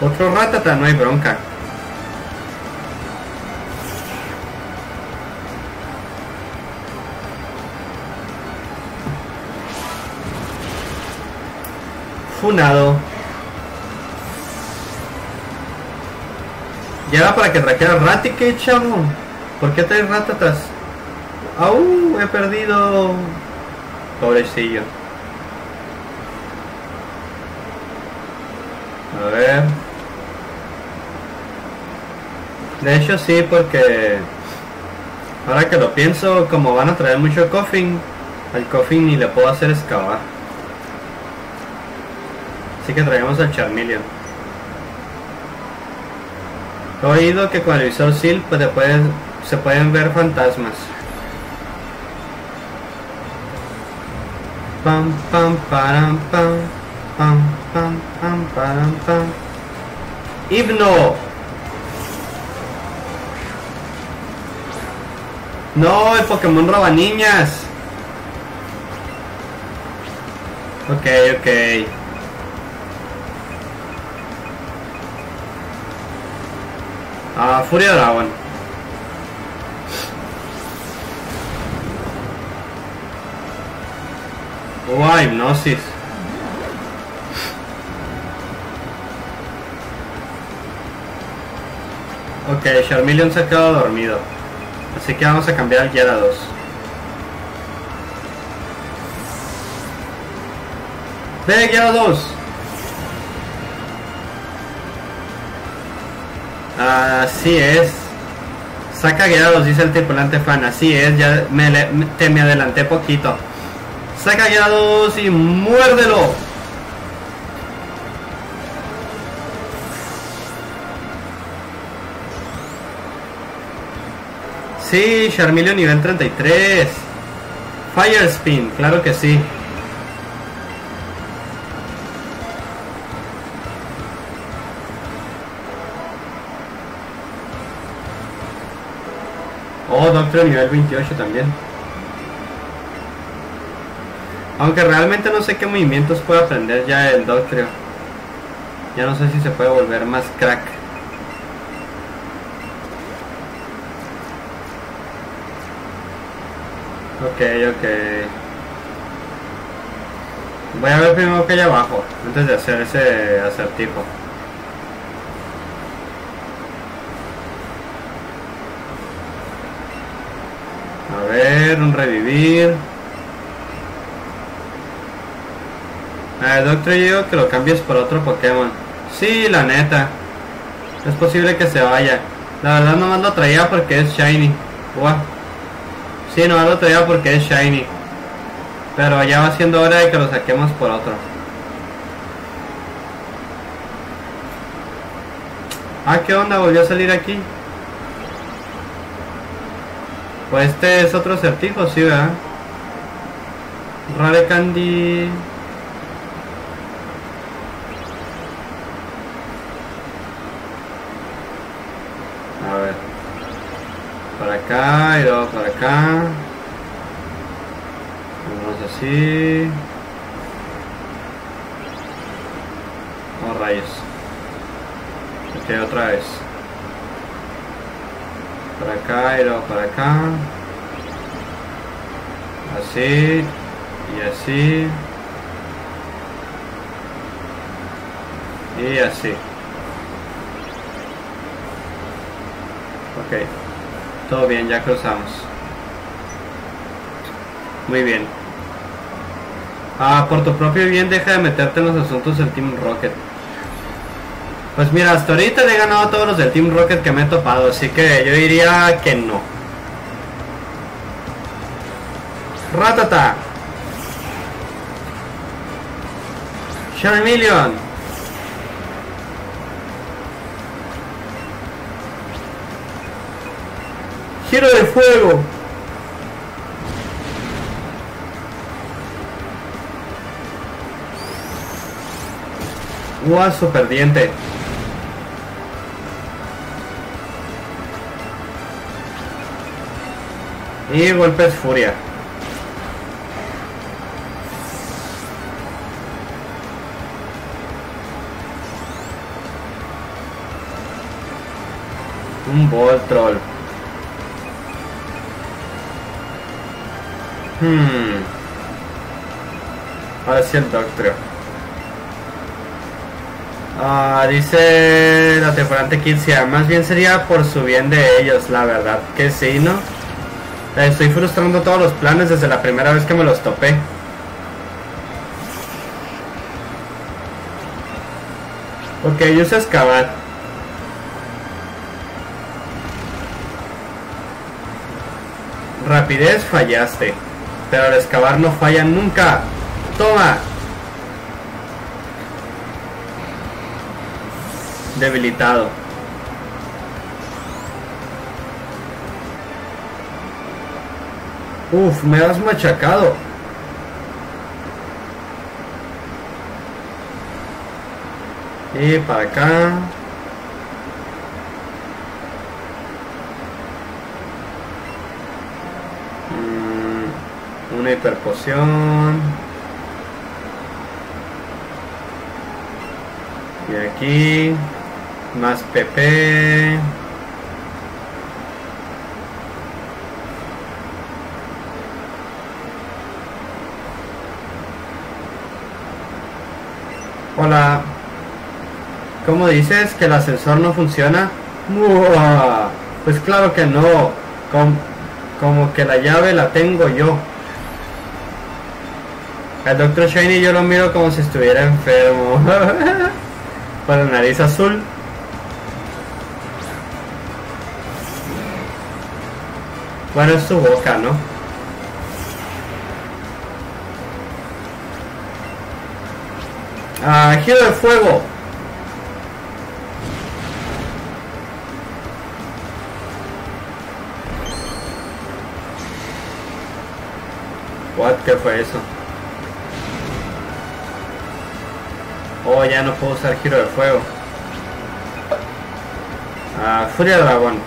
Otro ratata, no hay bronca. Funado. Ya para que traqueara Raticate, chavo. ¿Por qué traes ratatas? ¡Au! He perdido. Pobrecillo. A ver. De hecho sí, porque ahora que lo pienso, como van a traer mucho coffin, al coffin ni le puedo hacer excavar. Así que traemos al Charmeleon. He oído que con el visor SIL pues, se pueden, se pueden ver fantasmas. Pam pam param pam pam pam pam param pam. Himno. No, el Pokémon roba niñas. Ok, ok. Ah, Furia Dragon. Oh, hipnosis. Ok, Charmeleon se ha quedado dormido. Así que vamos a cambiar al Gyarados. ¡Ve, Gyarados! Así es. Saca Gyarados, dice el tripulante fan. Así es, ya me, te me adelanté poquito. Saca Gyarados y muérdelo. Sí, Charmeleon nivel 33. Fire Spin, claro que sí. Oh, Doctor nivel 28 también. Aunque realmente no sé qué movimientos puede aprender ya el Doctor. Ya no sé si se puede volver más crack. Ok, ok. Voy a ver primero que hay abajo, antes de hacer ese acertijo. A ver, un revivir. Ah, Doctor, yo digo que lo cambies por otro Pokémon. Sí, la neta. Es posible que se vaya. La verdad nomás lo traía porque es Shiny. Sí, nomás lo traía porque es Shiny. Pero ya va siendo hora de que lo saquemos por otro. Ah, ¿qué onda? Volvió a salir aquí. Pues este es otro acertijo, sí, ¿verdad? Rare Candy. A ver. Para y luego para acá. Vamos así. Oh, rayos. Ok, otra vez. Para acá y luego para acá. Así. Y así. Y así. Ok. Todo bien, ya cruzamos. Muy bien. Ah, por tu propio bien deja de meterte en los asuntos del Team Rocket. Pues mira, hasta ahorita le he ganado a todos los del Team Rocket que me he topado, así que yo diría que no. Ratata. Charmeleon. Giro de fuego. Ua, super diente. Y golpes furia. Un Voltroll. Hmm. Ahora sí el Doctor. Ah, dice la temporante 15. Más bien sería por su bien de ellos, la verdad. Que sí, ¿no? Estoy frustrando todos los planes desde la primera vez que me los topé. Ok, yo sé excavar. Rapidez fallaste. Pero al excavar no falla nunca. Toma. Debilitado. Uf, me has machacado. Y para acá. Hiperpoción. Y aquí. Más PP. Hola. ¿Cómo dices que el ascensor no funciona? ¡Mua! Pues claro que no. Com- como que la llave la tengo yo. El Dr. Shiny yo lo miro como si estuviera enfermo. (laughs) Con la nariz azul. Bueno, es su boca, ¿no? Ah, giro de fuego. What? ¿Qué fue eso? Ya no puedo usar giro de fuego. Ah, Furia Dragón.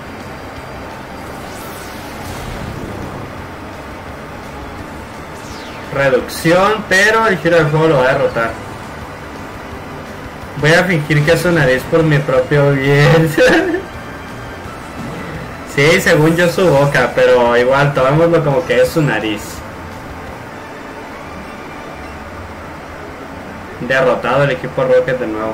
Reducción, pero el giro de fuego lo va a derrotar. Voy a fingir que es su nariz por mi propio bien. (laughs) sí, según yo su boca, pero igual tomémoslo como que es su nariz. Derrotado el equipo Rocket de nuevo.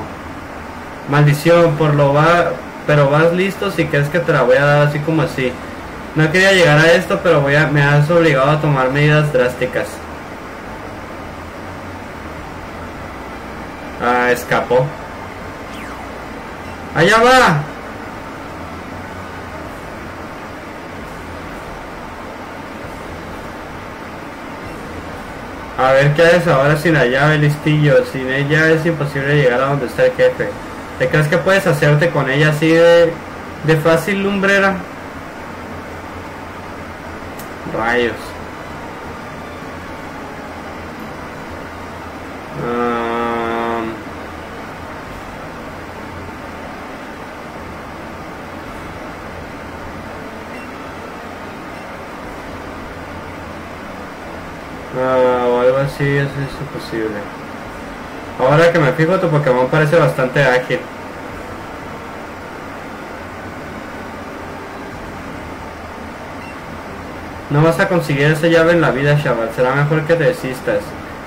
Maldición, por lo va, pero vas listo si crees que te la voy a dar así como así. No quería llegar a esto, pero voy a, me has obligado a tomar medidas drásticas. Ah, escapó. Allá va. A ver qué haces ahora sin la llave, listillo. Sin ella es imposible llegar a donde está el jefe. ¿Te crees que puedes hacerte con ella así de, de fácil lumbrera? Rayos. Ah, o algo así es eso posible. Ahora que me fijo, tu Pokémon parece bastante ágil. No vas a conseguir esa llave en la vida, Shabbat. Será mejor que te desistas.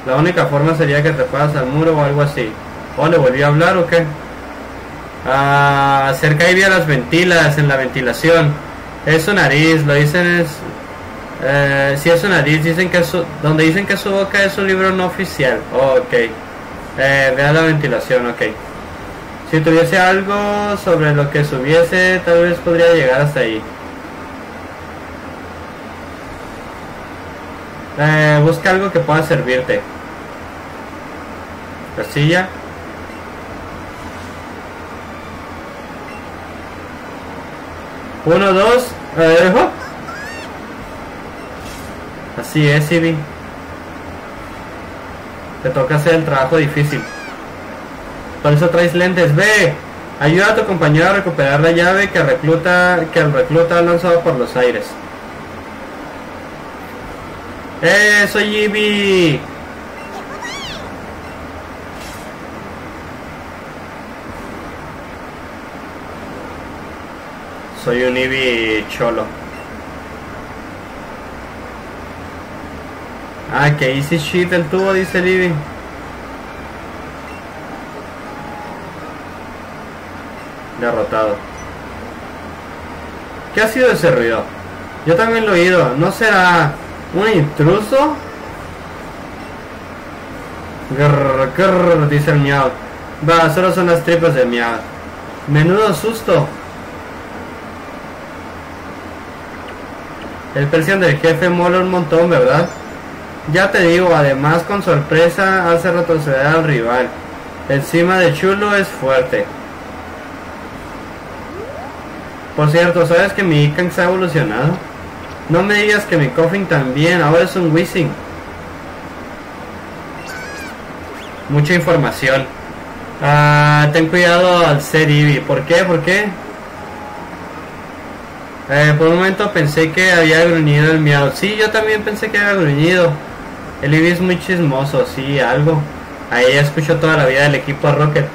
La única forma sería que te pases al muro o algo así. ¿O le volví a hablar o qué? Ah, acerca ahí a las ventilas, en la ventilación. Es su nariz, lo dicen es... Eh, si es nariz, dicen que su, donde dicen que su boca es un libro no oficial. Oh, ok. Eh, vea la ventilación, ok. Si tuviese algo sobre lo que subiese, tal vez podría llegar hasta ahí. Eh, busca algo que pueda servirte. La silla. Uno, dos. Eh. Así es, Ivy. Te toca hacer el trabajo difícil. Por eso traes lentes. Ve. Ayuda a tu compañero a recuperar la llave que recluta que el recluta ha lanzado por los aires. ¡Eh! ¡Soy Ivy! Soy un Eevee cholo. Ah, que easy shit el tubo, dice Eevee. Derrotado. ¿Qué ha sido ese ruido? Yo también lo he oído. ¿No será un intruso? Grrr, grrr, dice el miau. Va, solo son las tripas de miau. Menudo susto. El presión del jefe mola un montón, ¿verdad? Ya te digo, además con sorpresa hace retroceder al rival. Encima de chulo es fuerte. Por cierto, ¿sabes que mi Ikan se ha evolucionado? No me digas que mi Coffin también, ahora es un Wishing. Mucha información. Ah, ten cuidado al ser Eevee. ¿Por qué? ¿Por qué? Eh, por un momento pensé que había gruñido el miau. Sí, yo también pensé que había gruñido. El Eevee es muy chismoso, sí, algo. Ahí ya escucho toda la vida del equipo Rocket.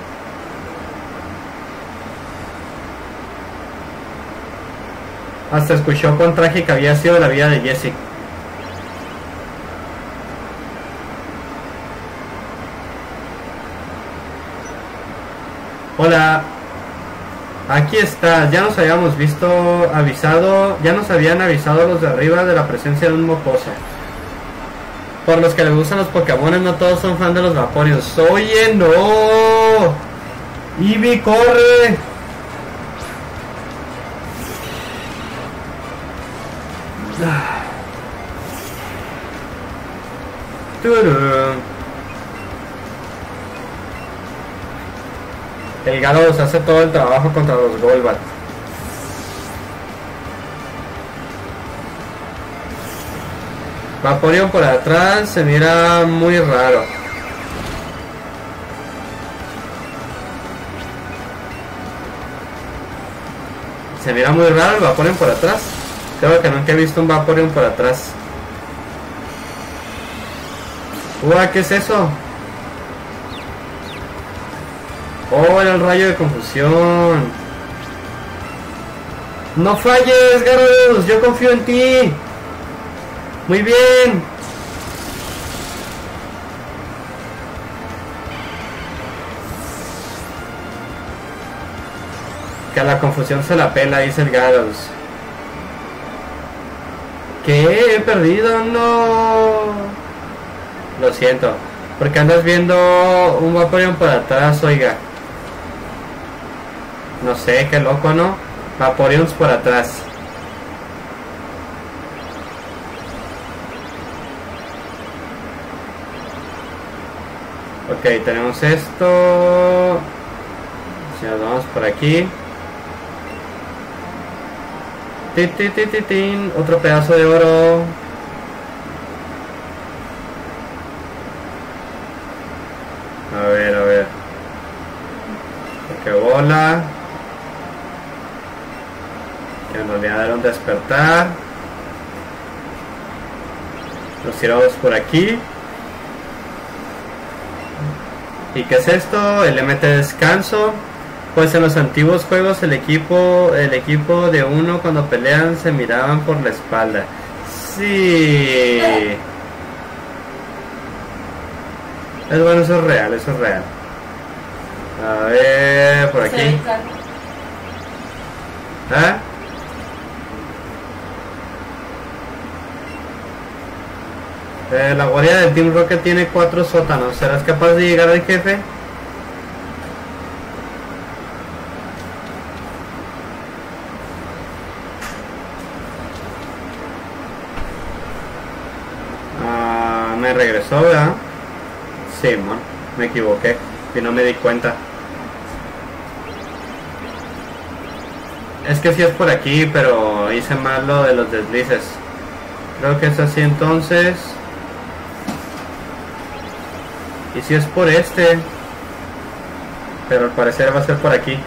Hasta escuchó cuán trágica había sido la vida de Jesse. Hola. Aquí está, ya nos habíamos visto avisado, ya nos habían avisado los de arriba de la presencia de un mocoso. Por los que les gustan los Pokémon, no todos son fan de los Vaporeons. Oye, no. Eevee, corre. Turun. El Galos hace todo el trabajo contra los Golbat. Vaporeon por atrás se mira muy raro. Se mira muy raro el Vaporeon por atrás. Creo que nunca he visto un Vaporeon por atrás. Uah, ¿qué es eso? Oh, era el rayo de confusión. No falles, Garrus, yo confío en ti. Muy bien. Que a la confusión se la pela, dice el Garrus. ¿Qué? He perdido, no. Lo siento. Porque andas viendo un Vaporeon por atrás, oiga. No sé, qué loco, ¿no? Vaporeons por atrás. Ok, tenemos esto. Si nos vamos por aquí. Ti, ti, ti, ti, tin. Otro pedazo de oro. Pokebola. Que en realidad era un despertar. Nos tiramos por aquí. ¿Y qué es esto? El MT descanso. Pues en los antiguos juegos el equipo, el equipo de uno cuando pelean se miraban por la espalda. Sí. Es bueno, eso es real, eso es real. A ver, por aquí. ¿Ah? Eh, la guardia del Team Rocket tiene cuatro sótanos. ¿Serás capaz de llegar al jefe? Ah, me regresó, ¿verdad? Sí, mon, me equivoqué y no me di cuenta. Es que sí es por aquí, pero hice mal lo de los deslices. Creo que es así entonces. Y si es por este. Pero al parecer va a ser por aquí.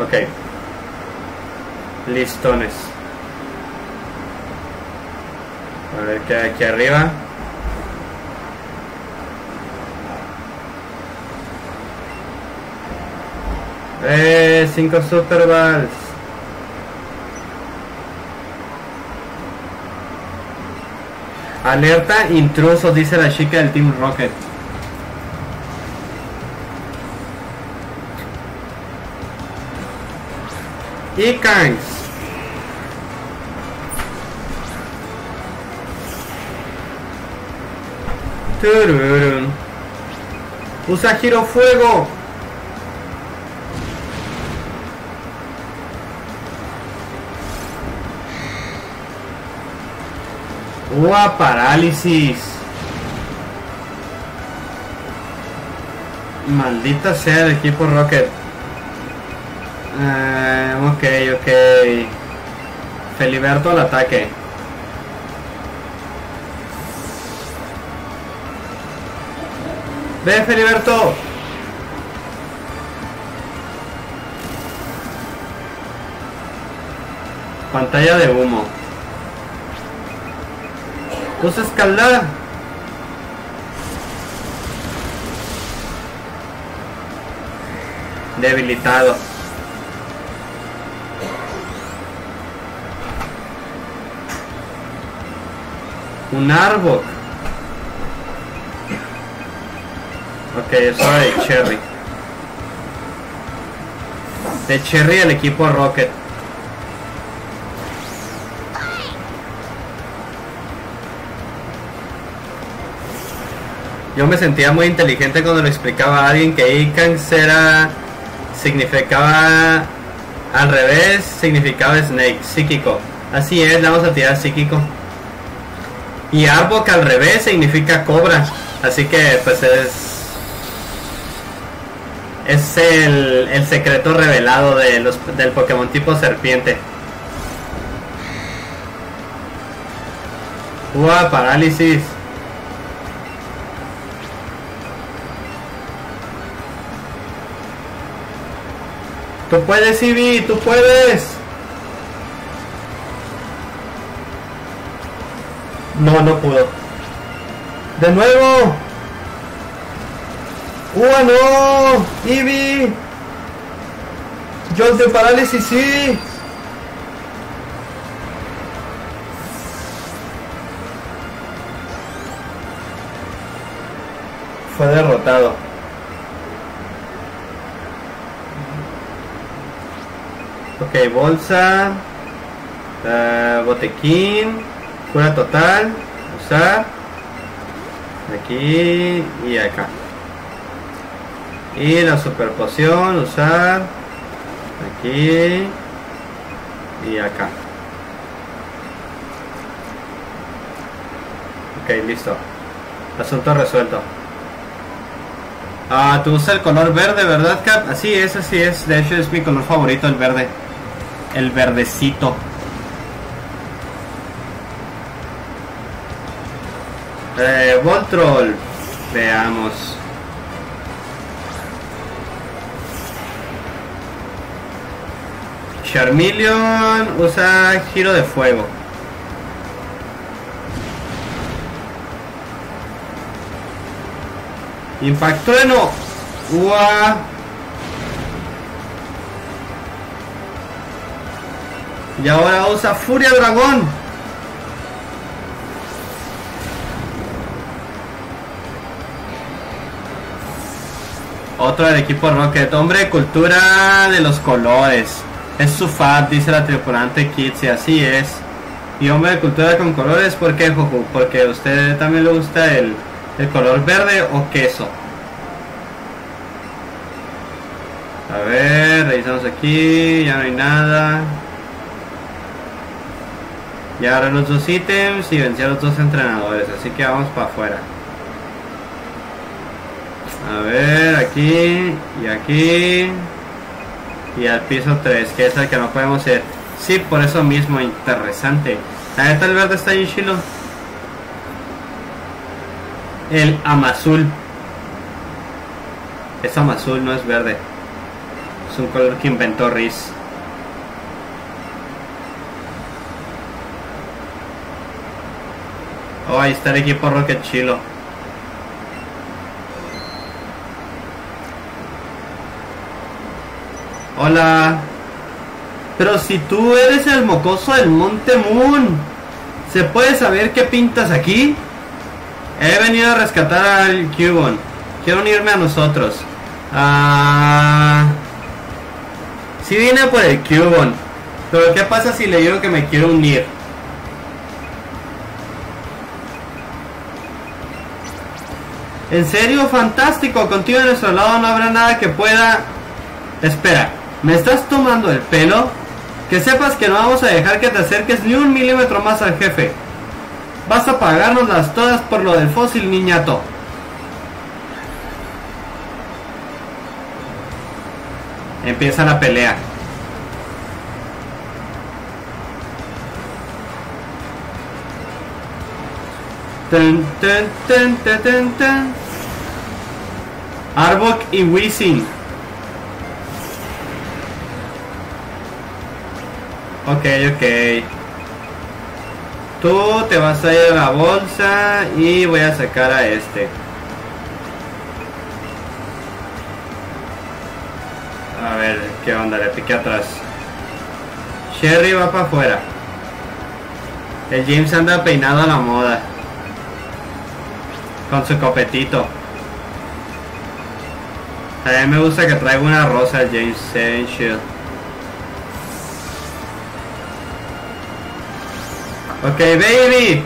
Ok. Listones. A ver qué hay aquí arriba. Eh, cinco Super Balls. Alerta intrusos, dice la chica del Team Rocket. Y Kangs. Usa giro fuego. Ua parálisis. Maldita sea el equipo Rocket. Eh, ok, ok. Feliberto al ataque. Ve, Feliberto. Pantalla de humo. Usa escaldar. Debilitado. Un árbol. Ok, eso era de Cherry. De Cherry el equipo Rocket. Yo me sentía muy inteligente cuando le explicaba a alguien que Ikans era significaba al revés, significaba Snake, psíquico. Así es, vamos a tirar psíquico. Y Arbok al revés significa cobra. Así que pues es es el, el secreto revelado de los, del Pokémon tipo serpiente. Ua, parálisis. Tú puedes, Ivy, tú puedes. No, no pudo. De nuevo. ¡Ua, no! ¡Ivy! ¡Jolt de parálisis, sí! Fue derrotado. Bolsa. botequín. Cura total. Usar. Aquí y acá. Y la super poción, usar. Aquí. Y acá. Ok, listo. Asunto resuelto. Ah, tú usas el color verde, ¿verdad, Cap? Así es, así es. De hecho, es mi color favorito, el verde. El verdecito. Eh, Voltroll. Veamos. Charmeleon usa giro de fuego. Impactrueno. Ua. Y ahora usa Furia Dragón. Otro del equipo Rocket. Hombre cultura de los colores. Es su fab, dice la tripulante Kids, y así es. Y hombre de cultura con colores, ¿por qué, Jojo? Porque a usted también le gusta el, el color verde o queso. A ver, revisamos aquí, ya no hay nada. Y ahora los dos ítems y vencí los dos entrenadores, así que vamos para afuera. A ver, aquí y aquí. Y al piso 3, que es el que no podemos ir. Sí, por eso mismo, interesante. La neta el verde está ahí chilo. El amazul. Es amazul, no es verde. Es un color que inventó Riz. Oh, ahí está el equipo Rocket Chilo. Hola. Pero si tú eres el mocoso del Monte Moon, ¿se puede saber qué pintas aquí? He venido a rescatar al Cubon. Quiero unirme a nosotros. Ah. Sí vine por el Cubon. Pero ¿qué pasa si le digo que me quiero unir? En serio, fantástico. Contigo a nuestro lado no habrá nada que pueda... Espera, ¿me estás tomando el pelo? Que sepas que no vamos a dejar que te acerques ni un milímetro más al jefe. Vas a pagárnoslas todas por lo del fósil, niñato. Empieza la pelea. Ten, ten, ten. Arbok y Wizzing. Ok, ok. Tú te vas a ir a la bolsa y voy a sacar a este. A ver, ¿qué onda? Le piqué atrás. Sherry va para afuera. El James anda peinado a la moda. Con su copetito. A mí me gusta que traiga una rosa James Seven Shield. Ok, baby.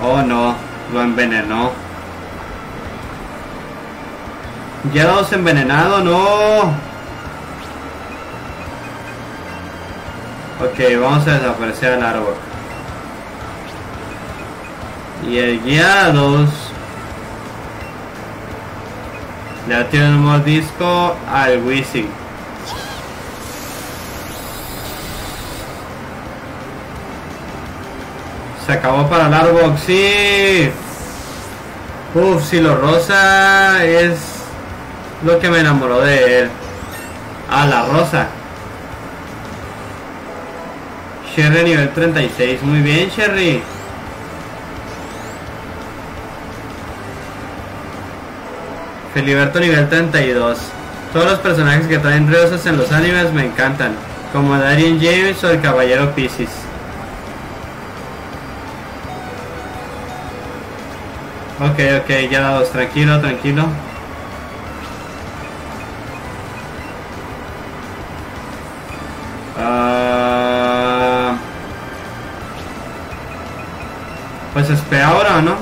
Oh no, lo envenenó. Ya dos envenenado, no. Ok, vamos a desaparecer al árbol. Y el guiados ya tiene un mordisco al Wizzing. Se acabó para el árbol, sí. Uf, si lo rosa es lo que me enamoró de él. Ah, la rosa. Sherry nivel 36. Muy bien, Sherry. Feliberto nivel 32. Todos los personajes que traen rosas en los animes me encantan. Como Darien James o el Caballero Pisces. Ok, ok, ya dados. Tranquilo, tranquilo. Pues espera ahora, ¿no?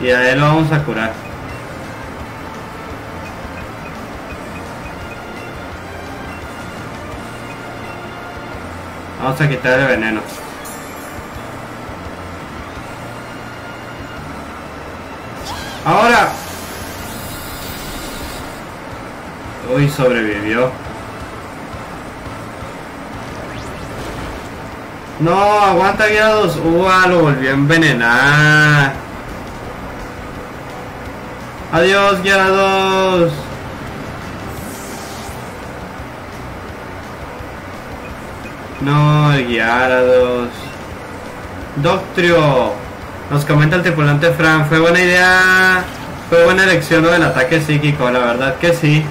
Y a él lo vamos a curar. Vamos a quitar el veneno. Ahora. Uy, sobrevivió. No, aguanta guiados. Ua, lo volvió a envenenar. Adiós, guiados. No, el guiados. Doctrio. Nos comenta el tripulante Fran. Fue buena idea. Fue buena elección lo del ataque psíquico. La verdad que sí.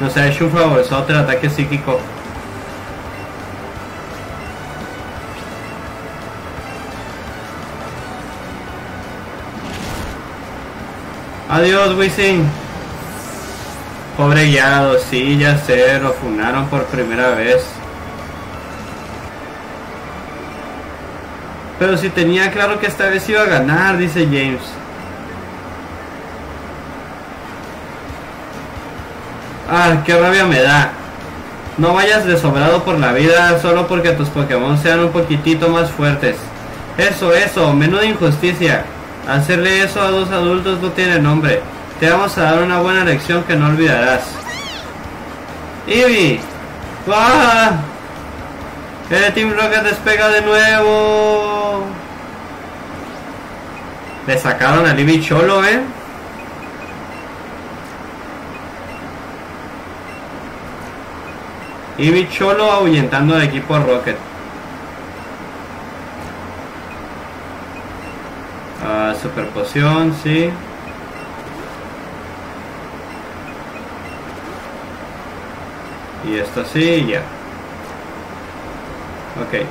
Nos ha hecho un favorzote el ataque psíquico. Adiós, Wisin. Pobre guiado, sí, ya sé, lo funaron por primera vez. Pero si tenía claro que esta vez iba a ganar, dice James. Ah, qué rabia me da. No vayas de sobrado por la vida solo porque tus Pokémon sean un poquitito más fuertes. Eso, eso, menuda injusticia. Hacerle eso a dos adultos no tiene nombre. Te vamos a dar una buena lección que no olvidarás. Eevee. ¡Ah! El Team Rocket despega de nuevo. Le sacaron al Eevee Cholo, ¿eh? Eevee Cholo ahuyentando al equipo Rocket. Ah, sí. Y esto sí, ya. Ok.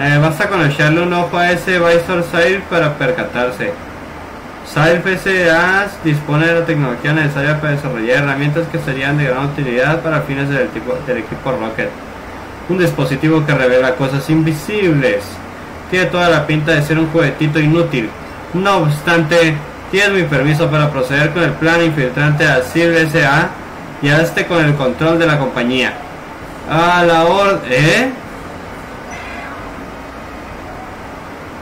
Eh, basta con echarle un ojo a ese Visor Sail para percatarse. Sail PSA dispone de la tecnología necesaria para desarrollar herramientas que serían de gran utilidad para fines del, tipo- del equipo Rocket. Un dispositivo que revela cosas invisibles. Tiene toda la pinta de ser un juguetito inútil. No obstante, tienes mi permiso para proceder con el plan infiltrante a SIL SA y hazte con el control de la compañía. A la orden... ¿Eh?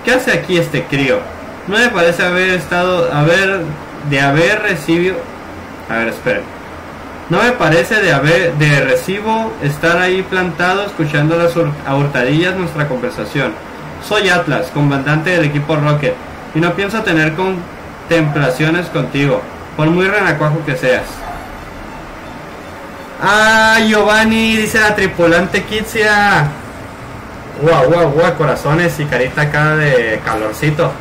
¿Qué hace aquí este crío? No me parece haber estado... haber... de haber recibido... A ver, esperen. No me parece de haber de recibo estar ahí plantado escuchando las a hurtadillas nuestra conversación. Soy Atlas, comandante del equipo Rocket, y no pienso tener contemplaciones contigo, por muy renacuajo que seas. Ah, Giovanni, dice la tripulante Kitsia. Guau, guau, guau, corazones y carita acá de calorcito.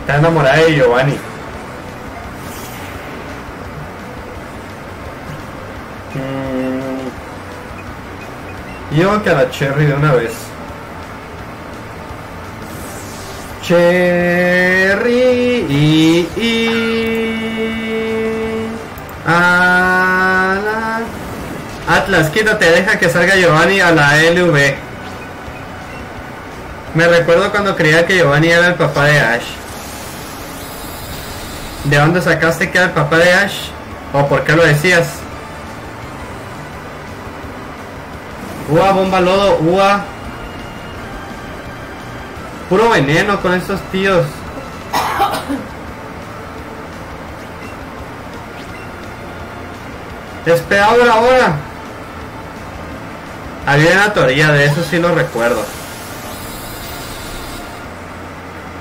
Está enamorada de Giovanni. Que a la Cherry de una vez. Cherry y, y a la- Atlas, quítate, deja que salga Giovanni a la LV. Me recuerdo cuando creía que Giovanni era el papá de Ash. ¿De dónde sacaste que era el papá de Ash? ¿O por qué lo decías? Ua, bomba lodo, ua. Puro veneno con estos tíos. (coughs) Espera ahora, ahora. Había una teoría de eso, sí lo recuerdo.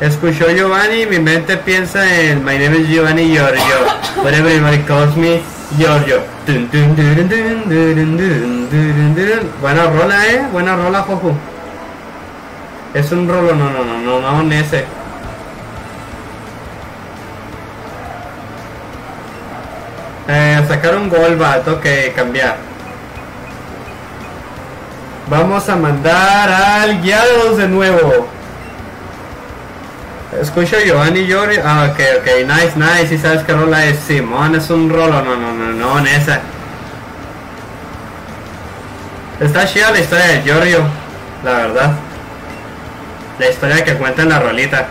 Escuchó Giovanni mi mente piensa en My name is Giovanni Giorgio. But everybody calls me Giorgio. Buena rola, eh. Buena rola, Jojo. Es un rolo, no, no, no, no, no, un ese. Eh, sacar un gol, vato, que cambiar. Vamos a mandar al guiados de nuevo. Escucho Giovanni Giorgio. Ah, ok, ok, nice, nice. ¿Y sabes qué rola es? Simón, es un rolo. No, no, no, no, en esa. Está chida la historia de Giorgio, la verdad. La historia que cuenta en la rolita.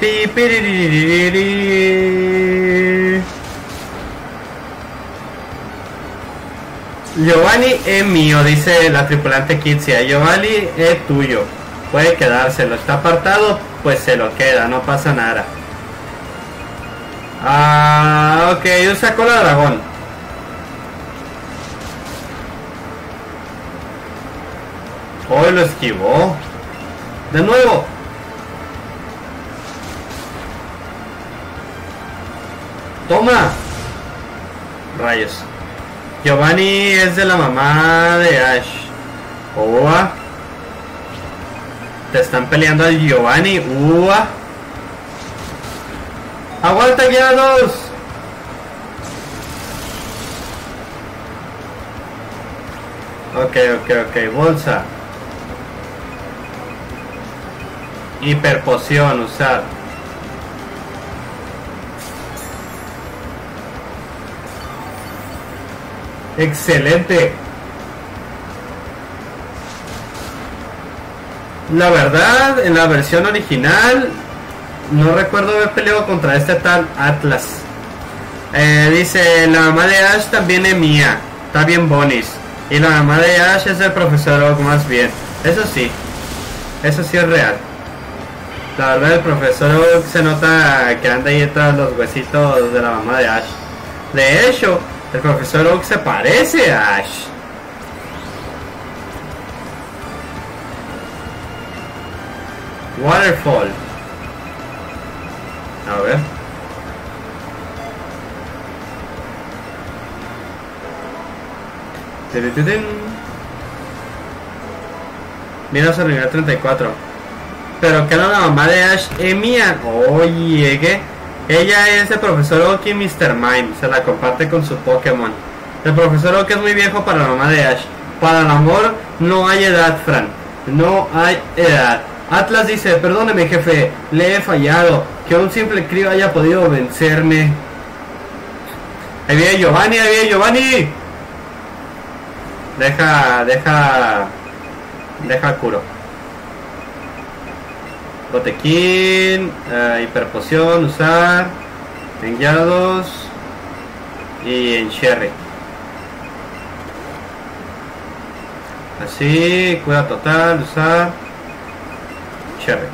Pi, piriririri. Giovanni es mío, dice la tripulante Kitsia. Giovanni es tuyo. Puede quedárselo. Está apartado, pues se lo queda, no pasa nada. Ah, ok, usa cola dragón. Hoy lo esquivó. De nuevo. Toma. Rayos. Giovanni es de la mamá de Ash. Ua. Te están peleando al Giovanni. Ua. Aguanta guiados. Ok, ok, ok. Bolsa. Hiperpoción usar. Excelente. La verdad, en la versión original, no recuerdo haber peleado contra este tal Atlas. Eh, dice, la mamá de Ash también es mía. Está bien bonis. Y la mamá de Ash es el profesor Oak más bien. Eso sí. Eso sí es real. La verdad el profesor Oak se nota que anda ahí detrás los huesitos de la mamá de Ash. De hecho, el profesor Oak se parece a Ash. Waterfall. A ver. Al nivel 34. Pero que era la mamá de Ash Emian. Oye, ¿qué? Ella es el profesor Oak y Mr. Mime. Se la comparte con su Pokémon. El profesor Oak es muy viejo para la mamá de Ash. Para el amor no hay edad, Fran. No hay edad. Atlas dice, perdóneme jefe, le he fallado. Que un simple crío haya podido vencerme. Ahí viene Giovanni, ahí viene Giovanni. Deja, deja, deja curo. Botequín, eh, hiperpoción, usar, en guiados y en Sherry. Así, cuida total, usar, Sherry.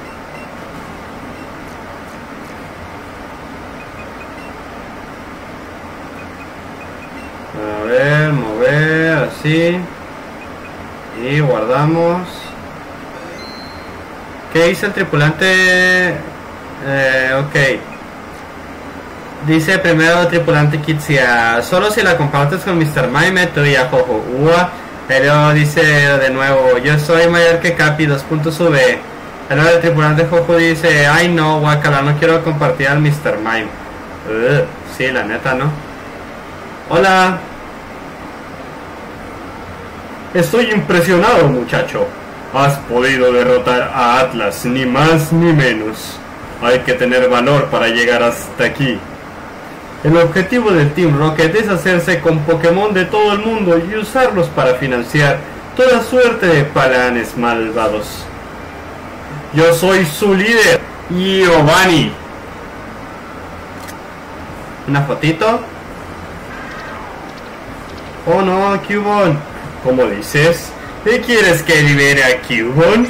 A ver, mover, así. Y guardamos. ¿Qué dice el tripulante? Eh, ok. Dice primero el tripulante Kitsia, solo si la compartes con Mr. Mime, tú y a Jojo. Ua. Pero dice de nuevo, yo soy mayor que Capi, dos puntos sube. Pero el tripulante Jojo dice, ay no, guacala, no quiero compartir al Mr. Mime. Ugh, sí, la neta, ¿no? Hola. Estoy impresionado, muchacho. Has podido derrotar a Atlas, ni más ni menos. Hay que tener valor para llegar hasta aquí. El objetivo del Team Rocket es hacerse con Pokémon de todo el mundo y usarlos para financiar toda suerte de planes malvados. Yo soy su líder, Giovanni. Una fotito. Oh no, Cubon. ¿Cómo dices? ¿Qué quieres que libere a Cubon?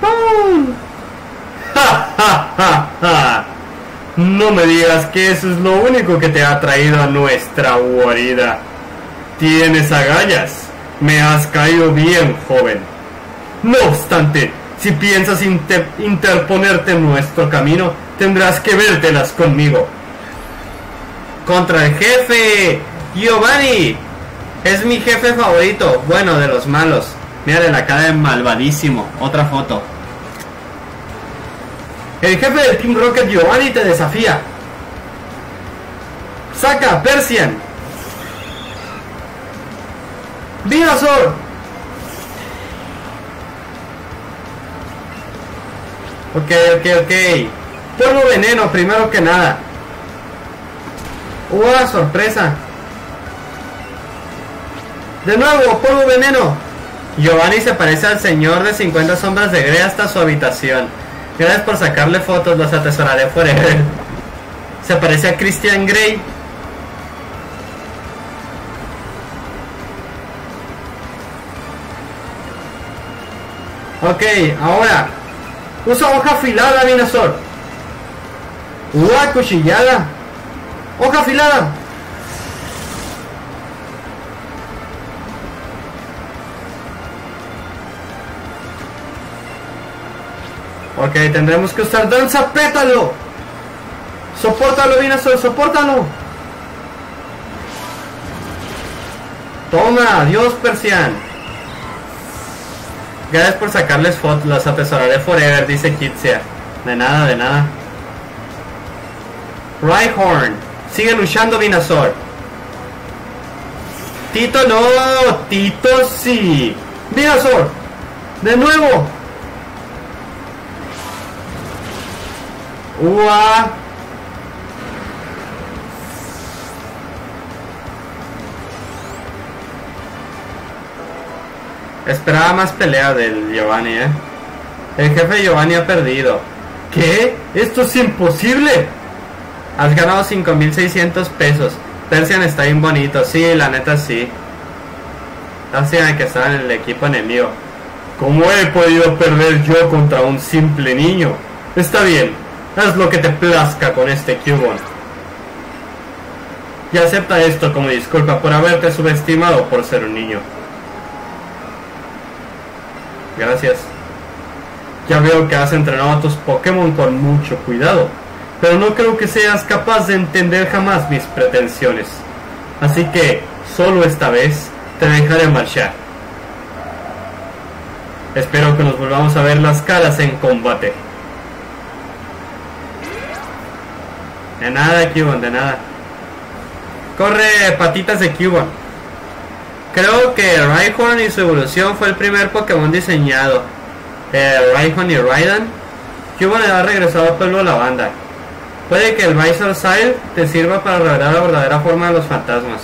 ¡Bum! ¡Ja, ja, ja, ja! No me digas que eso es lo único que te ha traído a nuestra guarida. Tienes agallas. Me has caído bien, joven. No obstante, si piensas inter- interponerte en nuestro camino, tendrás que vértelas conmigo. Contra el jefe, Giovanni. Es mi jefe favorito. Bueno, de los malos. Mírale la cara de malvadísimo. Otra foto. El jefe del Team Rocket, Giovanni, te desafía. Saca, Persian. Venusaur. Ok, ok, ok. Polvo veneno, primero que nada. ¡Uah, sorpresa! De nuevo, polvo veneno. Giovanni se parece al señor de 50 sombras de Grey hasta su habitación. Gracias por sacarle fotos, los atesoraré forever. Se parece a Christian Grey. Ok, ahora. Usa hoja afilada, Minasor. Ua, cuchillada. Hoja afilada. Ok, tendremos que usar danza pétalo. Sopórtalo, Minasor, sopórtalo. Toma, adiós, Persian. Gracias por sacarles fotos, las atesoraré forever, dice Kitsia. De nada, de nada. Rhyhorn, sigue luchando Vinazor. Tito no, Tito sí. Vinazor, de nuevo. Ua. Esperaba más pelea del Giovanni, eh. El jefe Giovanni ha perdido. ¿Qué? ¡Esto es imposible! Has ganado 5600 pesos. Persian está bien bonito. Sí, la neta sí. Persian que estaba en el equipo enemigo. ¿Cómo he podido perder yo contra un simple niño? Está bien. Haz lo que te plazca con este Cubon. Y acepta esto como disculpa por haberte subestimado por ser un niño. Gracias. Ya veo que has entrenado a tus Pokémon con mucho cuidado, pero no creo que seas capaz de entender jamás mis pretensiones. Así que, solo esta vez, te dejaré marchar. Espero que nos volvamos a ver las caras en combate. De nada, Cubon, de nada. Corre, patitas de Cubon. Creo que Rhyhorn y su evolución fue el primer Pokémon diseñado. Eh, Rhyhorn y Rhydan. Cubone ha regresado al pueblo la banda. Puede que el Visor Sile te sirva para revelar la verdadera forma de los fantasmas.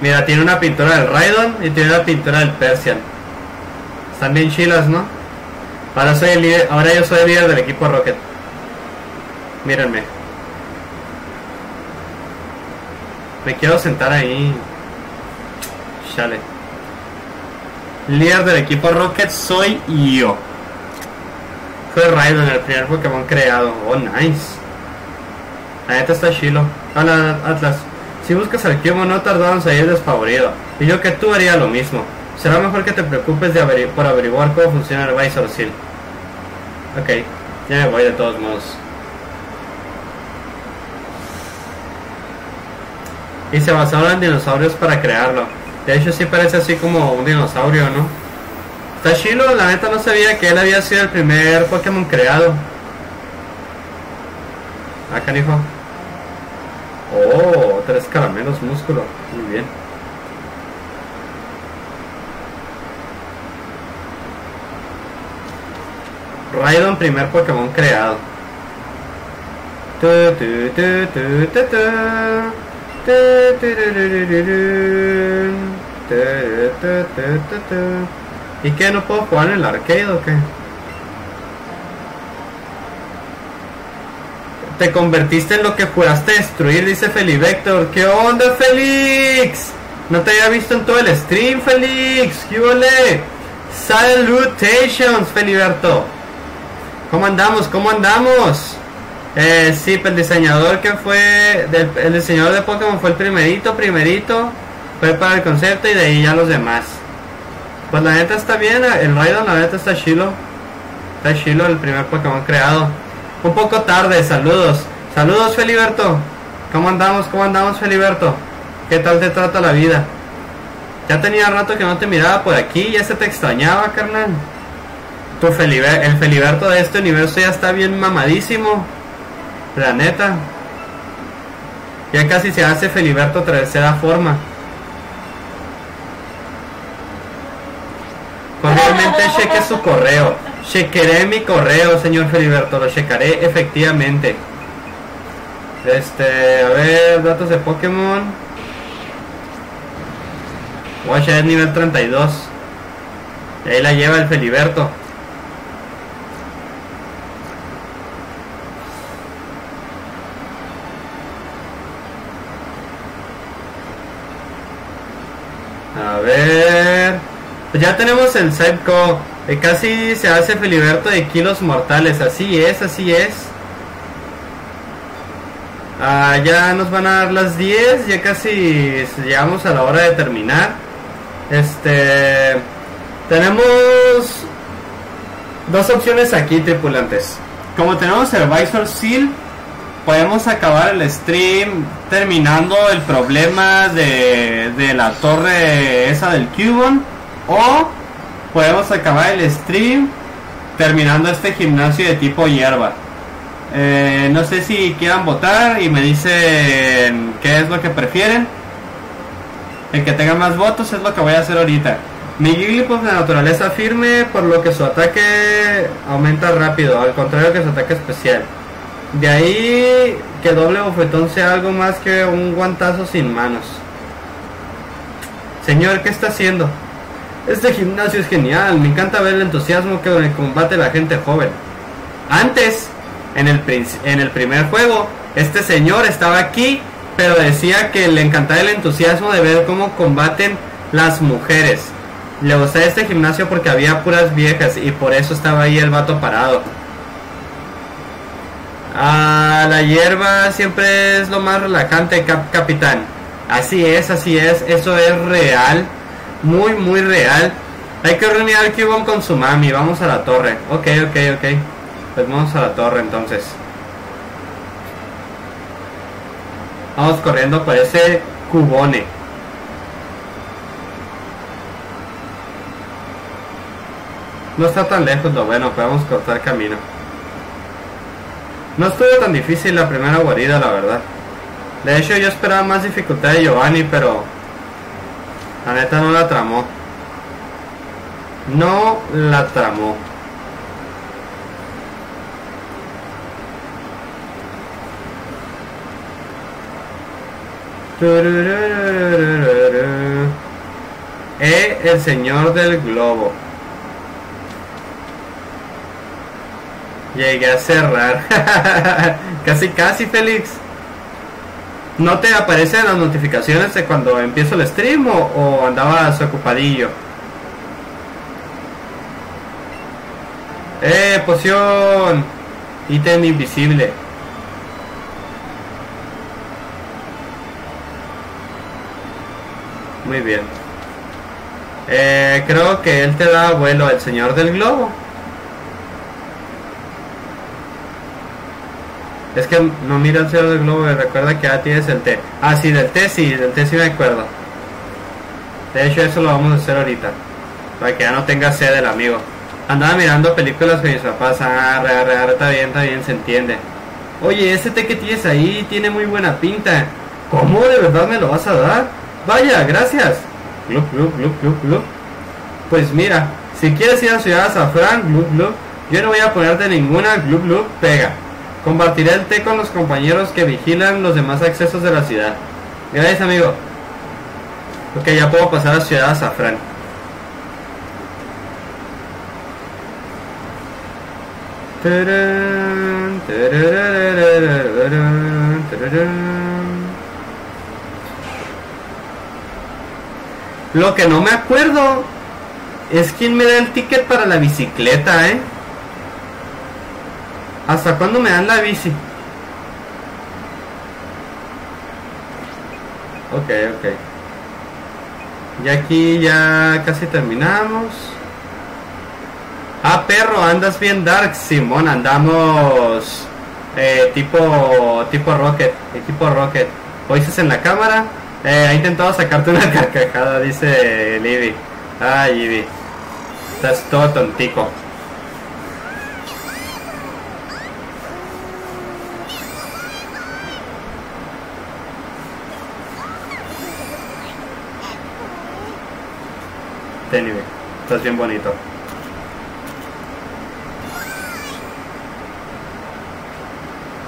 Mira, tiene una pintura del Raidon y tiene una pintura del Persian. Están bien chilas, ¿no? Ahora soy el líder, ahora yo soy el líder del equipo Rocket. Mírenme. Me quiero sentar ahí. Chale. Líder del equipo Rocket soy yo. Fue Raidon el primer Pokémon creado. Oh, nice. La neta está chilo. Hola, Atlas. Si buscas al Cubone no tardaron en salir desfavorido. Y yo que tú haría lo mismo. Será mejor que te preocupes de averi por averiguar cómo funciona el Visor Seal. Ok, ya me voy de todos modos. Y se basaron en dinosaurios para crearlo. De hecho sí parece así como un dinosaurio, ¿no? Está la neta no sabía que él había sido el primer Pokémon creado. Ah, canijo. Oh, tres caramelos músculo. Muy bien. Raidon, primer Pokémon creado. ¿Y qué? ¿No puedo jugar en el arcade o qué? Te convertiste en lo que juraste destruir, dice Felivector. ¿Qué onda, Félix? No te había visto en todo el stream, Félix. ¿Qué ole? Salutations, Feliberto. ¿Cómo andamos? ¿Cómo andamos? Eh, sí, pues el diseñador que fue, el diseñador de Pokémon fue el primerito, primerito, fue para el concepto y de ahí ya los demás. Pues la neta está bien, el Raidon la neta está chilo. Está chilo el primer Pokémon creado. Un poco tarde, saludos. Saludos Feliberto. ¿Cómo andamos? ¿Cómo andamos Feliberto? ¿Qué tal te trata la vida? Ya tenía rato que no te miraba por aquí, ya se te extrañaba, carnal. Tu Feliber el Feliberto de este universo ya está bien mamadísimo. La neta. Ya casi se hace Feliberto tercera forma. Cordialmente cheque su correo. Chequeré mi correo, señor Feliberto. Lo checaré efectivamente. Este, a ver, datos de Pokémon. Watch es nivel 32. Y ahí la lleva el Feliberto. A ver. Ya tenemos el Psycho. Eh, casi se hace Feliberto de kilos mortales. Así es, así es. Ah, ya nos van a dar las 10. Ya casi llegamos a la hora de terminar. Este. Tenemos dos opciones aquí, tripulantes. Como tenemos el Visor Seal, podemos acabar el stream terminando el problema de, de la torre esa del Cubon. O podemos acabar el stream terminando este gimnasio de tipo hierba. Eh, no sé si quieran votar y me dicen qué es lo que prefieren. El que tenga más votos es lo que voy a hacer ahorita. Mi Jigglypuff de naturaleza firme, por lo que su ataque aumenta rápido, al contrario que su ataque especial. De ahí que doble bofetón sea algo más que un guantazo sin manos. Señor, ¿qué está haciendo? Este gimnasio es genial, me encanta ver el entusiasmo que combate la gente joven. Antes, en el, en el primer juego, este señor estaba aquí, pero decía que le encantaba el entusiasmo de ver cómo combaten las mujeres. Le gustaba este gimnasio porque había puras viejas y por eso estaba ahí el vato parado. Ah, la hierba siempre es lo más relajante, capitán. Así es, así es, eso es real, muy, muy real. Hay que reunir al Cubon con su mami, vamos a la torre. Ok, ok, ok. Pues vamos a la torre entonces. Vamos corriendo por ese cubone. No está tan lejos lo bueno, podemos cortar camino. No estuvo tan difícil la primera guarida, la verdad. De hecho, yo esperaba más dificultad de Giovanni, pero... La neta no la tramó. No la tramó. E el señor del globo. Llegué a cerrar. casi, casi, Félix. ¿No te aparecen las notificaciones de cuando empiezo el stream o, o andabas ocupadillo? ¡Eh, poción! Ítem invisible. Muy bien. Eh, creo que él te da vuelo, el señor del globo. Es que no mira el señor del globo y recuerda que ya tienes el té. Ah, sí, del té sí, del té sí me acuerdo. De hecho, eso lo vamos a hacer ahorita. Para que ya no tenga sed el amigo. Andaba mirando películas con mis papás. Ah, re, re, re, está bien, está bien, se entiende. Oye, ese té que tienes ahí tiene muy buena pinta. ¿Cómo? ¿De verdad me lo vas a dar? Vaya, gracias. Glup, glup, glup, glup, glup. Pues mira, si quieres ir a Ciudad Azafrán, glup, glup, yo no voy a ponerte ninguna glup, glup, pega. Compartiré el té con los compañeros que vigilan los demás accesos de la ciudad. Gracias, amigo. Ok, ya puedo pasar a Ciudad Azafrán. Lo que no me acuerdo es quién me da el ticket para la bicicleta, ¿eh? ¿Hasta cuándo me dan la bici? Ok, ok. Y aquí ya casi terminamos. Ah, perro, andas bien dark, Simón, andamos eh, tipo tipo Rocket, equipo Rocket. ¿Oíste en la cámara? Eh, ha intentado sacarte una (laughs) carcajada, dice Libby. Ay, Libby. Estás todo tontico. Anyway, estás bien bonito.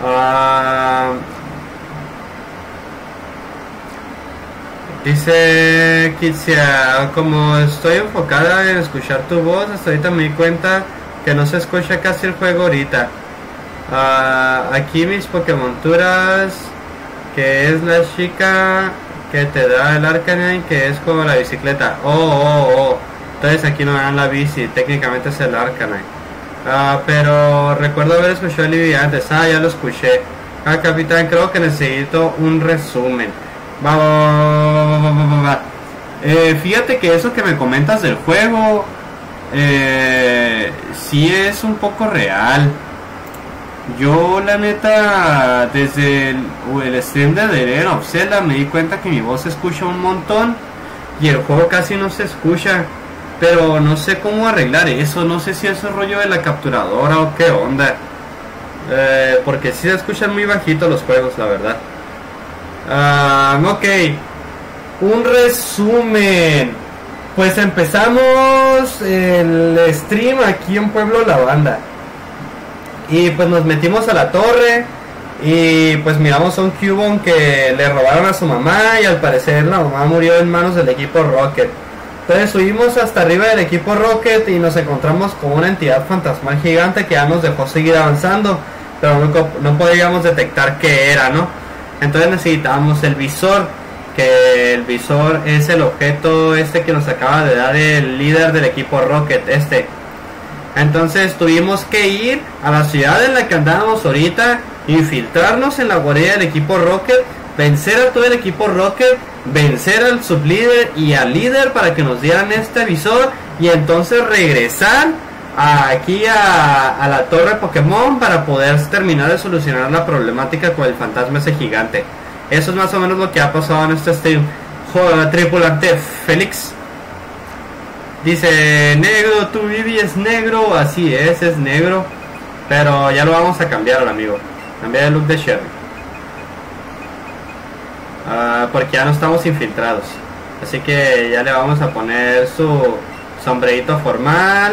Ah, Dice Kitsia, como estoy enfocada en escuchar tu voz, hasta ahorita me di cuenta que no se escucha casi el juego ahorita. Ah, aquí mis Pokémonturas, que es la chica que te da el Arcanine, que es como la bicicleta. Oh, oh, oh. Entonces aquí no dan la bici, técnicamente es el Arcanine. Ah, pero recuerdo haber escuchado el antes. Ah, ya lo escuché. Ah, capitán, creo que necesito un resumen. Va, va, va, va. Eh, fíjate que eso que me comentas del juego, eh, sí es un poco real. Yo la neta, desde el, stream de The of me di cuenta que mi voz se escucha un montón y el juego casi no se escucha. Pero no sé cómo arreglar eso, no sé si es el rollo de la capturadora o qué onda. Eh, porque sí se escuchan muy bajito los juegos, la verdad. Ah, ok, un resumen. Pues empezamos el stream aquí en Pueblo La Banda. Y pues nos metimos a la torre y pues miramos a un Cubone que le robaron a su mamá y al parecer la mamá murió en manos del equipo Rocket. Entonces subimos hasta arriba del equipo Rocket y nos encontramos con una entidad fantasmal gigante que ya nos dejó seguir avanzando, pero no, no podíamos detectar qué era, ¿no? Entonces necesitábamos el visor, que el visor es el objeto este que nos acaba de dar el líder del equipo Rocket, este. Entonces tuvimos que ir a la ciudad en la que andábamos ahorita, infiltrarnos en la guardia del equipo Rocket, vencer a todo el equipo Rocket, vencer al sublíder y al líder para que nos dieran este visor y entonces regresar aquí a, la torre Pokémon para poder terminar de solucionar la problemática con el fantasma ese gigante. Eso es más o menos lo que ha pasado en este stream. Tripulante Félix. Dice, negro, tu Vivi es negro, así es, es negro. Pero ya lo vamos a cambiar al amigo. Cambiar el look de Sherry. Ah, porque ya no estamos infiltrados. Así que ya le vamos a poner su sombrerito formal.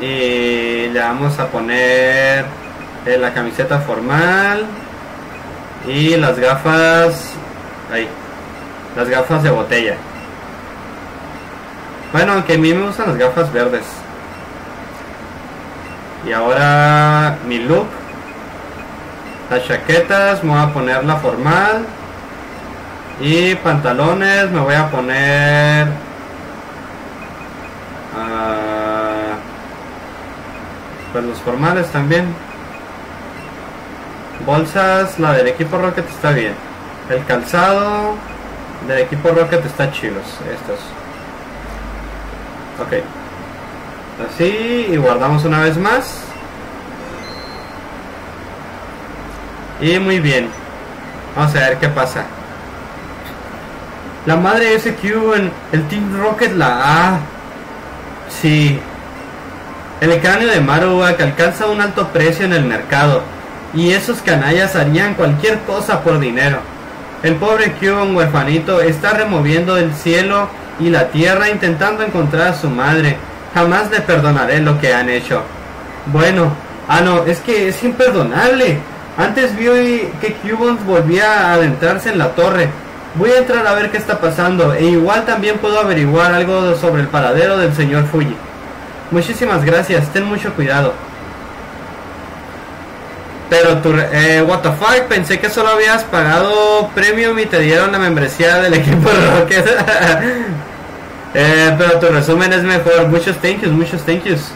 Y le vamos a poner eh, la camiseta formal. Y las gafas. Ahí. Las gafas de botella. Bueno, aunque a mí me gustan las gafas verdes. Y ahora mi look. Las chaquetas me voy a poner la formal. Y pantalones me voy a poner... ah, pues los formales también. Bolsas, la del equipo Rocket está bien. El calzado del equipo Rocket está chilos. Estos. Ok. Así y guardamos una vez más. Y muy bien. Vamos a ver qué pasa. La madre de ese Q el Team Rocket la A. Sí. El cráneo de Marowak alcanza un alto precio en el mercado. Y esos canallas harían cualquier cosa por dinero. El pobre Cuban huerfanito está removiendo el cielo y la tierra intentando encontrar a su madre. Jamás le perdonaré lo que han hecho. Bueno, ah no, es que es imperdonable. Antes vi que Cubans volvía a adentrarse en la torre. Voy a entrar a ver qué está pasando e igual también puedo averiguar algo sobre el paradero del señor Fuji. Muchísimas gracias, ten mucho cuidado. Pero tu, eh, what the fuck, pensé que solo habías pagado premium y te dieron la membresía del (laughs) equipo Rocket. (laughs) eh, pero tu resumen es mejor. Muchos thank yous, muchos thank yous.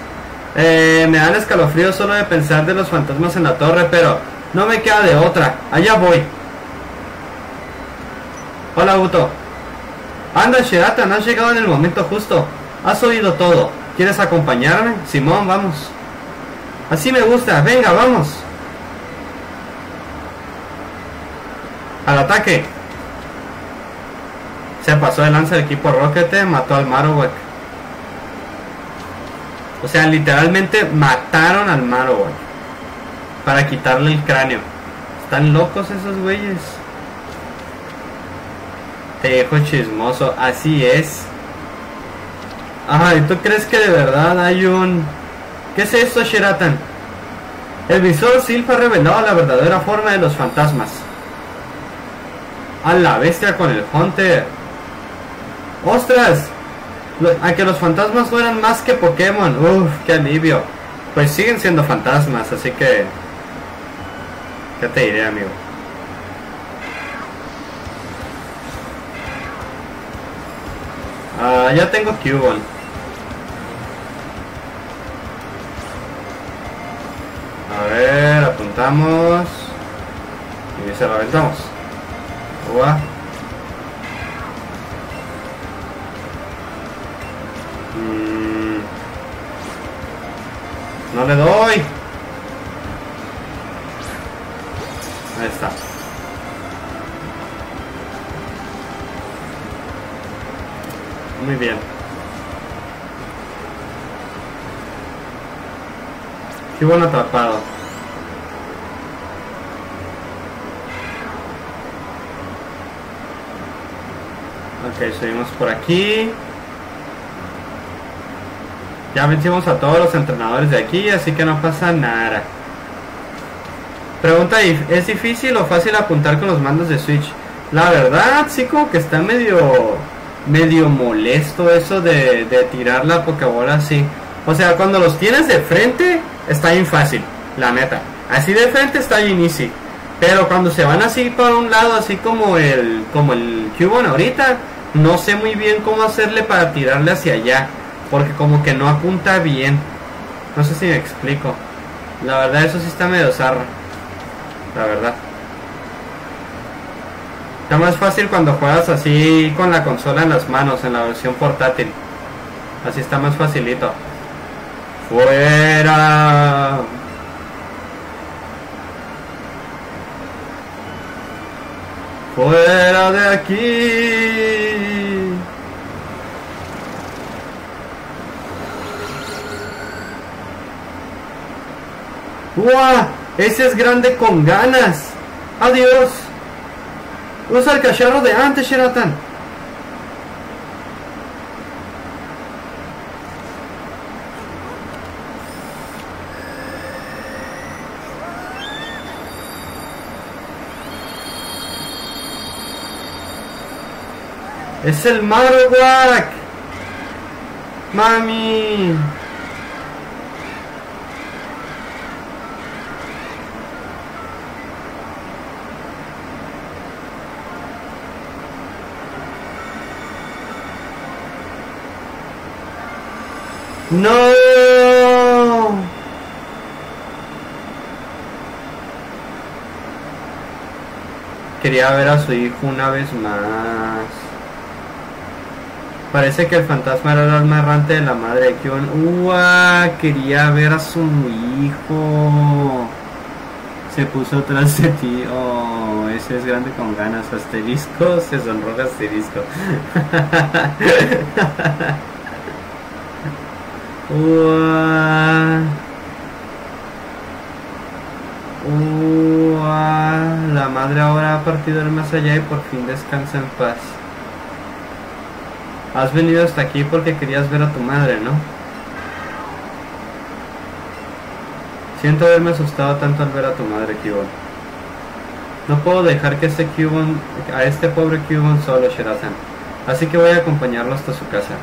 Eh, me dan escalofrío solo de pensar de los fantasmas en la torre, pero no me queda de otra. Allá voy. Hola, Guto. Anda, Shiratan, has llegado en el momento justo. Has oído todo. ¿Quieres acompañarme? Simón, vamos. Así me gusta. Venga, vamos. Al ataque. Se pasó de lanza el equipo Rocket, eh, mató al Marowak. O sea, literalmente mataron al Marowak. Para quitarle el cráneo. Están locos esos güeyes. Te dejo chismoso, así es. Ay, ¿tú crees que de verdad hay un... ¿Qué es esto, Shiratan? El visor Silf ha revelado la verdadera forma de los fantasmas. A la bestia con el Hunter. ¡Ostras! Lo- A que los fantasmas fueran más que Pokémon. Uf, qué alivio. Pues siguen siendo fantasmas, así que... ¿Qué te diré, amigo? Ah, ya tengo Cubone. A ver, apuntamos. Y se lo aventamos. Mm. No le doy. Ahí está. Muy bien. Qué bueno atrapado. Ok, seguimos por aquí. Ya vencimos a todos los entrenadores de aquí, así que no pasa nada. Pregunta, ¿y ¿es difícil o fácil apuntar con los mandos de Switch? La verdad, sí como que está medio medio molesto eso de, de tirar la Pokébola así. O sea, cuando los tienes de frente, está bien fácil, la neta. Así de frente está bien easy. Pero cuando se van así por un lado, así como el como el Cubone ahorita, no sé muy bien cómo hacerle para tirarle hacia allá. Porque como que no apunta bien. No sé si me explico. La verdad, eso sí está medio zarra. La verdad. Está más fácil cuando juegas así con la consola en las manos, en la versión portátil. Así está más facilito. Fuera. Fuera de aquí. ¡Guau! Ese es grande con ganas. Adiós. Usa el cacharro de antes, Shiratan. Es el Marowak. Mami. No. Quería ver a su hijo una vez más. Parece que el fantasma era el alma errante de la madre de Kion. ¡Ua! Quería ver a su hijo. Se puso atrás de ti. Oh, ese es grande con ganas. Asterisco. Se sonroja asterisco. (laughs) ¡Ua! ¡Ua! La madre ahora ha partido el más allá y por fin descansa en paz. Has venido hasta aquí porque querías ver a tu madre, ¿no? Siento haberme asustado tanto al ver a tu madre, Cubone. No puedo dejar que este Cubone, a este pobre Cubone solo, Sherasan. Así que voy a acompañarlo hasta su casa.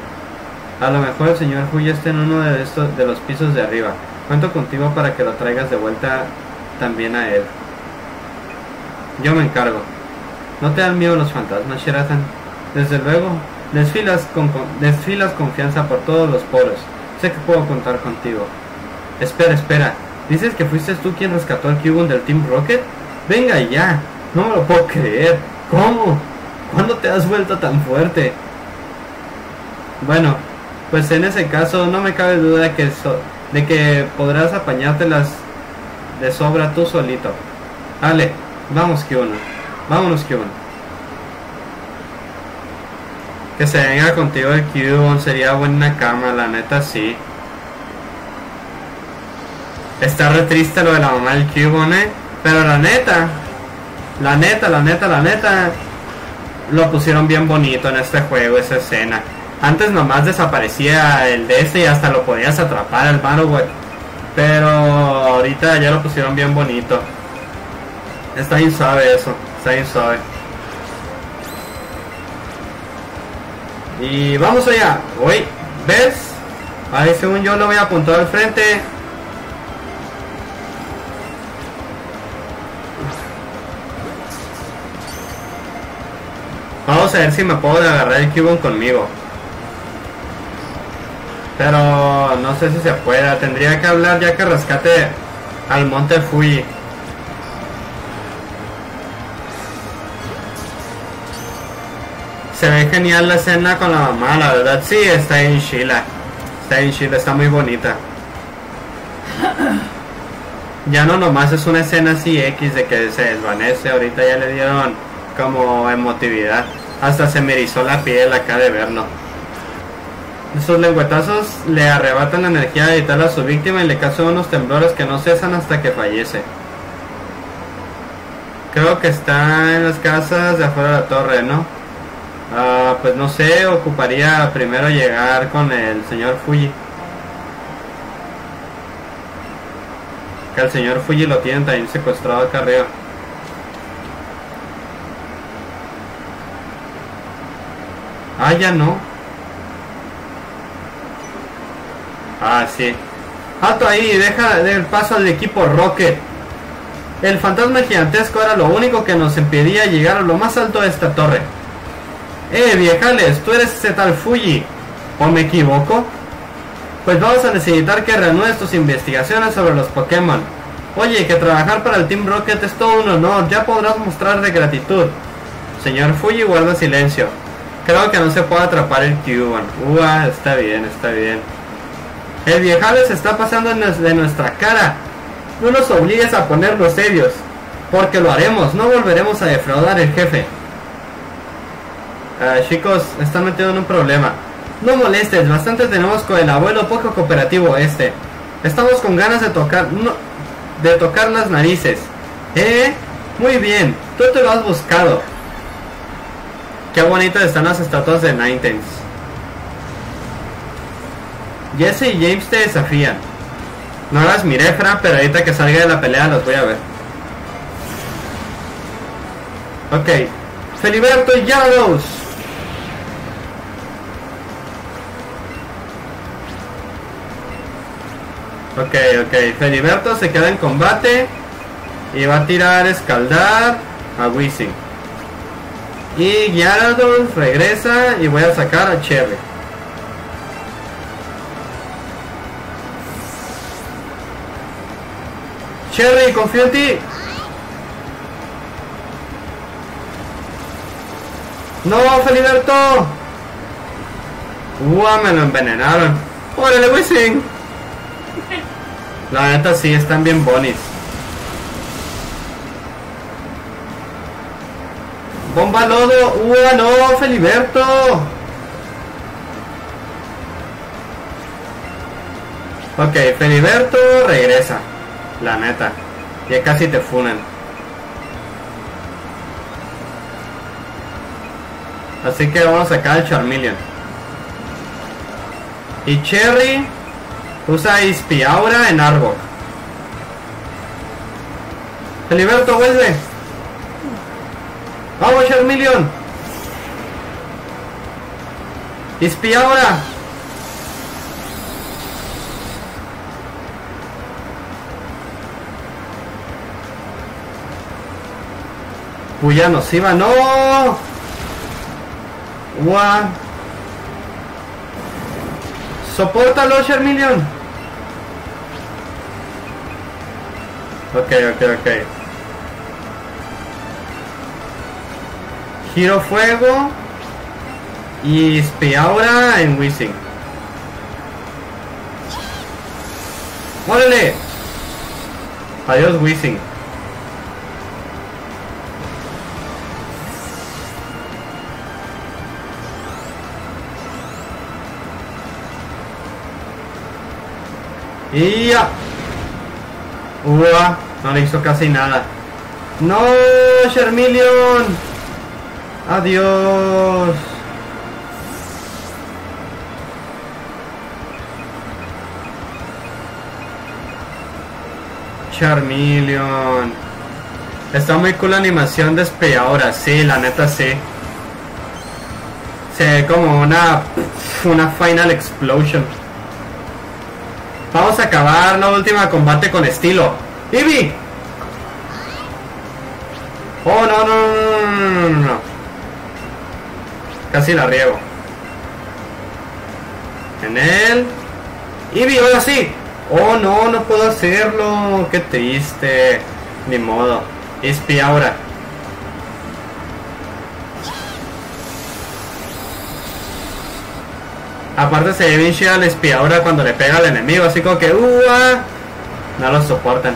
A lo mejor el señor Hu ya está en uno de estos de los pisos de arriba. Cuento contigo para que lo traigas de vuelta también a él. Yo me encargo. ¿No te dan miedo los fantasmas, Sherasan? Desde luego, desfilas, con, desfilas confianza por todos los poros. Sé que puedo contar contigo. Espera, espera. ¿Dices que fuiste tú quien rescató al Cubone del Team Rocket? Venga ya. No me lo puedo creer. ¿Cómo? ¿Cuándo te has vuelto tan fuerte? Bueno, pues en ese caso no me cabe duda que so- de que podrás apañártelas de sobra tú solito. Dale, vamos Kiono. Vámonos Kiono. Que se venga contigo el Cubone sería buena cama, la neta sí. Está re triste lo de la mamá del Cubone, ¿eh? Pero la neta, la neta, la neta, la neta, lo pusieron bien bonito en este juego, esa escena. Antes nomás desaparecía el de ese y hasta lo podías atrapar al Marowak. Pero ahorita ya lo pusieron bien bonito. Está bien suave eso, está bien suave. Y vamos allá. Uy, ¿ves? Ahí según yo lo voy a apuntar al frente. Vamos a ver si me puedo agarrar el Cubone conmigo. Pero no sé si se pueda. Tendría que hablar ya que rescate al monte Fuji. Se ve genial la escena con la mamá, la verdad. Sí, está en Sheila. Está en Sheila, está muy bonita. Ya no nomás es una escena así X de que se desvanece. Ahorita ya le dieron como emotividad. Hasta se me la piel acá de verlo. Esos lengüetazos le arrebatan la energía vital a su víctima y le causan unos temblores que no cesan hasta que fallece. Creo que está en las casas de afuera de la torre, ¿no? Ah, pues no sé, ocuparía primero llegar con el señor Fuji. Que el señor Fuji lo tienen también secuestrado acá arriba. Ah, ya no. Ah, sí. Alto ahí, deja el paso al equipo Rocket. El fantasma gigantesco era lo único que nos impedía llegar a lo más alto de esta torre. Eh, viejales, tú eres ese tal Fuji. ¿O me equivoco? Pues vamos a necesitar que reanudes tus investigaciones sobre los Pokémon. Oye, que trabajar para el Team Rocket es todo un honor, ya podrás mostrar de gratitud. Señor Fuji guarda silencio. Creo que no se puede atrapar el Cubone. Ua, está bien, está bien. El viejales está pasando de nuestra cara. No nos obligues a ponernos serios. Porque lo haremos, no volveremos a defraudar al jefe. Ah, chicos, están metidos en un problema. No molestes, bastante tenemos con el abuelo poco cooperativo este. Estamos con ganas de tocar, no, de tocar las narices. ¿Eh? Muy bien, tú te lo has buscado. Qué bonitas están las estatuas de Ninetales. Jesse y James te desafían. No hagas mirefra, pero ahorita que salga de la pelea los voy a ver. Ok. Feliberto Yaros. Ok, ok. Feliberto se queda en combate. Y va a tirar escaldar a Wizzing. Y Gyarados regresa y voy a sacar a Cherry. Cherry, confío en ti. No, Feliberto. Uah, me lo envenenaron. Órale, Wizzing. La neta sí, están bien bonis. Bomba lodo. Uah, no, Feliberto. Ok, Feliberto regresa. La neta. Ya casi te funan. Así que vamos a sacar el Charmeleon. Y Cherry usa Ispiaura en Arbok. Feliberto, vuelve. Vamos, Charmeleon. Ispiaura. Puya nos iba, no. Gua. Sopórtalo, Charmeleon. Ok, ok, ok. Giro fuego. Y Spiaura en Wizzing. ¡Órale! Adiós, Wizzing. Y ya. Ua, no le hizo casi nada. No, Charmeleon. Adiós. Charmeleon. Está muy cool la animación de ahora, sí, la neta sí. Se ve como una, una final explosion. Vamos a acabar la última combate con estilo. ¡Ibi! Oh, no, no, no, no, no, no. Casi la riego. En él. ¡Ibi, ahora sí! Oh, no, no puedo hacerlo. Qué triste. Ni modo. Ispi ahora. Aparte se ve bien chida la espiadora cuando le pega al enemigo, así como que ¡Ua! No lo soportan.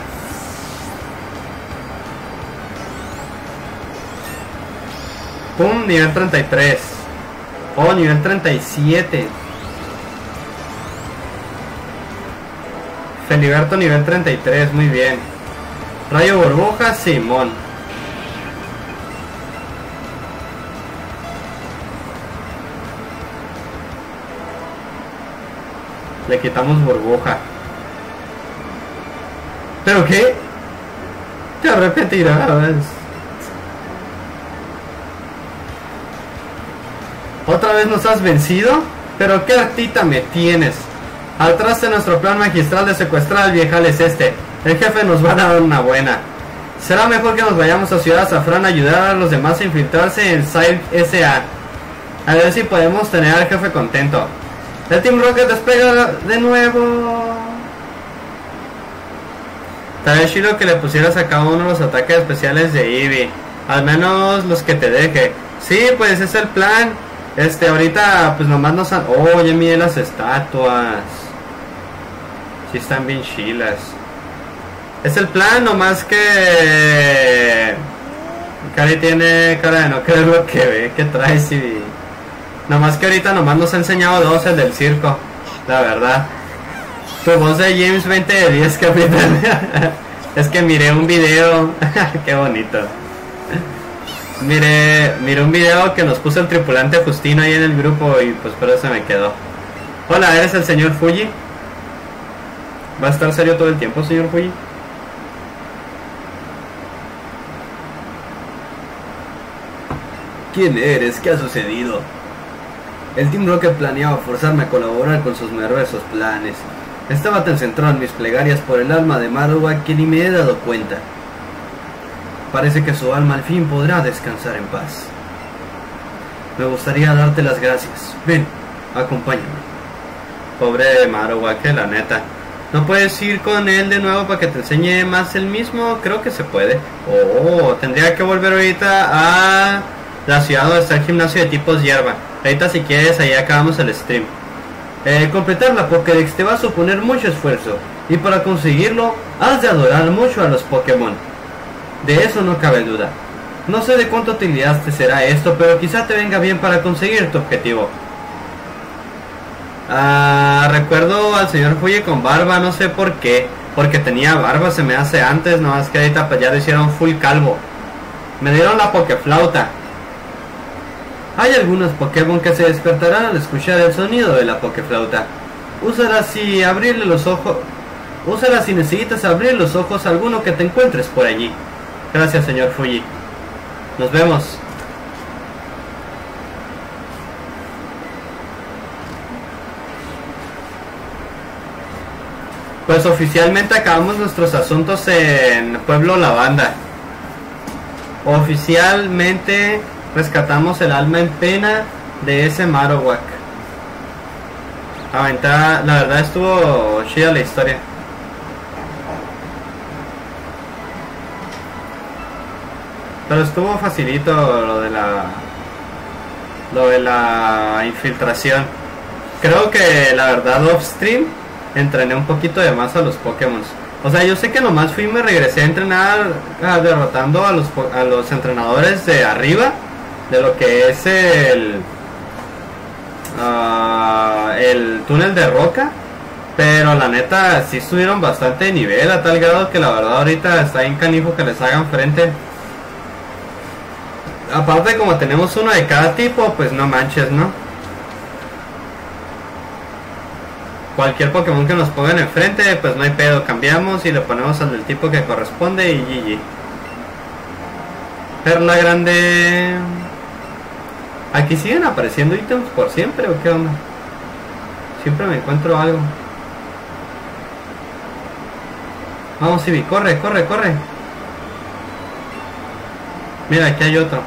Pum, nivel 33. Oh, nivel 37. Feliberto nivel 33, muy bien. Rayo burbuja, Simón. Le quitamos burbuja. ¿Pero qué? Te repetirás. ¿Otra vez nos has vencido? ¿Pero qué artita me tienes? Al traste nuestro plan magistral de secuestrar al viejal es este. El jefe nos va a dar una buena. Será mejor que nos vayamos a Ciudad Safran a ayudar a los demás a infiltrarse en Side SA. A ver si podemos tener al jefe contento. El Team Rocket despega de nuevo. Estaría chido que le pusieras a cada uno los ataques especiales de Eevee. Al menos los que te deje. Sí, pues es el plan. Este, ahorita pues nomás nos han... Oh, ya las estatuas. Sí están bien chilas. Es el plan, nomás que... Cari tiene cara de no creer lo que ve, que trae y... Nomás que ahorita nomás nos ha enseñado dos el del circo, la verdad. Tu voz de James 20 de 10, (laughs) capitán. es que miré un video. (laughs) Qué bonito. Miré, miré un video que nos puso el tripulante Justino ahí en el grupo y pues por eso me quedó. Hola, ¿eres el señor Fuji? ¿Va a estar serio todo el tiempo, señor Fuji? ¿Quién eres? ¿Qué ha sucedido? El Team Rocket planeaba forzarme a colaborar con sus nerviosos planes. Estaba tan centrado en mis plegarias por el alma de Marowak que ni me he dado cuenta. Parece que su alma al fin podrá descansar en paz. Me gustaría darte las gracias. Ven, acompáñame. Pobre Marowak, que la neta. ¿No puedes ir con él de nuevo para que te enseñe más el mismo? Creo que se puede. Oh, tendría que volver ahorita a la ciudad donde está el gimnasio de tipos hierba. Ahorita si quieres, ahí acabamos el stream. Eh, completar la Pokédex te va a suponer mucho esfuerzo. Y para conseguirlo, has de adorar mucho a los Pokémon. De eso no cabe duda. No sé de cuánta utilidad te será esto, pero quizá te venga bien para conseguir tu objetivo. Ah, recuerdo al señor Fuye con barba, no sé por qué. Porque tenía barba, se me hace antes, no más que ahorita pues ya lo hicieron full calvo. Me dieron la Pokeflauta. Hay algunos Pokémon que se despertarán al escuchar el sonido de la Pokeflauta. Úsala si abrirle los ojos. Úsala si necesitas abrir los ojos a alguno que te encuentres por allí. Gracias, señor Fuji. Nos vemos. Pues oficialmente acabamos nuestros asuntos en Pueblo Lavanda. Oficialmente rescatamos el alma en pena de ese Marowak. Aventada, la verdad estuvo chida la historia. Pero estuvo facilito lo de la lo de la infiltración. Creo que la verdad off stream entrené un poquito de más a los Pokémon. O sea, yo sé que nomás fui y me regresé a entrenar derrotando a los, a los entrenadores de arriba de lo que es el ah, el túnel de roca pero la neta sí subieron bastante nivel a tal grado que la verdad ahorita está en canijo que les hagan frente. Aparte como tenemos uno de cada tipo pues no manches no cualquier Pokémon que nos pongan enfrente pues no hay pedo cambiamos y le ponemos al del tipo que corresponde y GG Perla grande Aquí siguen apareciendo ítems por siempre o qué onda? Siempre me encuentro algo. Vamos, Ibi, corre, corre, corre. Mira, aquí hay otro.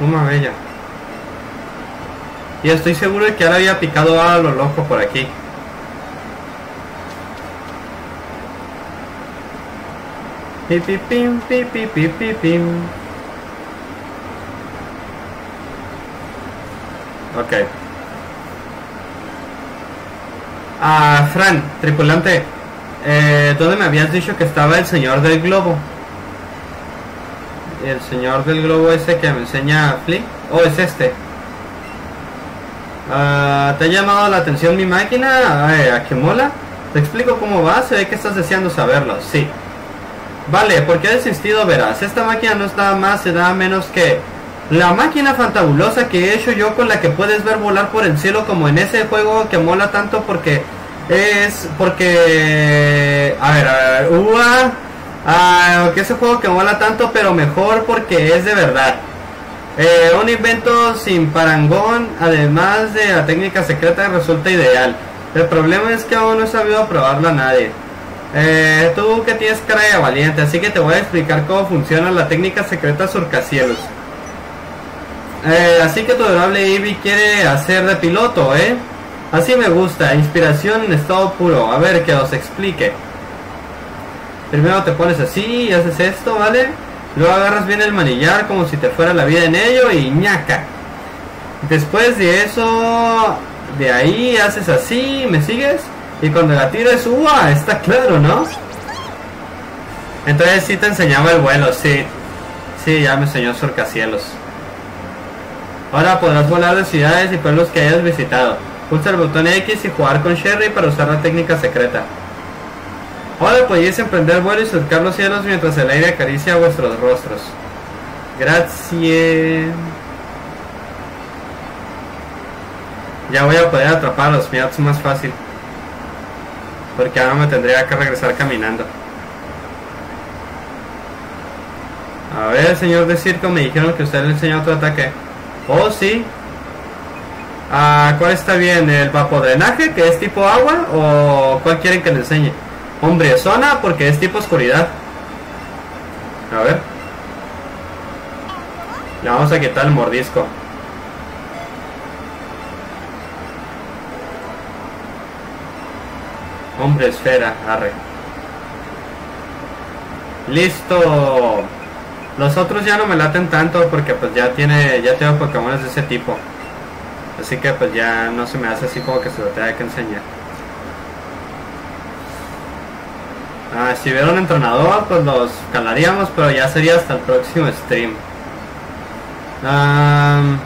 Una bella. Y estoy seguro de que ahora había picado a lo loco por aquí. Pi, pi, pim, pi, pi, pi, pi, pim. Ok. Ah, Fran, tripulante. Eh, ¿Dónde me habías dicho que estaba el señor del globo? El señor del globo ese que me enseña Flick. Oh, es este. Ah, ¿Te ha llamado la atención mi máquina? Ay, ¿A qué mola? Te explico cómo va. Se ve que estás deseando saberlo. Sí. Vale, porque has insistido, verás. Esta máquina no es nada más y nada menos que la máquina fantabulosa que he hecho yo con la que puedes ver volar por el cielo como en ese juego que mola tanto porque es porque a ver, a ver, ua, ah, que ese juego que mola tanto pero mejor porque es de verdad. Eh, un invento sin parangón, además de la técnica secreta resulta ideal. El problema es que aún no he sabido probarla a nadie. Eh, tú que tienes cara de valiente, así que te voy a explicar cómo funciona la técnica secreta surcacielos. Eh, así que tu adorable Ivy quiere hacer de piloto, ¿eh? Así me gusta, inspiración en estado puro. A ver, que os explique. Primero te pones así y haces esto, ¿vale? Luego agarras bien el manillar como si te fuera la vida en ello y ñaca. Después de eso, de ahí haces así, ¿me sigues? Y cuando la tires, ¡uah! Está claro, ¿no? Entonces sí te enseñaba el vuelo, sí. Sí, ya me enseñó surcacielos. Ahora podrás volar de ciudades y pueblos que hayas visitado. Pulsa el botón X y jugar con Sherry para usar la técnica secreta. Ahora podéis emprender vuelo y surcar los cielos mientras el aire acaricia vuestros rostros. Gracias. Ya voy a poder atrapar a los Miats más fácil. Porque ahora me tendría que regresar caminando. A ver, señor de circo, me dijeron que usted le enseñó otro ataque. Oh, sí. Ah, ¿Cuál está bien? ¿El vapodrenaje, que es tipo agua? ¿O cuál quieren que le enseñe? Hombre, zona, porque es tipo oscuridad. A ver. Le vamos a quitar el mordisco. Hombre esfera, arre. Listo. Los otros ya no me laten tanto porque pues ya tiene, ya tengo Pokémon de ese tipo. Así que pues ya no se me hace así como que se lo tenga que enseñar. Ah, si hubiera un entrenador, pues los calaríamos, pero ya sería hasta el próximo stream. Um,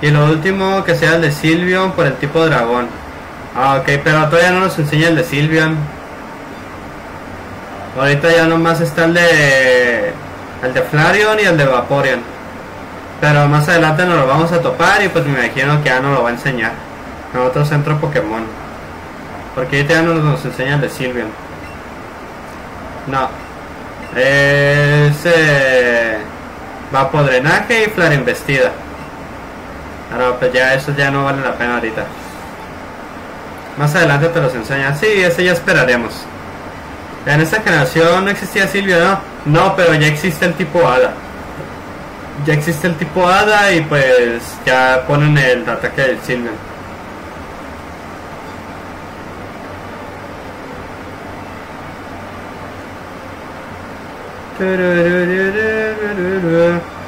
y lo último que sea el de Silvion por el tipo dragón. Ah, ok, pero todavía no nos enseña el de Silvion. Ahorita ya nomás está el de el de Flareon y el de Vaporeon. Pero más adelante nos lo vamos a topar y pues me imagino que ya nos lo va a enseñar en otro centro Pokémon. Porque ahorita ya no nos enseña el de Silvion. No. Es eh, Vapodrenaje y Flare Investida. Ahora pues ya eso ya no vale la pena ahorita. Más adelante te los enseñan. Sí, ese ya esperaremos. En esta generación no existía Silvio, ¿no? No, pero ya existe el tipo Hada. Ya existe el tipo Hada y pues ya ponen el ataque del Silvio.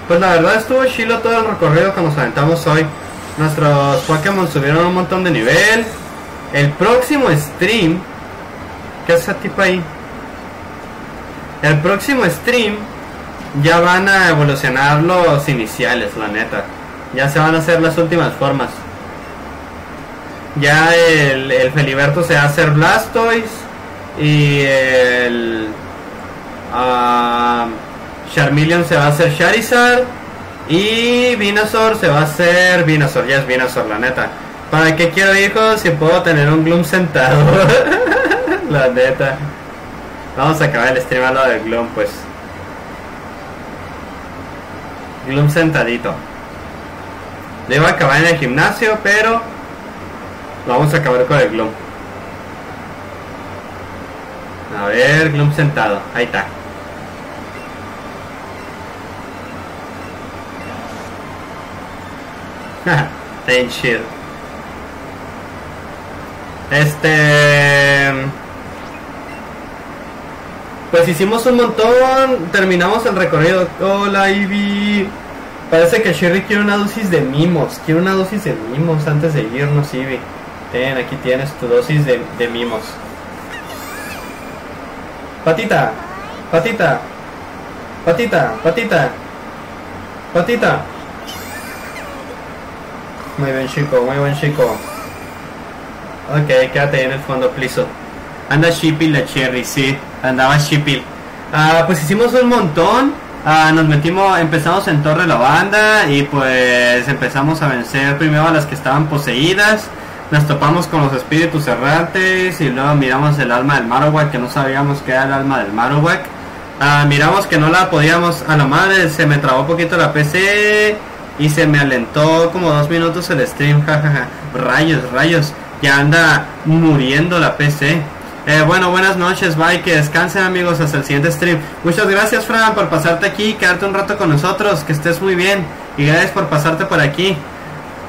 Pues la verdad estuvo chilo todo el recorrido que nos aventamos hoy. Nuestros Pokémon subieron un montón de nivel. El próximo stream. ¿Qué es ese tipo ahí? El próximo stream ya van a evolucionar los iniciales, la neta. Ya se van a hacer las últimas formas. Ya el, el Feliberto se va a hacer Blastoise y el uh, Charmeleon se va a hacer Charizard y Venusaur se va a hacer Venusaur, ya es la neta. ¿Para qué quiero hijos si puedo tener un Gloom sentado? (laughs) la neta. Vamos a acabar el stream al lado del Gloom, pues. Gloom sentadito. Le iba a acabar en el gimnasio, pero lo vamos a acabar con el Gloom. A ver, Gloom sentado. Ahí está. (laughs) Ten shit. Este. Pues hicimos un montón. Terminamos el recorrido. Hola, Ivy. Parece que Sherry quiere una dosis de mimos. Quiere una dosis de mimos antes de irnos, Ivy. Ten, aquí tienes tu dosis de, mimos. Patita, patita, patita, patita, patita. Muy buen chico, muy buen chico. Ok, quédate en el fondo, pliso. Anda Shipil la Cherry, sí, andaba Shipil. Ah, pues hicimos un montón. Ah, nos metimos, empezamos en Torre la Banda y pues empezamos a vencer primero a las que estaban poseídas. Nos topamos con los espíritus errantes y luego miramos el alma del Marowak que no sabíamos que era el alma del Marowak. Ah, miramos que no la podíamos a la madre, se me trabó un poquito la PC y se me alentó como dos minutos el stream, jajaja. Rayos, rayos, ya anda muriendo la PC. Eh, bueno, buenas noches, bye, que descansen amigos hasta el siguiente stream. Muchas gracias Fran por pasarte aquí, quedarte un rato con nosotros, que estés muy bien. Y gracias por pasarte por aquí.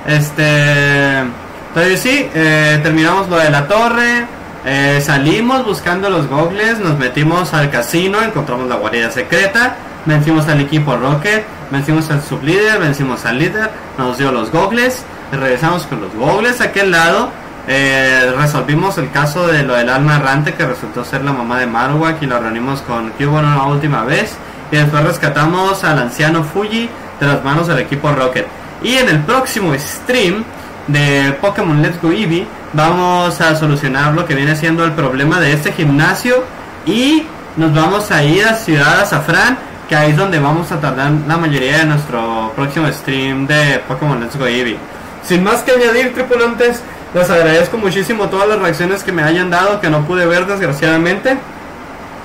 Este... Entonces sí, eh, terminamos lo de la torre, eh, salimos buscando los gogles, nos metimos al casino, encontramos la guarida secreta, vencimos al equipo Rocket, vencimos al sublíder, vencimos al líder, nos dio los gogles, regresamos con los gogles a aquel lado, eh, resolvimos el caso de lo del alma errante que resultó ser la mamá de Marowak y lo reunimos con Cubo una última vez y después rescatamos al anciano Fuji de las manos del equipo Rocket. Y en el próximo stream de Pokémon Let's Go Eevee vamos a solucionar lo que viene siendo el problema de este gimnasio y nos vamos a ir a Ciudad Azafrán que ahí es donde vamos a tardar la mayoría de nuestro próximo stream de Pokémon Let's Go Eevee. Sin más que añadir, tripulantes, les agradezco muchísimo todas las reacciones que me hayan dado, que no pude ver desgraciadamente.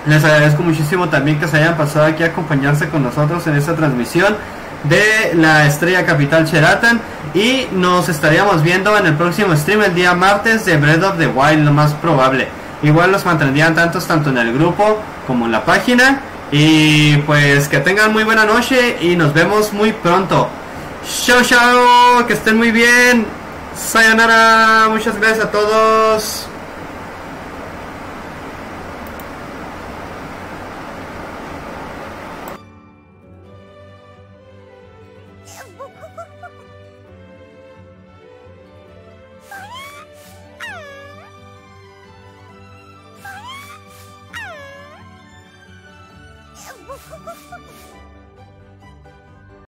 Les agradezco muchísimo también que se hayan pasado aquí a acompañarse con nosotros en esta transmisión de la Estrella Capital Cheratan y nos estaríamos viendo en el próximo stream el día martes de Breath of the Wild, lo más probable. Igual los mantendrían tantos tanto en el grupo como en la página. Y pues que tengan muy buena noche y nos vemos muy pronto. Chao, chao, que estén muy bien. Sayonara, muchas gracias a todos.